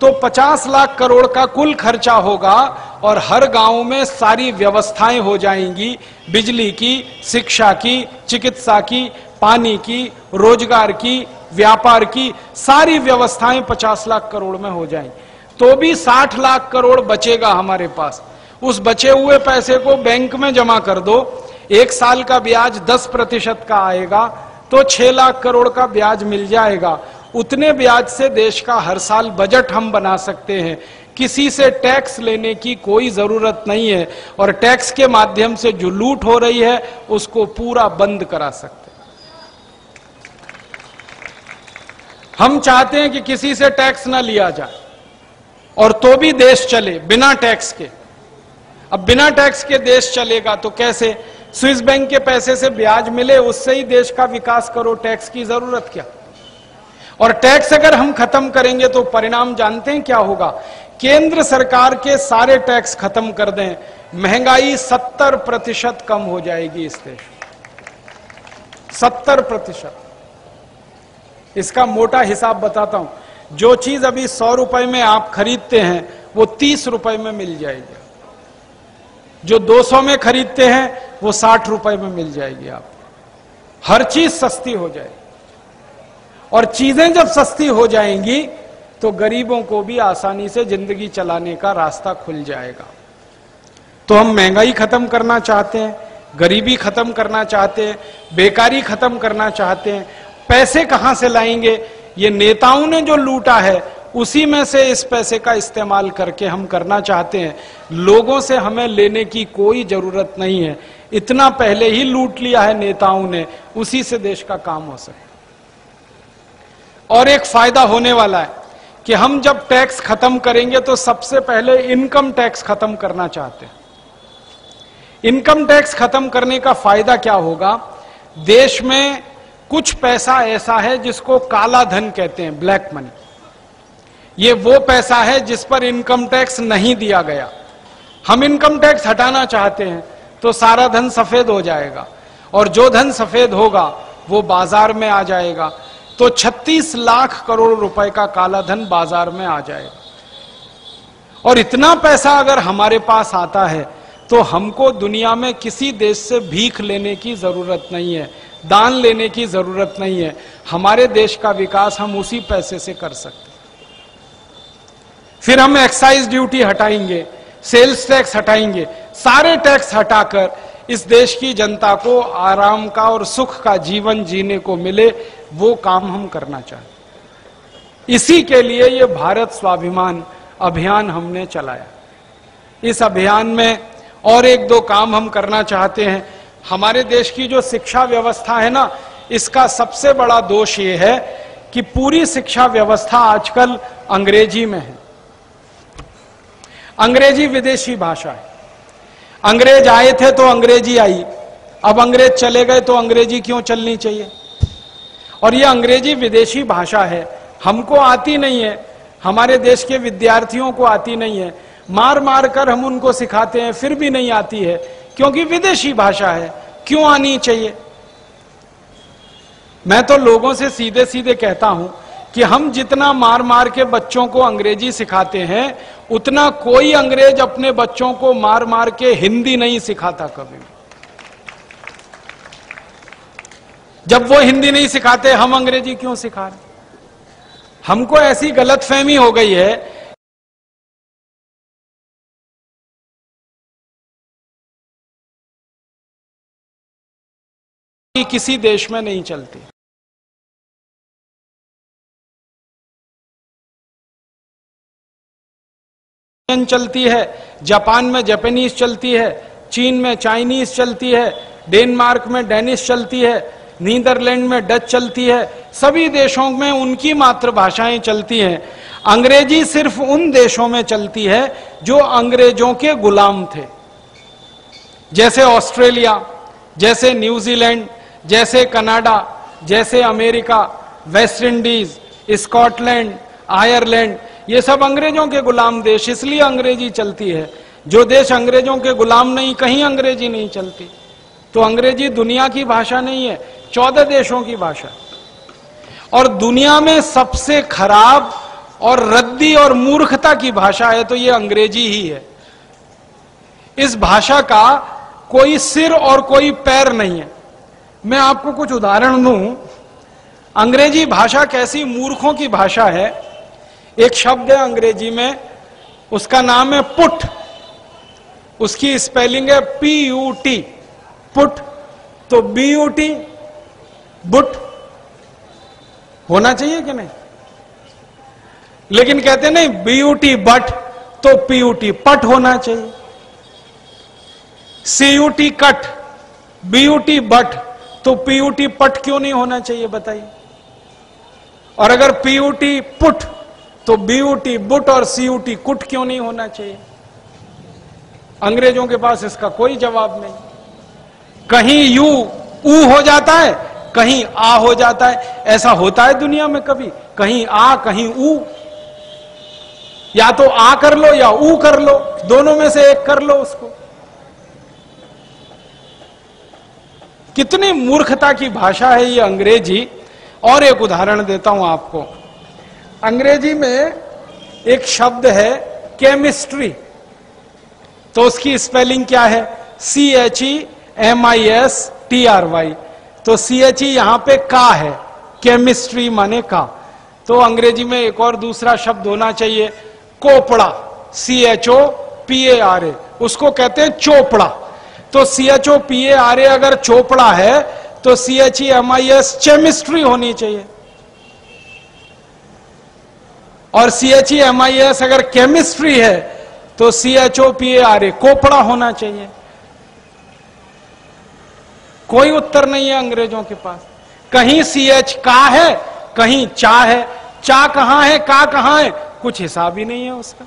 तो 50 लाख करोड़ का कुल खर्चा होगा और हर गाँव में सारी व्यवस्थाएँ हो जाएँगी, बिजली की, शिक्षा की, चिकित्सा की, पानी की, रोज़गार की, व्यापार की, सारी व्यवस्थाएँ 50 लाख करोड़ में हो जाएँगी। तो भी 60 लाख करोड़ बचेगा हमारे पास। उस बचे हुए पैसे को बैंक में जमा कर दो एक साल का ब्याज 10 प्रतिशत का आएगा तो 6 लाख करोड़ का ब्याज मिल जाएगा। उतने ब्याज से देश का हर साल बजट हम बना सकते हैं। किसी से टैक्स लेने की कोई ज़रूरत नहीं है, और टैक्स के माध्यम से जो लूट हो रही है, उसको पूरा बंद करा सकते हम चाहते हैं कि किसी से टैक्स ना लिया जाए, और तो भी देश चले बिना टैक्स के। अब बिना टैक्स के देश चलेगा तो कैसे? स्विस बैंक के पैसे से ब्याज मिले, उससे ही देश का विकास करो, टैक्स की ज़रूरत क्या? और टैक्स अगर हम खत्म करेंगे तो परिणाम जानते हैं क्या होगा? केंद्र सरकार के सारे टैक्स खत्म कर दें, महँगाई सत्तर प्रतिशत कम हो जाएगी इस देश सत्तर प्रतिशत। इसका मोटा हिसाब बताता हूँ। जो चीज़ अभी सौ रुपए में आप खरीदते हैं, वो तीस रुपए में मिल जाएगी। जो दो सौ में खरीदते हैं, वो साठ रुपए में मिल जाएगी आप हर चीज़ सस्ती हो जाएगी। और चीज़ें जब सस्ती हो जाएँगी तो गरीबों को भी आसानी से ज़िंदगी चलाने का रास्ता खुल जाएगा। तो हम महँगाई खत्म करना चाहते हैं, गरीबी खत्म करना चाहते हैं, बेकारी खत्म करना चाहते हैं। पैसे कहाँ से लाएँगे? ये नेताओं ने जो लूटा है उसी में से इस पैसे का इस्तेमाल करके हम करना चाहते हैं। लोगों से हमें लेने की कोई ज़रूरत नहीं है। इतना पहले ही लूट लिया है नेताओं ने। उसी से देश का काम हो सके और एक फ़ायदा होने वाला है कि हम जब टैक्स खत्म करेंगे तो सबसे पहले इनकम टैक्स खत्म करना चाहते हैं। इनकम टैक्स खत्म करने का फ़ायदा क्या होगा? देश में कुछ पैसा ऐसा है जिसको काला धन कहते हैं, ब्लैक मनी। ये वो पैसा है जिस पर इनकम टैक्स नहीं दिया गया। हम इनकम टैक्स हटाना चाहते हैं तो सारा धन सफ़ेद हो जाएगा। और जो धन सफ़ेद होगा, वो बाज़ार में आ जाएगा। तो 36 लाख करोड़ रुपए का काला धन बाज़ार में आ जाएगा। और इतना पैसा अगर हमारे पास आता है तो हमको दुनिया में किसी देश से भीख लेने की ज़रूरत नहीं है, दान लेने की ज़रूरत नहीं है। हमारे देश का विकास हम उसी पैसे से कर सकते फिर हम एक्साइज ड्यूटी हटाएँगे सेल्स टैक्स हटाएँगे, सारे टैक्स हटाकर इस देश की जनता को आराम का और सुख का जीवन जीने को मिले, वो काम हम करना चाहते इसी के लिए ये भारत स्वाभिमान अभियान हमने चलाया। इस अभियान में और एक दो काम हम करना चाहते हैं। हमारे देश की जो शिक्षा व्यवस्था है ना, इसका सबसे बड़ा दोष ये है कि पूरी शिक्षा व्यवस्था आजकल अंग्रेज़ी में है। अंग्रेज़ी विदेशी भाषा है। अंग्रेज़ आए थे तो अंग्रेज़ी आई। अब अंग्रेज़ चले गए तो अंग्रेज़ी क्यों चलनी चाहिए? और ये अंग्रेज़ी विदेशी भाषा है। हमको आती नहीं है। हमारे देश के विद्यार्थियों को आती नहीं है। मार मार कर हम उनको सिखाते हैं, फिर भी नहीं आती है। क्योंकि विदेशी भाषा है। क्यों आनी चाहिए? मैं तो लोगों से सीधे सीधे कहता हूँ कि हम जितना मार मार के बच्चों को अंग्रेज़ी सिखाते हैं उतना कोई अंग्रेज़ अपने बच्चों को मार मार के हिंदी नहीं सिखाता कभी जब वो हिंदी नहीं सिखाते, हम अंग्रेज़ी क्यों सिखा रहे हमको ऐसी गलतफहमी हो गई है। कि किसी देश में नहीं चलती। चलती है, जापान में जापानीज चलती है, चीन में चाइनीज़ चलती है, डेनमार्क में डेनिश चलती है, नीदरलैंड में डच चलती है, सभी देशों में उनकी मातृभाषाएँ चलती हैं। अंग्रेज़ी सिर्फ़ उन देशों में चलती है जो अंग्रेज़ों के गुलाम थे। जैसे ऑस्ट्रेलिया, जैसे न्यूजीलैंड, जैसे कनाडा, जैसे America, West Indies, Scotland, Ireland ये सब अंग्रेज़ों के गुलाम देश, इसलिए अंग्रेज़ी चलती है। जो देश अंग्रेज़ों के गुलाम नहीं, कहीं अंग्रेज़ी नहीं चलती। तो अंग्रेज़ी दुनिया की भाषा नहीं है, चौदह देशों की भाषा। और दुनिया में सबसे खराब और रद्दी और मूर्खता की भाषा है तो ये अंग्रेज़ी ही है। इस भाषा का कोई सिर और कोई पैर नहीं है। मैं आपको कुछ उदाहरण दू। अंग्रेज़ी भाषा कैसी मूर्खों की भाषा है एक शब्द है अंग्रेज़ी में, उसका नाम है पुट। उसकी स्पेलिंग है पी यू टी पुट। तो बी यू टी बुट। होना चाहिए कि नहीं? लेकिन कहते नहीं बी यू टी बट तो पी यू टी पट होना चाहिए। C U T cut B U T but तो पी यू टी पट क्यों नहीं होना चाहिए, बताइए। और अगर पी यू टी पुट तो बी यू टी बुट और सी यू कुट क्यों नहीं होना चाहिए? अंग्रेज़ों के पास इसका कोई जवाब नहीं। कहीं यू, ऊ हो जाता है, कहीं आ हो जाता है। ऐसा होता है दुनिया में कभी। कहीं आ, कहीं ऊ। या तो आ कर लो या ऊ कर लो। दोनों में से एक कर लो उसको। कितनी मूर्खता की भाषा है ये अंग्रेज़ी। और एक उदाहरण देता हूँ आपको। अंग्रेज़ी में एक शब्द है केमिस्ट्री तो उसकी स्पेलिंग क्या है? C H E M I S T R Y तो सी एच ई यहाँ पे का है. केमिस्ट्री माने का तो अंग्रेज़ी में एक और दूसरा शब्द होना चाहिए, कोपड़ा. C H O P A R A उसको कहते हैं चोपड़ा. तो C H O P A R A अगर चोपड़ा है तो C H E M I S chemistry होनी चाहिए. और C H E M I S अगर केमिस्ट्री है तो C H O P A R A कोपड़ा होना चाहिए। कोई उत्तर नहीं है अंग्रेज़ों के पास। कहीं सी एच का है, कहीं चा है। चा कहाँ है, का कहाँ है, कुछ हिसाब ही नहीं है उसका।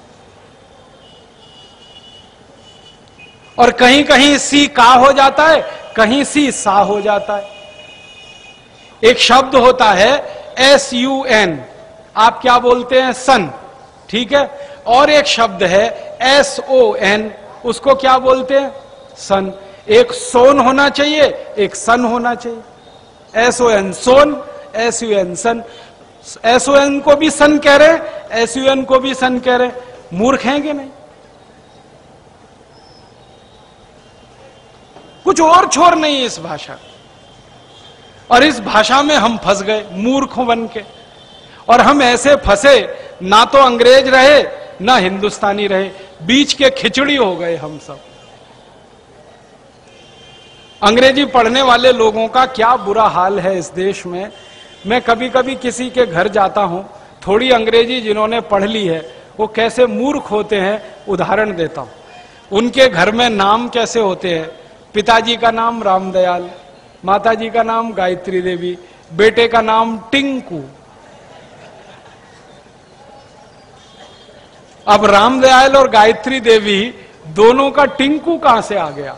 और कहीं कहीं सी का हो जाता है, कहीं सी सा हो जाता है। एक शब्द होता है एस यू एन आप क्या बोलते हैं? सन। ठीक है? और एक शब्द है एस ओ एन उसको क्या बोलते हैं? सन। एक सोन होना चाहिए, एक सन होना चाहिए। S O N son S U N sun. S O N को भी सन कह रहे एस यू एन को भी सन कह रहे मूर्ख हैं कि नहीं? कुछ और छोर नहीं है इस भाषा। और इस भाषा में हम फंस गए, मूर्ख बन के। और हम ऐसे फंसे, ना तो अंग्रेज़ रहे, ना हिंदुस्तानी रहे, बीच के खिचड़ी हो गए हम सब। अंग्रेज़ी पढ़ने वाले लोगों का क्या बुरा हाल है इस देश में? मैं कभी कभी किसी के घर जाता हूँ, थोड़ी अंग्रेज़ी जिन्होंने पढ़ ली है, वो कैसे मूर्ख होते हैं, उदाहरण देता हूँ। उनके घर में नाम कैसे होते हैं? पिताजी का नाम रामदयाल, माताजी का नाम गायत्री देवी, बेटे का नाम टिंकू। अब रामदयाल और गायत्री देवी दोनों का टिंकू कहाँ से आ गया?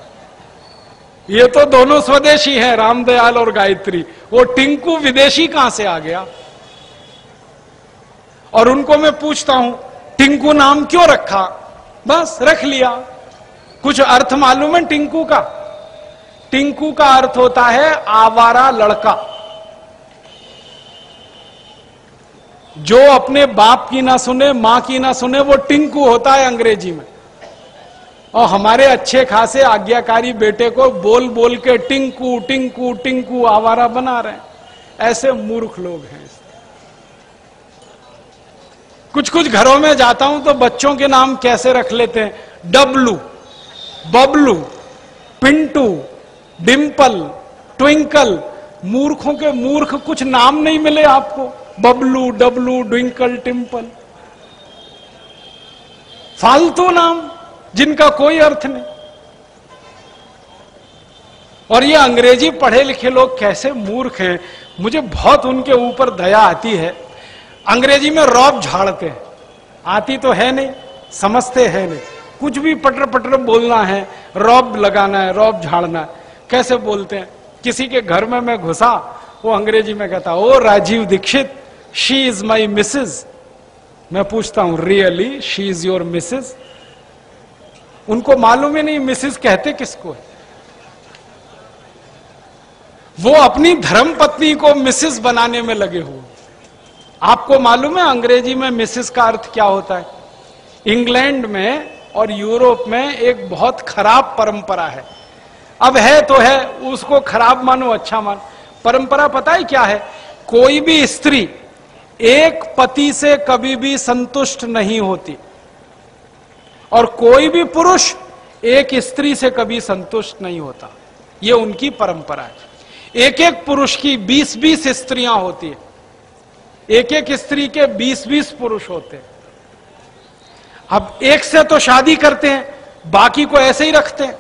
ये तो दोनों स्वदेशी हैं, रामदयाल और गायत्री। वो टिंकू विदेशी कहाँ से आ गया? और उनको मैं पूछता हूँ, टिंकू नाम क्यों रखा? बस, रख लिया। कुछ अर्थ मालूम है टिंकू का? टिंकू का अर्थ होता है आवारा लड़का। जो अपने बाप की ना सुने, माँ की ना सुने, वो टिंकू होता है अंग्रेज़ी में। और हमारे अच्छे खासे आज्ञाकारी बेटे को बोल बोल के टिंकू टिंकू टिंकू आवारा बना रहे ऐसे मूर्ख लोग हैं। कुछ कुछ घरों में जाता हूँ तो बच्चों के नाम कैसे रख लेते हैं? Dablu, Bablu, Pintu Dimple Twinkle. मूर्खों के मूर्ख कुछ नाम नहीं मिले आपको। बबलू डब्लू ट्विंकल टिम्पल फालतू नाम, जिनका कोई अर्थ नहीं। और ये अंग्रेज़ी पढ़े लिखे लोग कैसे मूर्ख हैं। मुझे बहुत उनके ऊपर दया आती है। अंग्रेज़ी में रॉब झाड़ते हैं। आती तो है नहीं, समझते हैं नहीं। कुछ भी पटर पटर बोलना है, रॉब लगाना है, रॉब झाड़ना है। कैसे बोलते हैं? किसी के घर में मैं घुसा, वो अंग्रेज़ी में कहता, ओ Rajiv Dixit she is my missus मैं पूछता हूँ really she is your missus उनको मालूम ही नहीं मिसेज कहते किसको है। वो अपनी धर्म पत्नी को मिसेज बनाने में लगे हुए आपको मालूम है अंग्रेज़ी में मिसेस का अर्थ क्या होता है? इंग्लैंड में और यूरोप में एक बहुत खराब परंपरा है। अब है तो है, उसको खराब मानो अच्छा मानो। परंपरा पता है क्या है? कोई भी स्त्री एक पति से कभी भी संतुष्ट नहीं होती। और कोई भी पुरुष एक स्त्री से कभी संतुष्ट नहीं होता। यह उनकी परंपरा है। एक एक पुरुष की बीस बीस स्त्रियाँ होती है। एक एक स्त्री के बीस बीस पुरुष होते हैं। अब एक से तो शादी करते हैं, बाकी को ऐसे ही रखते हैं।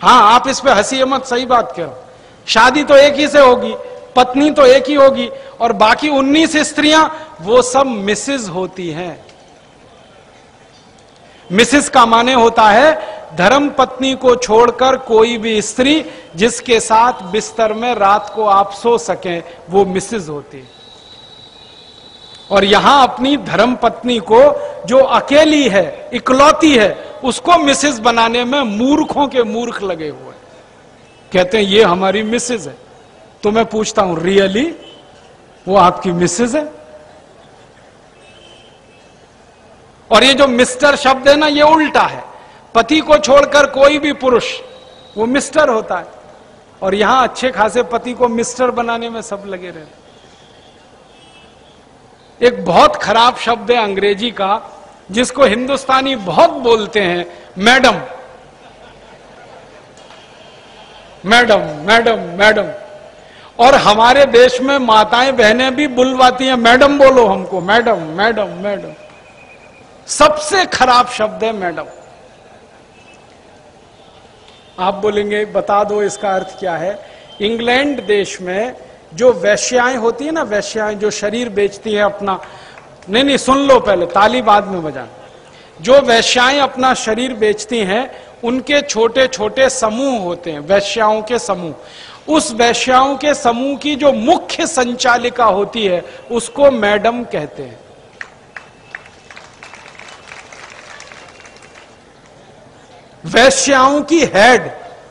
हाँ आप इस पे हँसी मत, सही बात करो शादी तो एक ही से होगी। पत्नी तो एक ही होगी और बाकी उन्नीस स्त्रियाँ, वो सब मिसेज होती हैं। मिसेस का माने होता है, धर्म पत्नी को छोड़कर कोई भी स्त्री जिसके साथ बिस्तर में रात को आप सो सकें, वो मिसेज होती है। और यहाँ अपनी धर्म पत्नी को जो अकेली है, इकलौती है, उसको मिसेज बनाने में मूर्खों के मूर्ख लगे हुए कहते हैं, ये हमारी मिसेज है। तो मैं पूछता हूँ रियली वो आपकी मिसेज है? और ये जो मिस्टर शब्द है ना, ये उल्टा है। पति को छोड़कर कोई भी पुरुष, वो मिस्टर होता है। और यहाँ अच्छे खासे पति को मिस्टर बनाने में सब लगे रहते एक बहुत खराब शब्द है अंग्रेज़ी का, जिसको हिंदुस्तानी बहुत बोलते हैं, मैडम। Madam madam madam. और हमारे देश में माताएँ बहनें भी बुलवाती हैं। मैडम बोलो हमको, मैडम मैडम मैडम। सबसे खराब शब्द है मैडम। आप बोलेंगे, बता दो इसका अर्थ क्या है? इंग्लैंड देश में जो वैश्याएँ होती है ना, वैश्याएँ जो शरीर बेचती हैं अपना, नहीं नहीं, सुन लो पहले, ताली बाद में बजा जो वैश्याएँ अपना शरीर बेचती हैं, उनके छोटे छोटे समूह होते हैं, वैश्याओं के समूह। उस वैश्याओं के समूह की जो मुख्य संचालिका होती है, उसको मैडम कहते हैं। वैश्याओं की हेड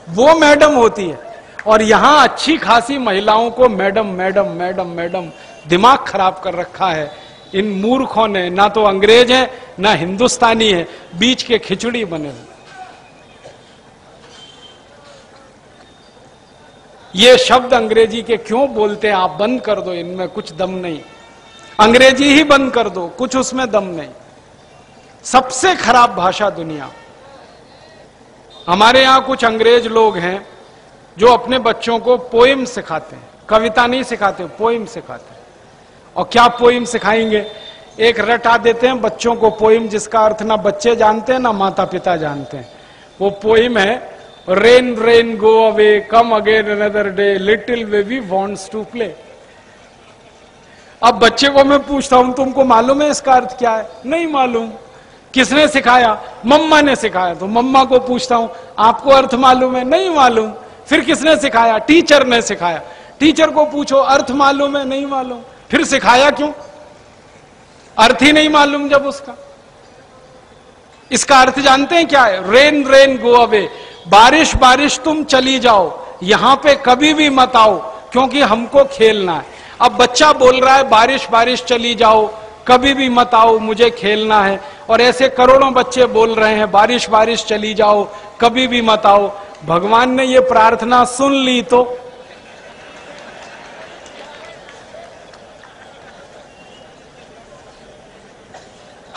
वो मैडम होती है। और यहाँ अच्छी खासी महिलाओं को मैडम मैडम मैडम मैडम दिमाग खराब कर रखा है। इन मूर्खों ने, ना तो अंग्रेज़ है, ना हिंदुस्तानी है, बीच के खिचड़ी बने हुए ये शब्द अंग्रेज़ी के क्यों बोलते हैं? आप बंद कर दो इनमें, कुछ दम नहीं। अंग्रेज़ी ही बंद कर दो, कुछ उसमें दम नहीं। सबसे खराब भाषा दुनिया। हमारे यहाँ कुछ अंग्रेज़ लोग हैं जो अपने बच्चों को पोइम सिखाते हैं। कविता नहीं सिखाते पोइम सिखाते हैं। और क्या पोइम सिखाएँगे? एक रटा देते हैं बच्चों को पोइम जिसका अर्थ ना बच्चे जानते हैं, ना माता पिता जानते हैं। वो पोइम है rain rain go away come again another day little baby wants to play अब बच्चे को मैं पूछता हूँ, तुमको मालूम है इसका अर्थ क्या है? नहीं मालूम। किसने सिखाया? मम्मा ने सिखाया। तो मम्मा को पूछता हूँ, आपको अर्थ मालूम है? नहीं मालूम। फिर किसने सिखाया? टीचर ने सिखाया। टीचर को पूछो, अर्थ मालूम है? नहीं मालूम। फिर सिखाया क्यों? अर्थ ही नहीं मालूम जब उसका। इसका अर्थ जानते हैं क्या है? रेन रेन गो अवे बारिश बारिश, तुम चली जाओ। यहाँ पे कभी भी मत आओ, क्योंकि हमको खेलना है। अब बच्चा बोल रहा है, बारिश बारिश, चली जाओ। कभी भी मत आओ, मुझे खेलना है। और ऐसे करोड़ों बच्चे बोल रहे हैं, बारिश बारिश, चली जाओ। कभी भी मत आओ। भगवान ने ये प्रार्थना सुन ली तो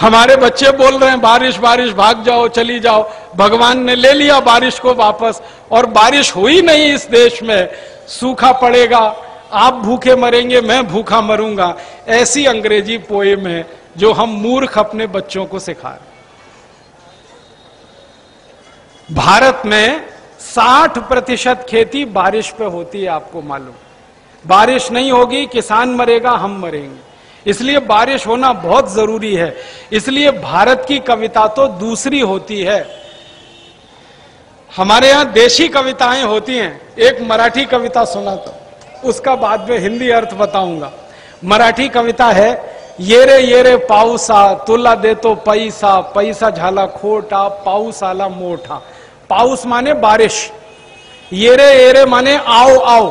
हमारे बच्चे बोल रहे हैं, बारिश बारिश, भाग जाओ, चली जाओ। भगवान ने ले लिया बारिश को वापस, और बारिश हुई नहीं इस देश में। सूखा पड़ेगा, आप भूखे मरेंगे, मैं भूखा मरूँगा। ऐसी अंग्रेज़ी पोएम है, जो हम मूर्ख अपने बच्चों को सिखा रहे भारत में 60 प्रतिशत खेती बारिश पे होती है, आपको मालूम। बारिश नहीं होगी, किसान मरेगा, हम मरेंगे। इसलिए बारिश होना बहुत ज़रूरी है। इसलिए भारत की कविता तो दूसरी होती है। हमारे यहाँ देशी कविताएँ होती हैं। एक मराठी कविता सुना तो उसका बाद में हिंदी अर्थ बताऊँगा। मराठी कविता है ये रे ये रे पाऊसा, तुला दे तो पैसा पैसा झाला खोटा पाऊस आला मोठा। पाऊस माने बारिश। ये रे ये रे माने आओ आओ।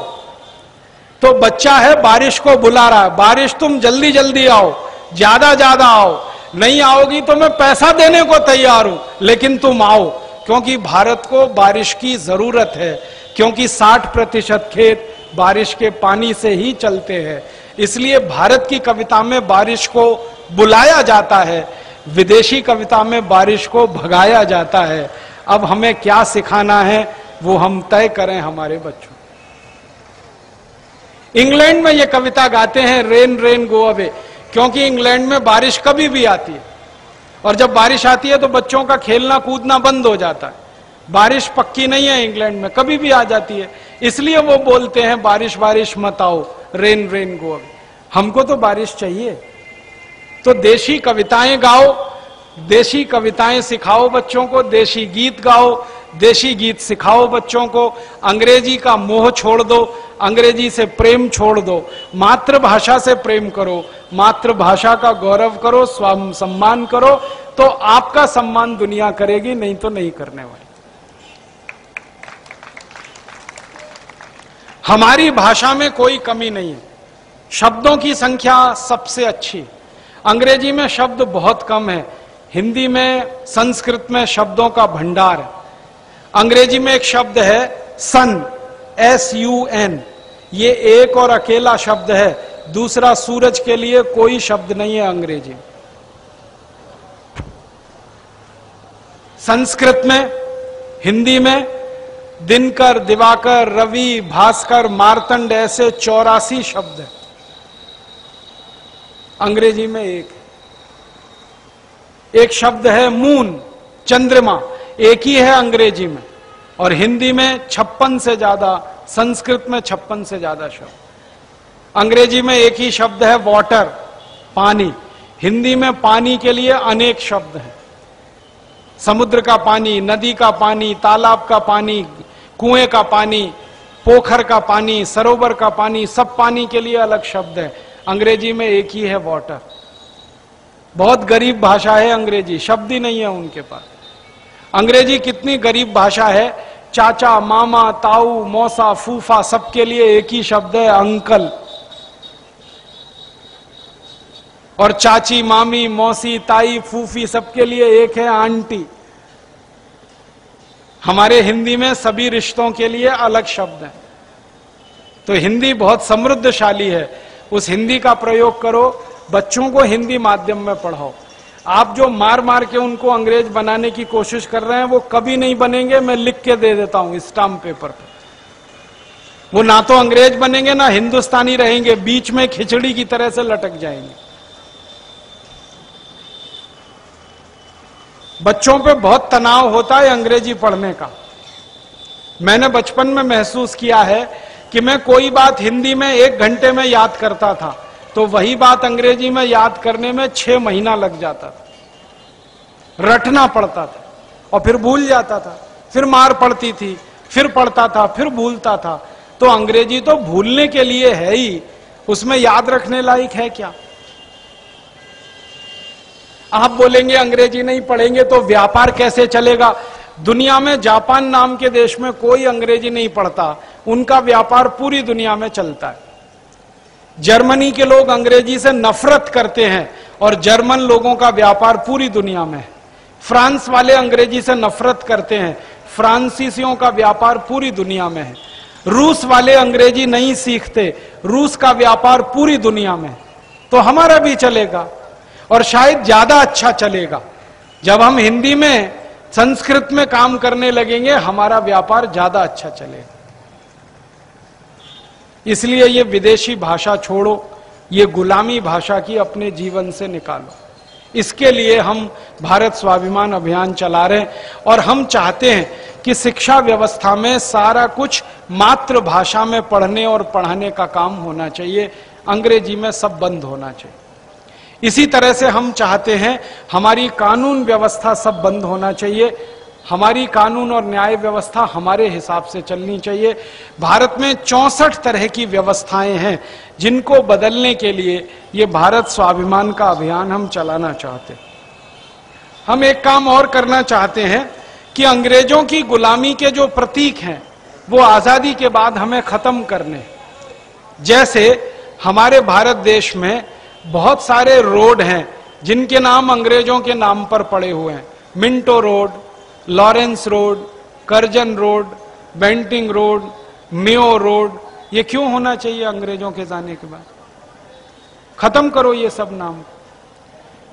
तो बच्चा है, बारिश को बुला रहा है। बारिश, तुम जल्दी जल्दी आओ, ज़्यादा ज़्यादा आओ। नहीं आओगी तो मैं पैसा देने को तैयार हूँ, लेकिन तुम आओ, क्योंकि भारत को बारिश की ज़रूरत है, क्योंकि 60 प्रतिशत खेत बारिश के पानी से ही चलते हैं। इसलिए भारत की कविता में बारिश को बुलाया जाता है, विदेशी कविता में बारिश को भगाया जाता है। अब हमें क्या सिखाना है, वो हम तय करें हमारे बच्चों इंग्लैंड में ये कविता गाते हैं, रेन रेन, गो अवे। क्योंकि इंग्लैंड में बारिश कभी भी आती है। और जब बारिश आती है तो बच्चों का खेलना, कूदना बंद हो जाता है। बारिश पक्की नहीं है इंग्लैंड में, कभी भी आ जाती है। इसलिए वो बोलते हैं, बारिश बारिश मत आओ, रेन रेन, गो अवे। हमको तो बारिश चाहिए। तो देशी कविताएँ गाओ, देशी कविताएँ सिखाओ बच्चों को, देशी गीत गाओ देशी गीत सिखाओ बच्चों को, अंग्रेज़ी का मोह छोड़ दो, अंग्रेज़ी से प्रेम छोड़ दो, मातृभाषा से प्रेम करो, मातृभाषा का गौरव करो, स्वाम सम्मान करो तो आपका सम्मान दुनिया करेगी, नहीं तो नहीं करने वाली। हमारी भाषा में कोई कमी नहीं है। शब्दों की संख्या सबसे अच्छी। अंग्रेज़ी में शब्द बहुत कम है, हिंदी में, संस्कृत में शब्दों का भंडार है। अंग्रेज़ी में एक शब्द है, सन एस यू एन ये एक और अकेला शब्द है, दूसरा सूरज के लिए कोई शब्द नहीं है अंग्रेज़ी। संस्कृत में, हिंदी में, दिनकर, दिवाकर, रवि, भास्कर, मार्तंड ऐसे चौरासी शब्द है। अंग्रेज़ी में एक। एक शब्द है, मून, चंद्रमा। एक ही है अंग्रेज़ी में और हिंदी में छप्पन से ज़्यादा, संस्कृत में छप्पन से ज़्यादा शब्द। अंग्रेज़ी में एक ही शब्द है वाटर पानी। हिंदी में पानी के लिए अनेक शब्द हैं। समुद्र का पानी, नदी का पानी, तालाब का पानी, कुएँ का पानी, पोखर का पानी, सरोवर का पानी, सब पानी के लिए अलग शब्द है। अंग्रेज़ी में एक ही है वाटर बहुत गरीब भाषा है अंग्रेज़ी, शब्द ही नहीं है उनके पास। अंग्रेज़ी कितनी गरीब भाषा है? चाचा, मामा, ताऊ, मौसा, फूफा, सबके लिए एक ही शब्द है, अंकल। और चाची, मामी, मौसी, ताई, फूफी सबके लिए एक है आंटी। हमारे हिंदी में सभी रिश्तों के लिए अलग शब्द हैं। तो हिंदी बहुत समृद्धशाली है। उस हिंदी का प्रयोग करो, बच्चों को हिंदी माध्यम में पढ़ाओ। आप जो मार मार के उनको अंग्रेज़ बनाने की कोशिश कर रहे हैं, वो कभी नहीं बनेंगे, मैं लिख के दे देता हूँ स्टाम्प पेपर पर वो ना तो अंग्रेज़ बनेंगे, ना हिंदुस्तानी रहेंगे, बीच में खिचड़ी की तरह से लटक जाएँगे। बच्चों पे बहुत तनाव होता है अंग्रेज़ी पढ़ने का। मैंने बचपन में महसूस किया है कि मैं कोई बात हिंदी में एक घंटे में याद करता था। तो वही बात अंग्रेज़ी में याद करने में छह महीना लग जाता था। रटना पड़ता था और फिर भूल जाता था। फिर मार पड़ती थी, फिर पढ़ता था, फिर भूलता था। तो अंग्रेज़ी तो भूलने के लिए है ही। उसमें याद रखने लायक है क्या? आप बोलेंगे अंग्रेज़ी नहीं पढ़ेंगे तो व्यापार कैसे चलेगा? दुनिया में जापान नाम के देश में कोई अंग्रेज़ी नहीं पढ़ता। उनका व्यापार पूरी दुनिया में चलता है। जर्मनी के लोग अंग्रेज़ी से नफरत करते हैं और जर्मन लोगों का व्यापार पूरी दुनिया में है। फ्रांस वाले अंग्रेज़ी से नफरत करते हैं। फ्रांसीसियों का व्यापार पूरी दुनिया में है। रूस वाले अंग्रेज़ी नहीं सीखते। रूस का व्यापार पूरी दुनिया में तो हमारा भी चलेगा और शायद ज़्यादा अच्छा चलेगा। जब हम हिंदी में, संस्कृत में काम करने लगेंगे, हमारा व्यापार ज़्यादा अच्छा चलेगा। इसलिए ये विदेशी भाषा छोड़ो, ये गुलामी भाषा की अपने जीवन से निकालो। इसके लिए हम भारत स्वाभिमान अभियान चला रहे हैं और हम चाहते हैं कि शिक्षा व्यवस्था में सारा कुछ मातृभाषा में पढ़ने और पढ़ाने का काम होना चाहिए। अंग्रेज़ी में सब बंद होना चाहिए। इसी तरह से हम चाहते हैं हमारी कानून व्यवस्था सब बंद होना चाहिए। हमारी कानून और न्याय व्यवस्था हमारे हिसाब से चलनी चाहिए। भारत में चौसठ तरह की व्यवस्थाएँ हैं जिनको बदलने के लिए ये भारत स्वाभिमान का अभियान हम चलाना चाहते हम एक काम और करना चाहते हैं कि अंग्रेज़ों की गुलामी के जो प्रतीक हैं, वो आज़ादी के बाद हमें खत्म करने जैसे हमारे भारत देश में बहुत सारे रोड हैं जिनके नाम अंग्रेज़ों के नाम पर पड़े हुए हैं। Minto road Lawrence road Curzon road Bentinck road Mayo road ये क्यों होना चाहिए अंग्रेज़ों के जाने के बाद? खत्म करो ये सब नाम।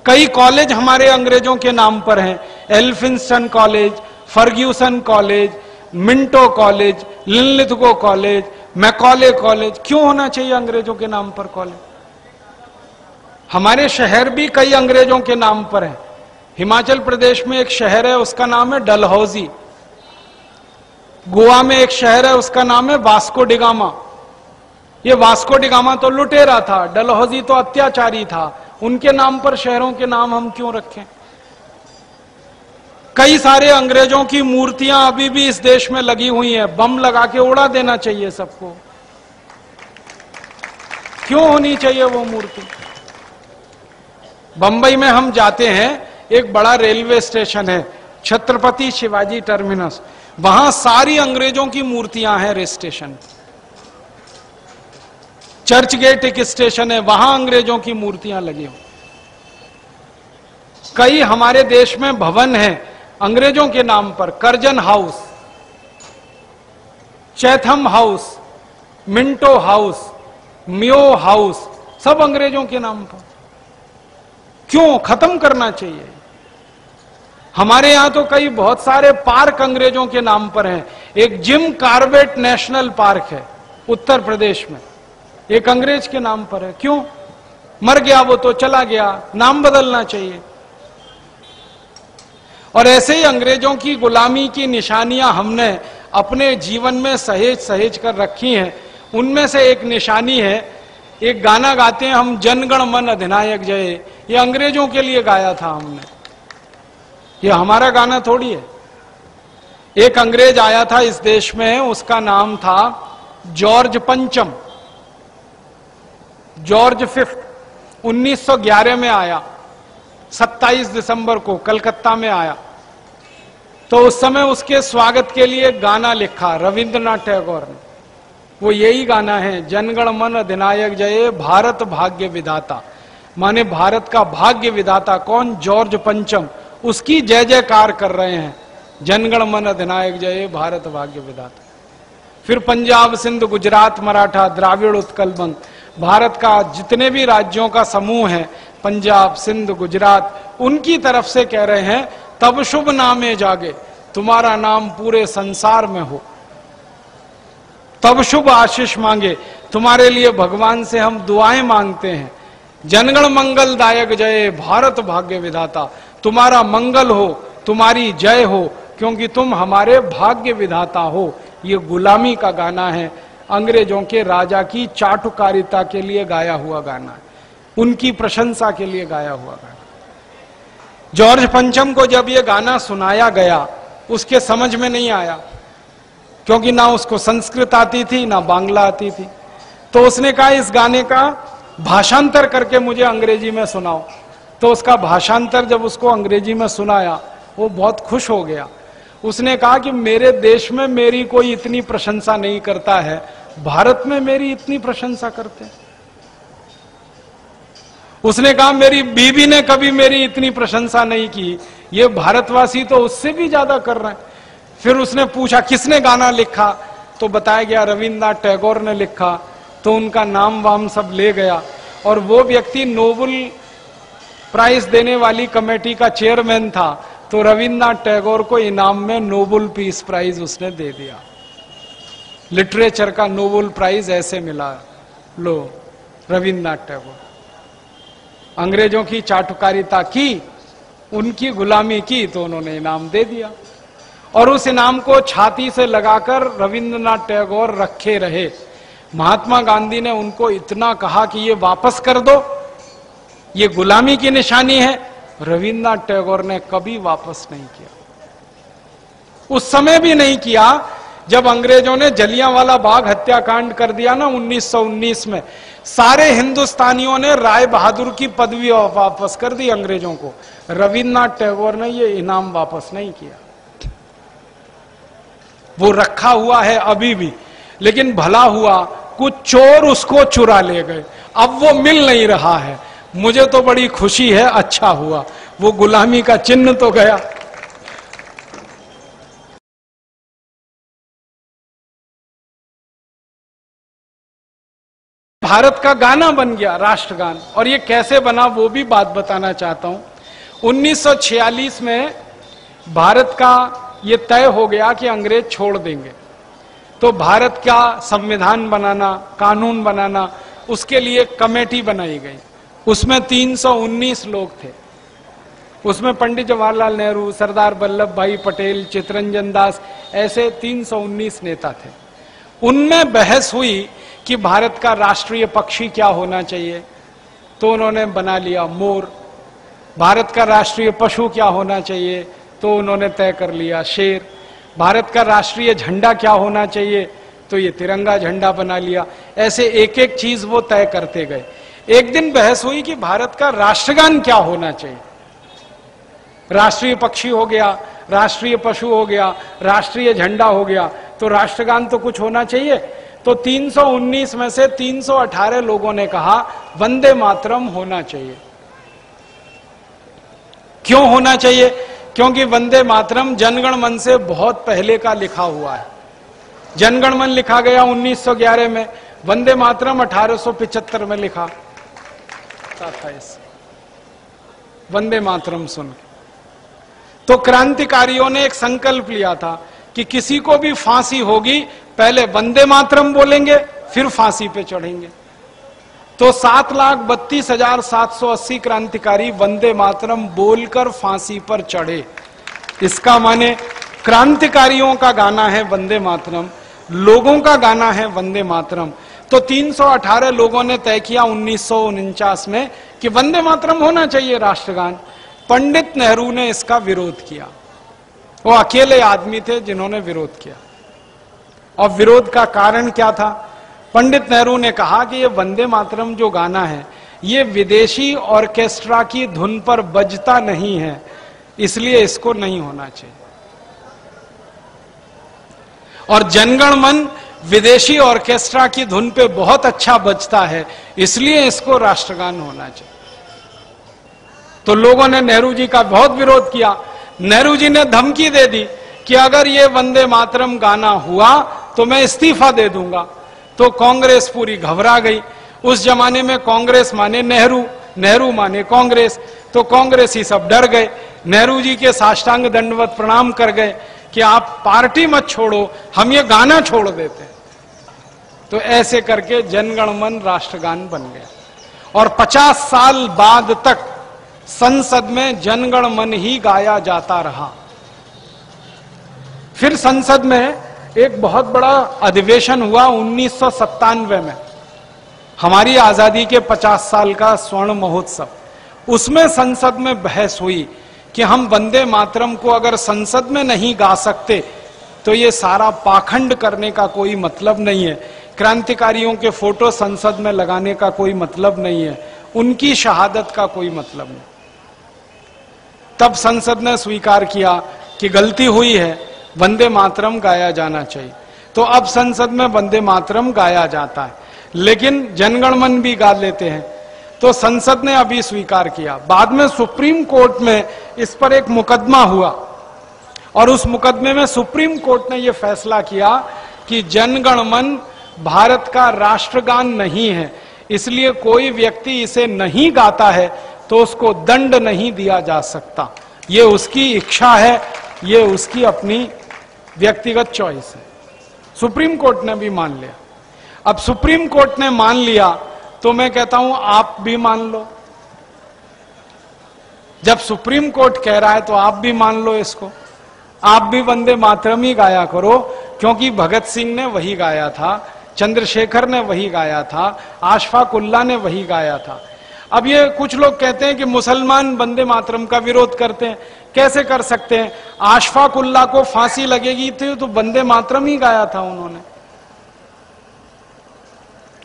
कई कॉलेज हमारे अंग्रेज़ों के नाम पर हैं। Elphinstone college Ferguson college Minto college Linlithgow college Macaulay college क्यों होना चाहिए अंग्रेज़ों के नाम पर कॉलेज हमारे शहर भी कई अंग्रेज़ों के नाम पर हैं। हिमाचल प्रदेश में एक शहर है, उसका नाम है डलहौजी। गोवा में एक शहर है, उसका नाम है वास्को डिगामा ये वास्को डिगामा तो लुटेरा था, डलहौजी तो अत्याचारी था। उनके नाम पर शहरों के नाम हम क्यों रखें? कई सारे अंग्रेज़ों की मूर्तियाँ अभी भी इस देश में लगी हुई हैं, बम लगा के उड़ा देना चाहिए सबको। क्यों होनी चाहिए वो मूर्ति? बंबई में हम जाते हैं एक बड़ा रेलवे स्टेशन है, छत्रपति शिवाजी टर्मिनस। वहाँ सारी अंग्रेज़ों की मूर्तियाँ हैं रेल स्टेशन। चर्च गेट एक स्टेशन है, वहाँ अंग्रेज़ों की मूर्तियाँ लगी हुई कई हमारे देश में भवन हैं, अंग्रेज़ों के नाम पर, Curzon house, Chatham house, Minto house, Mayo house, सब अंग्रेज़ों के नाम पर। क्यों? खत्म करना चाहिए। हमारे यहाँ तो कई बहुत सारे पार्क अंग्रेज़ों के नाम पर हैं। एक जिम कार्बेट नेशनल पार्क है, उत्तर प्रदेश में। एक अंग्रेज़ के नाम पर है। क्यों? मर गया वो तो चला गया। नाम बदलना चाहिए। और ऐसे ही अंग्रेज़ों की गुलामी की निशानियाँ हमने अपने जीवन में सहेज सहेज कर रखी हैं। उनमें से एक निशानी है, एक गाना गाते हैं हम, जनगण मन अधिनायक जय। ये अंग्रेज़ों के लिए गाया था हमने। ये हमारा गाना थोड़ी है। एक अंग्रेज़ आया था इस देश में, उसका नाम था जॉर्ज पंचम। जॉर्ज फिफ्थ 1911 में आया। 27 दिसंबर को कलकत्ता में आया। तो उस समय उसके स्वागत के लिए गाना लिखा रविंद्रनाथ टैगोर ने। वो यही गाना है, जनगण मन अधिनायक जय, भारत भाग्य विधाता। माने भारत का भाग्य विधाता कौन? जॉर्ज पंचम। उसकी जय जयकार कर रहे हैं। जनगण मन अधिनायक जय, भारत भाग्य विधाता। फिर पंजाब, सिंध, गुजरात, मराठा, द्राविड़ उत्कल बंग भारत का जितने भी राज्यों का समूह है, पंजाब, सिंध, गुजरात, उनकी तरफ़ से कह रहे हैं, तब शुभ नामे जागे, तुम्हारा नाम पूरे संसार में हो। तब शुभ आशीष मांगे, तुम्हारे लिए भगवान से हम दुआएँ मांगते हैं। जनगण मंगल दायक जय, भारत भाग्य विधाता। तुम्हारा मंगल हो, तुम्हारी जय हो, क्योंकि तुम हमारे भाग्य विधाता हो। ये गुलामी का गाना है। अंग्रेज़ों के राजा की चाटुकारिता के लिए गाया हुआ गाना है। उनकी प्रशंसा के लिए गाया हुआ गाना जॉर्ज पंचम को जब ये गाना सुनाया गया, उसके समझ में नहीं आया, क्योंकि ना उसको संस्कृत आती थी, ना बांग्ला आती थी। तो उसने कहा, इस गाने का भाषांतर करके मुझे अंग्रेज़ी में सुनाओ। तो उसका भाषांतर जब उसको अंग्रेज़ी में सुनाया, वो बहुत खुश हो गया। उसने कहा कि मेरे देश में मेरी कोई इतनी प्रशंसा नहीं करता है, भारत में मेरी इतनी प्रशंसा करते हैं। उसने कहा, मेरी बीबी ने कभी मेरी इतनी प्रशंसा नहीं की, ये भारतवासी तो उससे भी ज़्यादा कर रहे हैं। फिर उसने पूछा, किसने गाना लिखा? तो बताया गया, रविन्द्रनाथ टैगोर ने लिखा तो उनका नाम वाम सब ले गया। और वो व्यक्ति नोबल प्राइज देने वाली कमेटी का चेयरमैन था तो रविन्द्रनाथ टैगोर को इनाम में नोबल पीस प्राइज उसने दे दिया। लिटरेचर का नोबल प्राइज ऐसे मिला। लो, रविन्द्रनाथ टैगोर। अंग्रेज़ों की चाटुकारिता की, उनकी गुलामी की तो उन्होंने इनाम दे दिया। और उस इनाम को छाती से लगाकर रविंद्रनाथ टैगोर रखे रहे। महात्मा गांधी ने उनको इतना कहा कि ये वापस कर दो। ये गुलामी की निशानी है। रविन्द्रनाथ टैगोर ने कभी वापस नहीं किया। उस समय भी नहीं किया जब अंग्रेज़ों ने जलियांवाला बाग हत्याकांड कर दिया ना 1919 में। सारे हिंदुस्तानियों ने राय बहादुर की पदवी वापस कर दी अंग्रेज़ों को। रविन्द्रनाथ टैगोर ने ये इनाम वापस नहीं किया। वो रखा हुआ है अभी भी, लेकिन भला हुआ, कुछ चोर उसको चुरा ले गए। अब वो मिल नहीं रहा है। मुझे तो बड़ी खुशी है अच्छा हुआ। वो गुलामी का चिन्ह तो गया। भारत का गाना बन गया, राष्ट्रगान। और ये कैसे बना, वो भी बात बताना चाहता हूँ। 1946 में भारत का ये तय हो गया कि अंग्रेज़ छोड़ देंगे। तो भारत का संविधान बनाना, कानून बनाना, उसके लिए कमेटी बनाई गई। उसमें 319 लोग थे। उसमें पंडित जवाहरलाल नेहरू, सरदार वल्लभ भाई पटेल, चित्रंजन दास, ऐसे 319 नेता थे। उनमें बहस हुई कि भारत का राष्ट्रीय पक्षी क्या होना चाहिए तो उन्होंने बना लिया मोर। भारत का राष्ट्रीय पशु क्या होना चाहिए तो उन्होंने तय कर लिया शेर। भारत का राष्ट्रीय झंडा क्या होना चाहिए तो ये तिरंगा झंडा बना लिया। ऐसे एक एक चीज़ वो तय करते गए। एक दिन बहस हुई कि भारत का राष्ट्रगान क्या होना चाहिए? राष्ट्रीय पक्षी हो गया, राष्ट्रीय पशु हो गया, राष्ट्रीय झंडा हो गया तो राष्ट्रगान तो कुछ होना चाहिए? तो 319 में से 318 लोगों ने कहा, वंदे मातरम होना चाहिए। क्यों होना चाहिए? क्योंकि वंदे मातरम जनगण मन से बहुत पहले का लिखा हुआ है। जनगण मन लिखा गया 1911 में, वंदे मातरम 1875 में लिखा। था इस। वंदे मातरम सुन तो क्रांतिकारियों ने एक संकल्प लिया था कि किसी को भी फांसी होगी, पहले वंदे मातरम बोलेंगे, फिर फांसी पे चढ़ेंगे। तो सात लाख बत्तीस हज़ार सात सौ अस्सी क्रांतिकारी वंदे मातरम बोलकर फांसी पर चढ़े। इसका माने क्रांतिकारियों का गाना है वंदे मातरम, लोगों का गाना है वंदे मातरम। तो 318 लोगों ने तय किया उन्नीस सौ उनचास में कि वंदे मातरम होना चाहिए राष्ट्रगान। पंडित नेहरू ने इसका विरोध किया। वो अकेले आदमी थे जिन्होंने विरोध किया। और विरोध का कारण क्या था? पंडित नेहरू ने कहा कि ये वंदे मातरम जो गाना है, ये विदेशी ऑर्केस्ट्रा की धुन पर बजता नहीं है, इसलिए इसको नहीं होना चाहिए। और जनगण मन विदेशी ऑर्केस्ट्रा की धुन पे बहुत अच्छा बजता है, इसलिए इसको राष्ट्रगान होना चाहिए। तो लोगों ने नेहरू जी का बहुत विरोध किया। नेहरू जी ने धमकी दे दी कि अगर ये वंदे मातरम गाना हुआ तो मैं इस्तीफा दे दूँगा। तो कांग्रेस पूरी घबरा गई। उस जमाने में कांग्रेस माने नेहरू नेहरू माने कांग्रेस। तो कांग्रेस ही सब डर गए। नेहरू जी के साष्टांग दंडवत प्रणाम कर गए कि आप पार्टी मत छोड़ो, हम ये गाना छोड़ देते तो ऐसे करके जनगणमन राष्ट्रगान बन गया। और 50 साल बाद तक संसद में जनगण मन ही गाया जाता रहा। फिर संसद में एक बहुत बड़ा अधिवेशन हुआ उन्नीस सौ सत्तानवे में, हमारी आज़ादी के 50 साल का स्वर्ण महोत्सव। उसमें संसद में बहस हुई कि हम वंदे मातरम को अगर संसद में नहीं गा सकते तो ये सारा पाखंड करने का कोई मतलब नहीं है। क्रांतिकारियों के फ़ोटो संसद में लगाने का कोई मतलब नहीं है। उनकी शहादत का कोई मतलब नहीं। तब संसद ने स्वीकार किया कि गलती हुई है, वंदे मातरम गाया जाना चाहिए। तो अब संसद में वंदे मातरम गाया जाता है। लेकिन जनगणमन भी गा लेते हैं। तो संसद ने अभी स्वीकार किया। बाद में सुप्रीम कोर्ट में इस पर एक मुकदमा हुआ। और उस मुकदमे में सुप्रीम कोर्ट ने यह फैसला किया कि जनगणमन भारत का राष्ट्रगान नहीं है, इसलिए कोई व्यक्ति इसे नहीं गाता है तो उसको दंड नहीं दिया जा सकता। ये उसकी इच्छा है, ये उसकी अपनी व्यक्तिगत चॉइस है। सुप्रीम कोर्ट ने भी मान लिया। अब सुप्रीम कोर्ट ने मान लिया तो मैं कहता हूँ, आप भी मान लो। जब सुप्रीम कोर्ट कह रहा है तो आप भी मान लो इसको। आप भी वंदे मातरम ही गाया करो, क्योंकि भगत सिंह ने वही गाया था। चंद्रशेखर ने वही गाया था आशफाक उल्ला ने वही गाया था। अब ये कुछ लोग कहते हैं कि मुसलमान बंदे मातरम का विरोध करते हैं। कैसे कर सकते हैं? आशफाक उल्ला को फांसी लगेगी थी तो बंदे मातरम ही गाया था उन्होंने।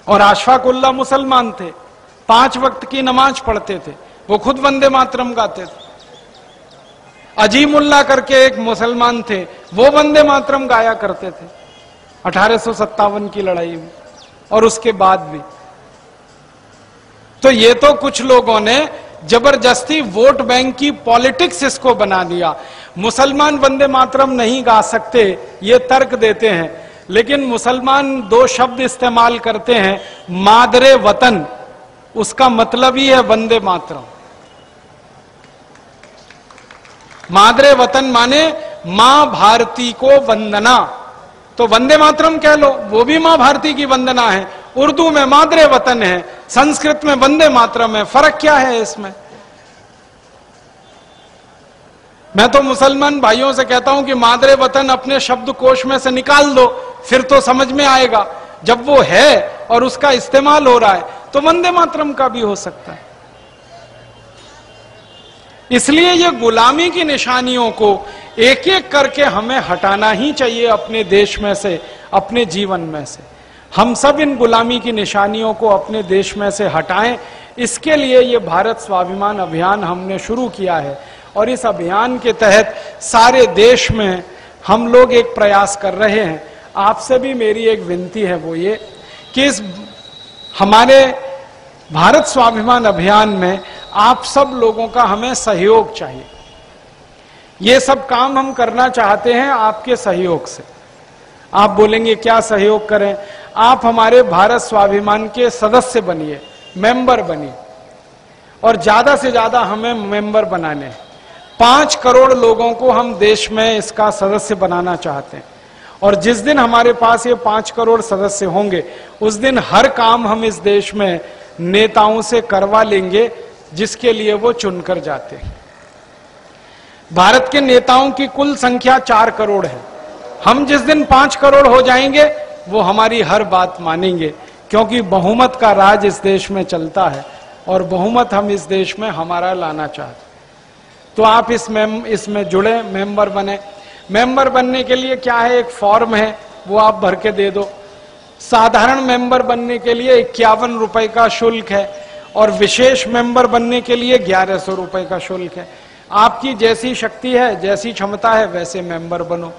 और आशफाक उल्ला मुसलमान थे। पाँच वक्त की नमाज़ पढ़ते थे। वो खुद वंदे मातरम गाते थे। अजीम उल्ला करके एक मुसलमान थे। वो वंदे मातरम गाया करते थे। अठारह की लड़ाई में और उसके बाद भी। तो ये तो कुछ लोगों ने ज़बरदस्ती वोट बैंक की पॉलिटिक्स इसको बना दिया। मुसलमान वंदे मातरम नहीं गा सकते, ये तर्क देते हैं। लेकिन मुसलमान दो शब्द इस्तेमाल करते हैं, मादरे वतन। उसका मतलब ही है वंदे मातरम। मादरे वतन माने माँ भारती को वंदना। तो वंदे मातरम कह लो, वो भी माँ भारती की वंदना है। उर्दू में मादरे वतन है, संस्कृत में वंदे मातरम है। फ़र्क क्या है इसमें? मैं तो मुसलमान भाइयों से कहता हूँ कि मादरे वतन अपने शब्द कोश में से निकाल दो, फिर तो समझ में आएगा। जब वो है और उसका इस्तेमाल हो रहा है तो वंदे मातरम का भी हो सकता है। इसलिए ये गुलामी की निशानियों को एक एक करके हमें हटाना ही चाहिए अपने देश में से, अपने जीवन में से। हम सब इन गुलामी की निशानियों को अपने देश में से हटाएँ। इसके लिए ये भारत स्वाभिमान अभियान हमने शुरू किया है। और इस अभियान के तहत सारे देश में हम लोग एक प्रयास कर रहे हैं। आपसे भी मेरी एक विनती है वो ये कि इस हमारे भारत स्वाभिमान अभियान में आप सब लोगों का हमें सहयोग चाहिए। ये सब काम हम करना चाहते हैं आपके सहयोग से। आप बोलेंगे, क्या सहयोग करें? आप हमारे भारत स्वाभिमान के सदस्य बनिए, मेंबर बनिए। और ज़्यादा से ज़्यादा हमें मेंबर बनाने पाँच करोड़ लोगों को हम देश में इसका सदस्य बनाना चाहते हैं। और जिस दिन हमारे पास ये पाँच करोड़ सदस्य होंगे, उस दिन हर काम हम इस देश में नेताओं से करवा लेंगे, जिसके लिए वो चुनकर जाते हैं। भारत के नेताओं की कुल संख्या चार करोड़ है। हम जिस दिन पाँच करोड़ हो जाएँगे, वो हमारी हर बात मानेंगे, क्योंकि बहुमत का राज इस देश में चलता है, और बहुमत हम इस देश में हमारा लाना चाहते तो आप इस मेम इसमें जुड़े मेंबर बने। मेंबर बनने के लिए क्या है? एक फॉर्म है, वो आप भर के दे दो। साधारण मेंबर बनने के लिए इक्यावन रुपए का शुल्क है और विशेष मेंबर बनने के लिए ग्यारह सौ रुपए का शुल्क है। आपकी जैसी शक्ति है, जैसी क्षमता है, वैसे मेंबर बनो।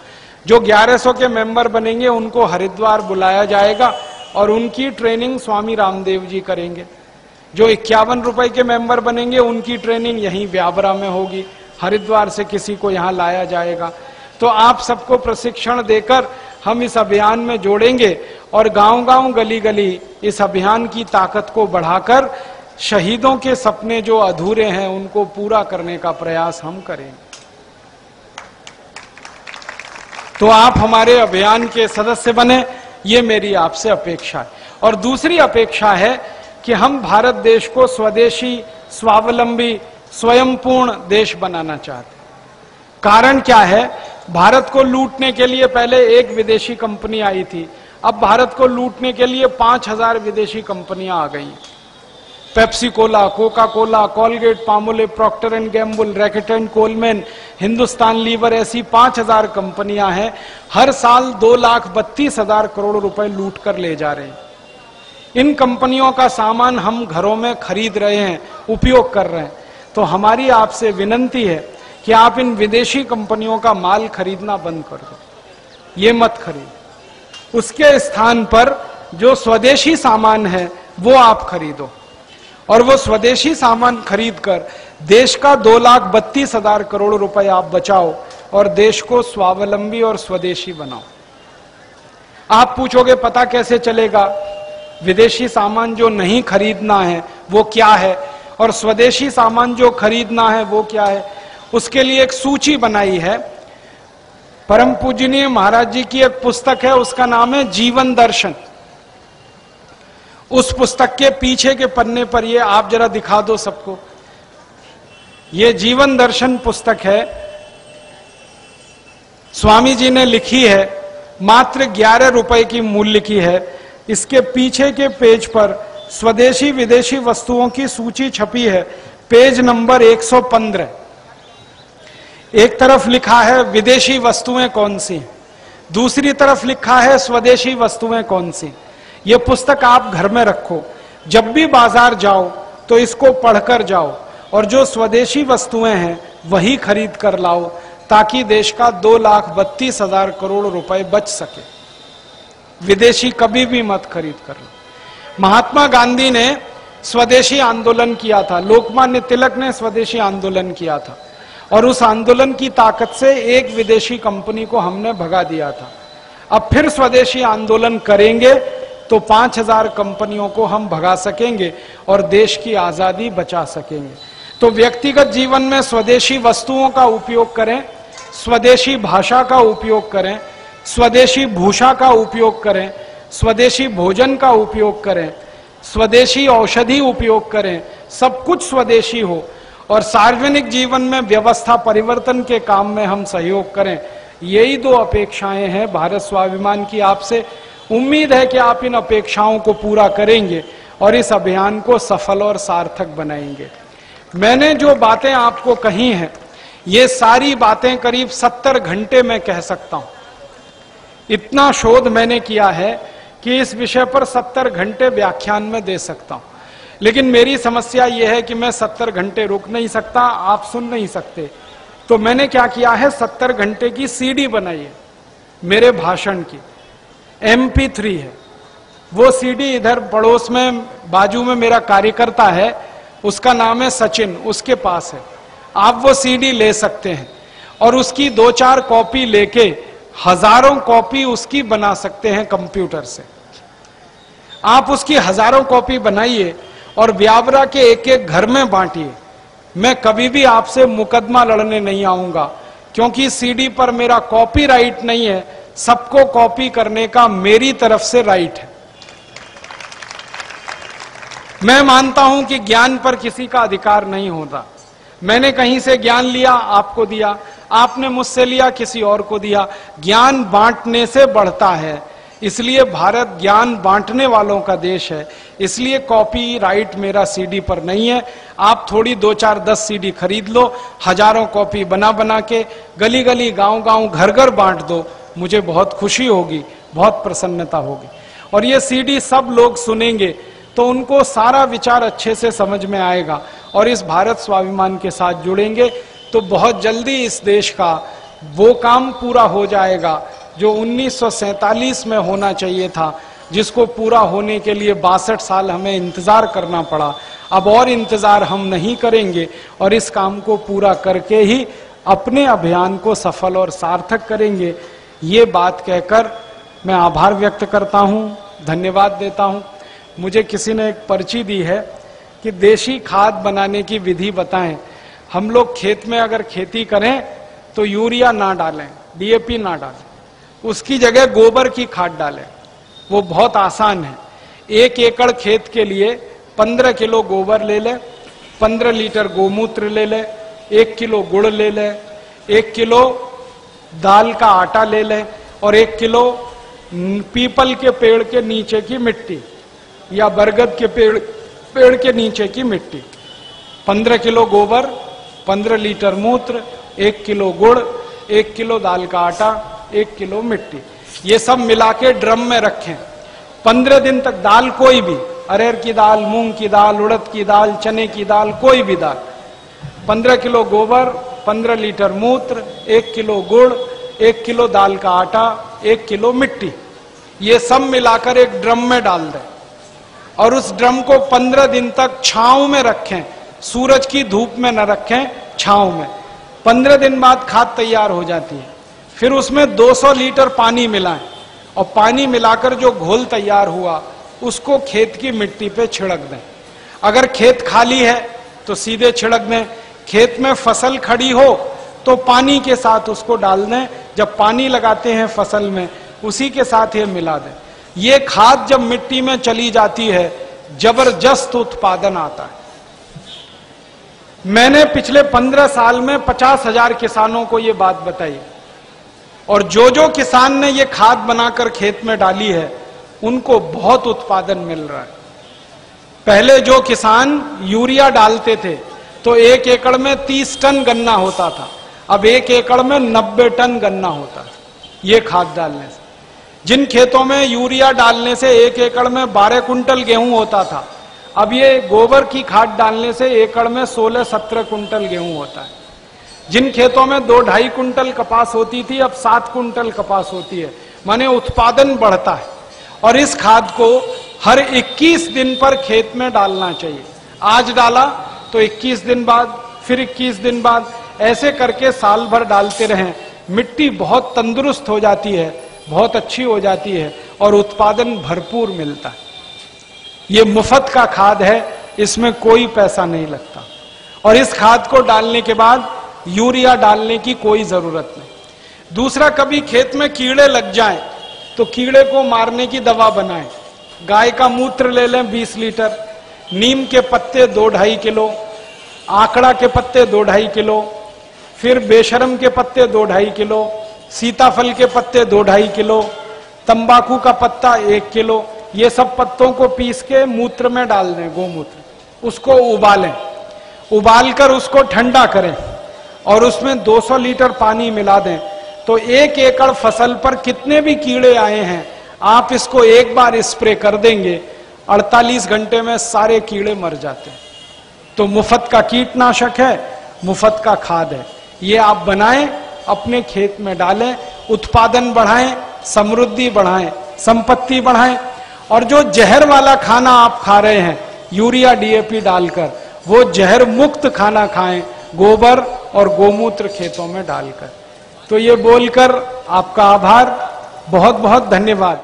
जो 1100 के मेंबर बनेंगे, उनको हरिद्वार बुलाया जाएगा और उनकी ट्रेनिंग स्वामी रामदेव जी करेंगे। जो इक्यावन रुपए के मेंबर बनेंगे, उनकी ट्रेनिंग यहीं व्याबरा में होगी। हरिद्वार से किसी को यहाँ लाया जाएगा। तो आप सबको प्रशिक्षण देकर हम इस अभियान में जोड़ेंगे। और गांव-गांव, गली-गली इस अभियान की ताकत को बढ़ाकर शहीदों के सपने जो अधूरे हैं, उनको पूरा करने का प्रयास हम करेंगे तो आप हमारे अभियान के सदस्य बने, ये मेरी आपसे अपेक्षा है। और दूसरी अपेक्षा है कि हम भारत देश को स्वदेशी, स्वावलंबी, स्वयंपूर्ण देश बनाना चाहते कारण क्या है? भारत को लूटने के लिए पहले एक विदेशी कंपनी आई थी अब भारत को लूटने के लिए पाँच हज़ार विदेशी कंपनियाँ आ गई। Pepsi Cola, Coca Cola, Colgate, Palmolive, Procter and Gamble, Reckitt and Colman, Hindustan Lever ऐसी पाँच हज़ार कंपनियाँ हैं, हर साल दो लाख बत्तीस हज़ार करोड़ रुपए लूट कर ले जा रहे हैं। इन कंपनियों का सामान हम घरों में खरीद रहे हैं, उपयोग कर रहे हैं। तो हमारी आपसे विनंती है कि आप इन विदेशी कंपनियों का माल खरीदना बंद कर दो। ये मत खरीद। उसके स्थान पर जो स्वदेशी सामान है, वो आप खरीदो। और वो स्वदेशी सामान खरीद कर देश का दो लाख बत्तीस हज़ार करोड़ रुपए आप बचाओ और देश को स्वावलंबी और स्वदेशी बनाओ। आप पूछोगे, पता कैसे चलेगा? विदेशी सामान जो नहीं खरीदना है, वो क्या है? और स्वदेशी सामान जो खरीदना है, वो क्या है? उसके लिए एक सूची बनाई है परम पूजनीय महाराज जी की एक पुस्तक है, उसका नाम है जीवन दर्शन। उस पुस्तक के पीछे के पन्ने पर ये आप जरा दिखा दो सबको। ये जीवन दर्शन पुस्तक है। स्वामी जी ने लिखी है, मात्र ग्यारह रुपए की मूल्य की है। इसके पीछे के पेज पर स्वदेशी विदेशी वस्तुओं की सूची छपी है। पेज नंबर 115 एक तरफ़ लिखा है, विदेशी वस्तुएँ कौन सी? दूसरी तरफ़ लिखा है, स्वदेशी वस्तुएँ कौन सी? ये पुस्तक आप घर में रखो। जब भी बाज़ार जाओ तो इसको पढ़कर जाओ और जो स्वदेशी वस्तुएँ हैं, वही खरीद कर लाओ, ताकि देश का दो लाख बत्तीस हज़ार करोड़ रुपए बच सके। विदेशी कभी भी मत खरीद कर लो। महात्मा गांधी ने स्वदेशी आंदोलन किया था। लोकमान्य तिलक ने स्वदेशी आंदोलन किया था। और उस आंदोलन की ताकत से एक विदेशी कंपनी को हमने भगा दिया था। अब फिर स्वदेशी आंदोलन करेंगे तो पाँच हज़ार कंपनियों को हम भगा सकेंगे और देश की आज़ादी बचा सकेंगे। तो व्यक्तिगत जीवन में स्वदेशी वस्तुओं का उपयोग करें, स्वदेशी भाषा का उपयोग करें, स्वदेशी भूषा का उपयोग करें, स्वदेशी भोजन का उपयोग करें, स्वदेशी औषधि उपयोग करें, सब कुछ स्वदेशी हो। और सार्वजनिक जीवन में व्यवस्था परिवर्तन के काम में हम सहयोग करें। यही दो अपेक्षाएँ हैं भारत स्वाभिमान की आपसे। उम्मीद है कि आप इन अपेक्षाओं को पूरा करेंगे और इस अभियान को सफल और सार्थक बनाएँगे। मैंने जो बातें आपको कही हैं, ये सारी बातें करीब सत्तर घंटे में कह सकता हूँ। इतना शोध मैंने किया है कि इस विषय पर सत्तर घंटे व्याख्यान में दे सकता हूँ। लेकिन मेरी समस्या यह है कि मैं सत्तर घंटे रुक नहीं सकता, आप सुन नहीं सकते। तो मैंने क्या किया है, सत्तर घंटे की सीडी बनाई है, मेरे भाषण की। एम थ्री है। वो सीडी इधर पड़ोस में, बाजू में मेरा कार्यकर्ता है, उसका नाम है सचिन, उसके पास है। आप वो सीडी ले सकते हैं और उसकी दो चार कॉपी लेके हज़ारों कॉपी उसकी बना सकते हैं कंप्यूटर से। आप उसकी हज़ारों कॉपी बनाइए और ब्यावरा के एक एक घर में बांटिए। मैं कभी भी आपसे मुकदमा लड़ने नहीं आऊँगा, क्योंकि सीडी पर मेरा कॉपीराइट नहीं है। सबको कॉपी करने का मेरी तरफ़ से राइट है। मैं मानता हूँ कि ज्ञान पर किसी का अधिकार नहीं होता। मैंने कहीं से ज्ञान लिया, आपको दिया। आपने मुझसे लिया, किसी और को दिया। ज्ञान बांटने से बढ़ता है। इसलिए भारत ज्ञान बांटने वालों का देश है। इसलिए कॉपी राइट मेरा सीडी पर नहीं है। आप थोड़ी दो चार दस सीडी खरीद लो, हज़ारों कॉपी बना बना के गली गली गाँव गाँव घर घर बांट दो। मुझे बहुत खुशी होगी, बहुत प्रसन्नता होगी। और ये सीडी सब लोग सुनेंगे तो उनको सारा विचार अच्छे से समझ में आएगा और इस भारत स्वाभिमान के साथ जुड़ेंगे। तो बहुत जल्दी इस देश का वो काम पूरा हो जाएगा। जो 1947 में होना चाहिए था, जिसको पूरा होने के लिए बासठ साल हमें इंतज़ार करना पड़ा। अब और इंतज़ार हम नहीं करेंगे और इस काम को पूरा करके ही अपने अभियान को सफल और सार्थक करेंगे। ये बात कहकर मैं आभार व्यक्त करता हूँ, धन्यवाद देता हूँ। मुझे किसी ने एक पर्ची दी है कि देशी खाद बनाने की विधि बताएँ। हम लोग खेत में अगर खेती करें तो यूरिया ना डालें, डीएपी ना डालें। उसकी जगह गोबर की खाद डालें। वो बहुत आसान है। एक एकड़ खेत के लिए पंद्रह किलो गोबर ले लें, पंद्रह लीटर गोमूत्र ले लें, एक किलो गुड़ ले लें, एक किलो दाल का आटा ले लें और एक किलो पीपल के पेड़ के नीचे की मिट्टी या बरगद के पेड़ पेड़ के नीचे की मिट्टी। पंद्रह किलो गोबर, पंद्रह लीटर मूत्र, एक किलो गुड़, एक किलो दाल का आटा एक किलो मिट्टी। ये सब मिला के ड्रम में रखें। पंद्रह दिन तक दाल कोई भी अरेर की दाल, मूंग की दाल, उड़द की दाल, चने की दाल, कोई भी दाल। पंद्रह किलो गोबर, पंद्रह लीटर मूत्र, एक किलो गुड़, एक किलो दाल का आटा, एक किलो मिट्टी। ये सब मिलाकर एक ड्रम में डाल दें। और उस ड्रम को पंद्रह दिन तक छाव में रखें। सूरज की धूप में न रखें, छाव में। पंद्रह दिन बाद खाद तैयार हो जाती है। फिर उसमें 200 लीटर पानी मिलाएँ और पानी मिलाकर जो घोल तैयार हुआ, उसको खेत की मिट्टी पे छिड़क दें। अगर खेत खाली है तो सीधे छिड़क दें। खेत में फ़सल खड़ी हो तो पानी के साथ उसको डाल दें। जब पानी लगाते हैं फ़सल में, उसी के साथ ये मिला दें। ये खाद जब मिट्टी में चली जाती है, ज़बरदस्त उत्पादन आता है। मैंने पिछले पंद्रह साल में पचास हज़ार किसानों को ये बात बताई। और जो जो किसान ने ये खाद बनाकर खेत में डाली है, उनको बहुत उत्पादन मिल रहा है। पहले जो किसान यूरिया डालते थे तो एक एकड़ में तीस टन गन्ना होता था। अब एक एकड़ में नब्बे टन गन्ना होता है ये खाद डालने से। जिन खेतों में यूरिया डालने से एक एकड़ में बारह कुंटल गेहूँ होता था, अब ये गोबर की खाद डालने से एकड़ में सोलह सत्रह कुंटल गेहूँ होता है। जिन खेतों में दो ढाई कुंटल कपास होती थी, अब सात कुंटल कपास होती है। माने उत्पादन बढ़ता है। और इस खाद को हर 21 दिन पर खेत में डालना चाहिए। आज डाला तो 21 दिन बाद, फिर 21 दिन बाद, ऐसे करके साल भर डालते रहें। मिट्टी बहुत तंदुरुस्त हो जाती है, बहुत अच्छी हो जाती है, और उत्पादन भरपूर मिलता है। ये मुफ़्त का खाद है, इसमें कोई पैसा नहीं लगता। और इस खाद को डालने के बाद यूरिया डालने की कोई ज़रूरत नहीं। दूसरा, कभी खेत में कीड़े लग जाएँ तो कीड़े को मारने की दवा बनाएँ। गाय का मूत्र ले लें 20 लीटर, नीम के पत्ते दो ढाई किलो, आंकड़ा के पत्ते दो ढाई किलो, फिर बेशरम के पत्ते दो ढाई किलो, सीताफल के पत्ते दो ढाई किलो, तंबाकू का पत्ता एक किलो, ये सब पत्तों को पीस के मूत्र में डाल दें, गोमूत्र। उसको उबालें। उबालकर उसको ठंडा करें। और उसमें 200 लीटर पानी मिला दें। तो एक एकड़ फ़सल पर कितने भी कीड़े आए हैं, आप इसको एक बार स्प्रे कर देंगे 48 घंटे में सारे कीड़े मर जाते हैं। तो मुफ़्त का कीटनाशक है, मुफ़्त का खाद है। ये आप बनाएँ, अपने खेत में डालें, उत्पादन बढ़ाएँ, समृद्धि बढ़ाएँ, संपत्ति बढ़ाएँ। और जो जहर वाला खाना आप खा रहे हैं, यूरिया, डीएपी डालकर, वो जहर मुक्त खाना खाएँ गोबर और गोमूत्र खेतों में डालकर। तो ये बोलकर आपका आभार। बहुत बहुत धन्यवाद।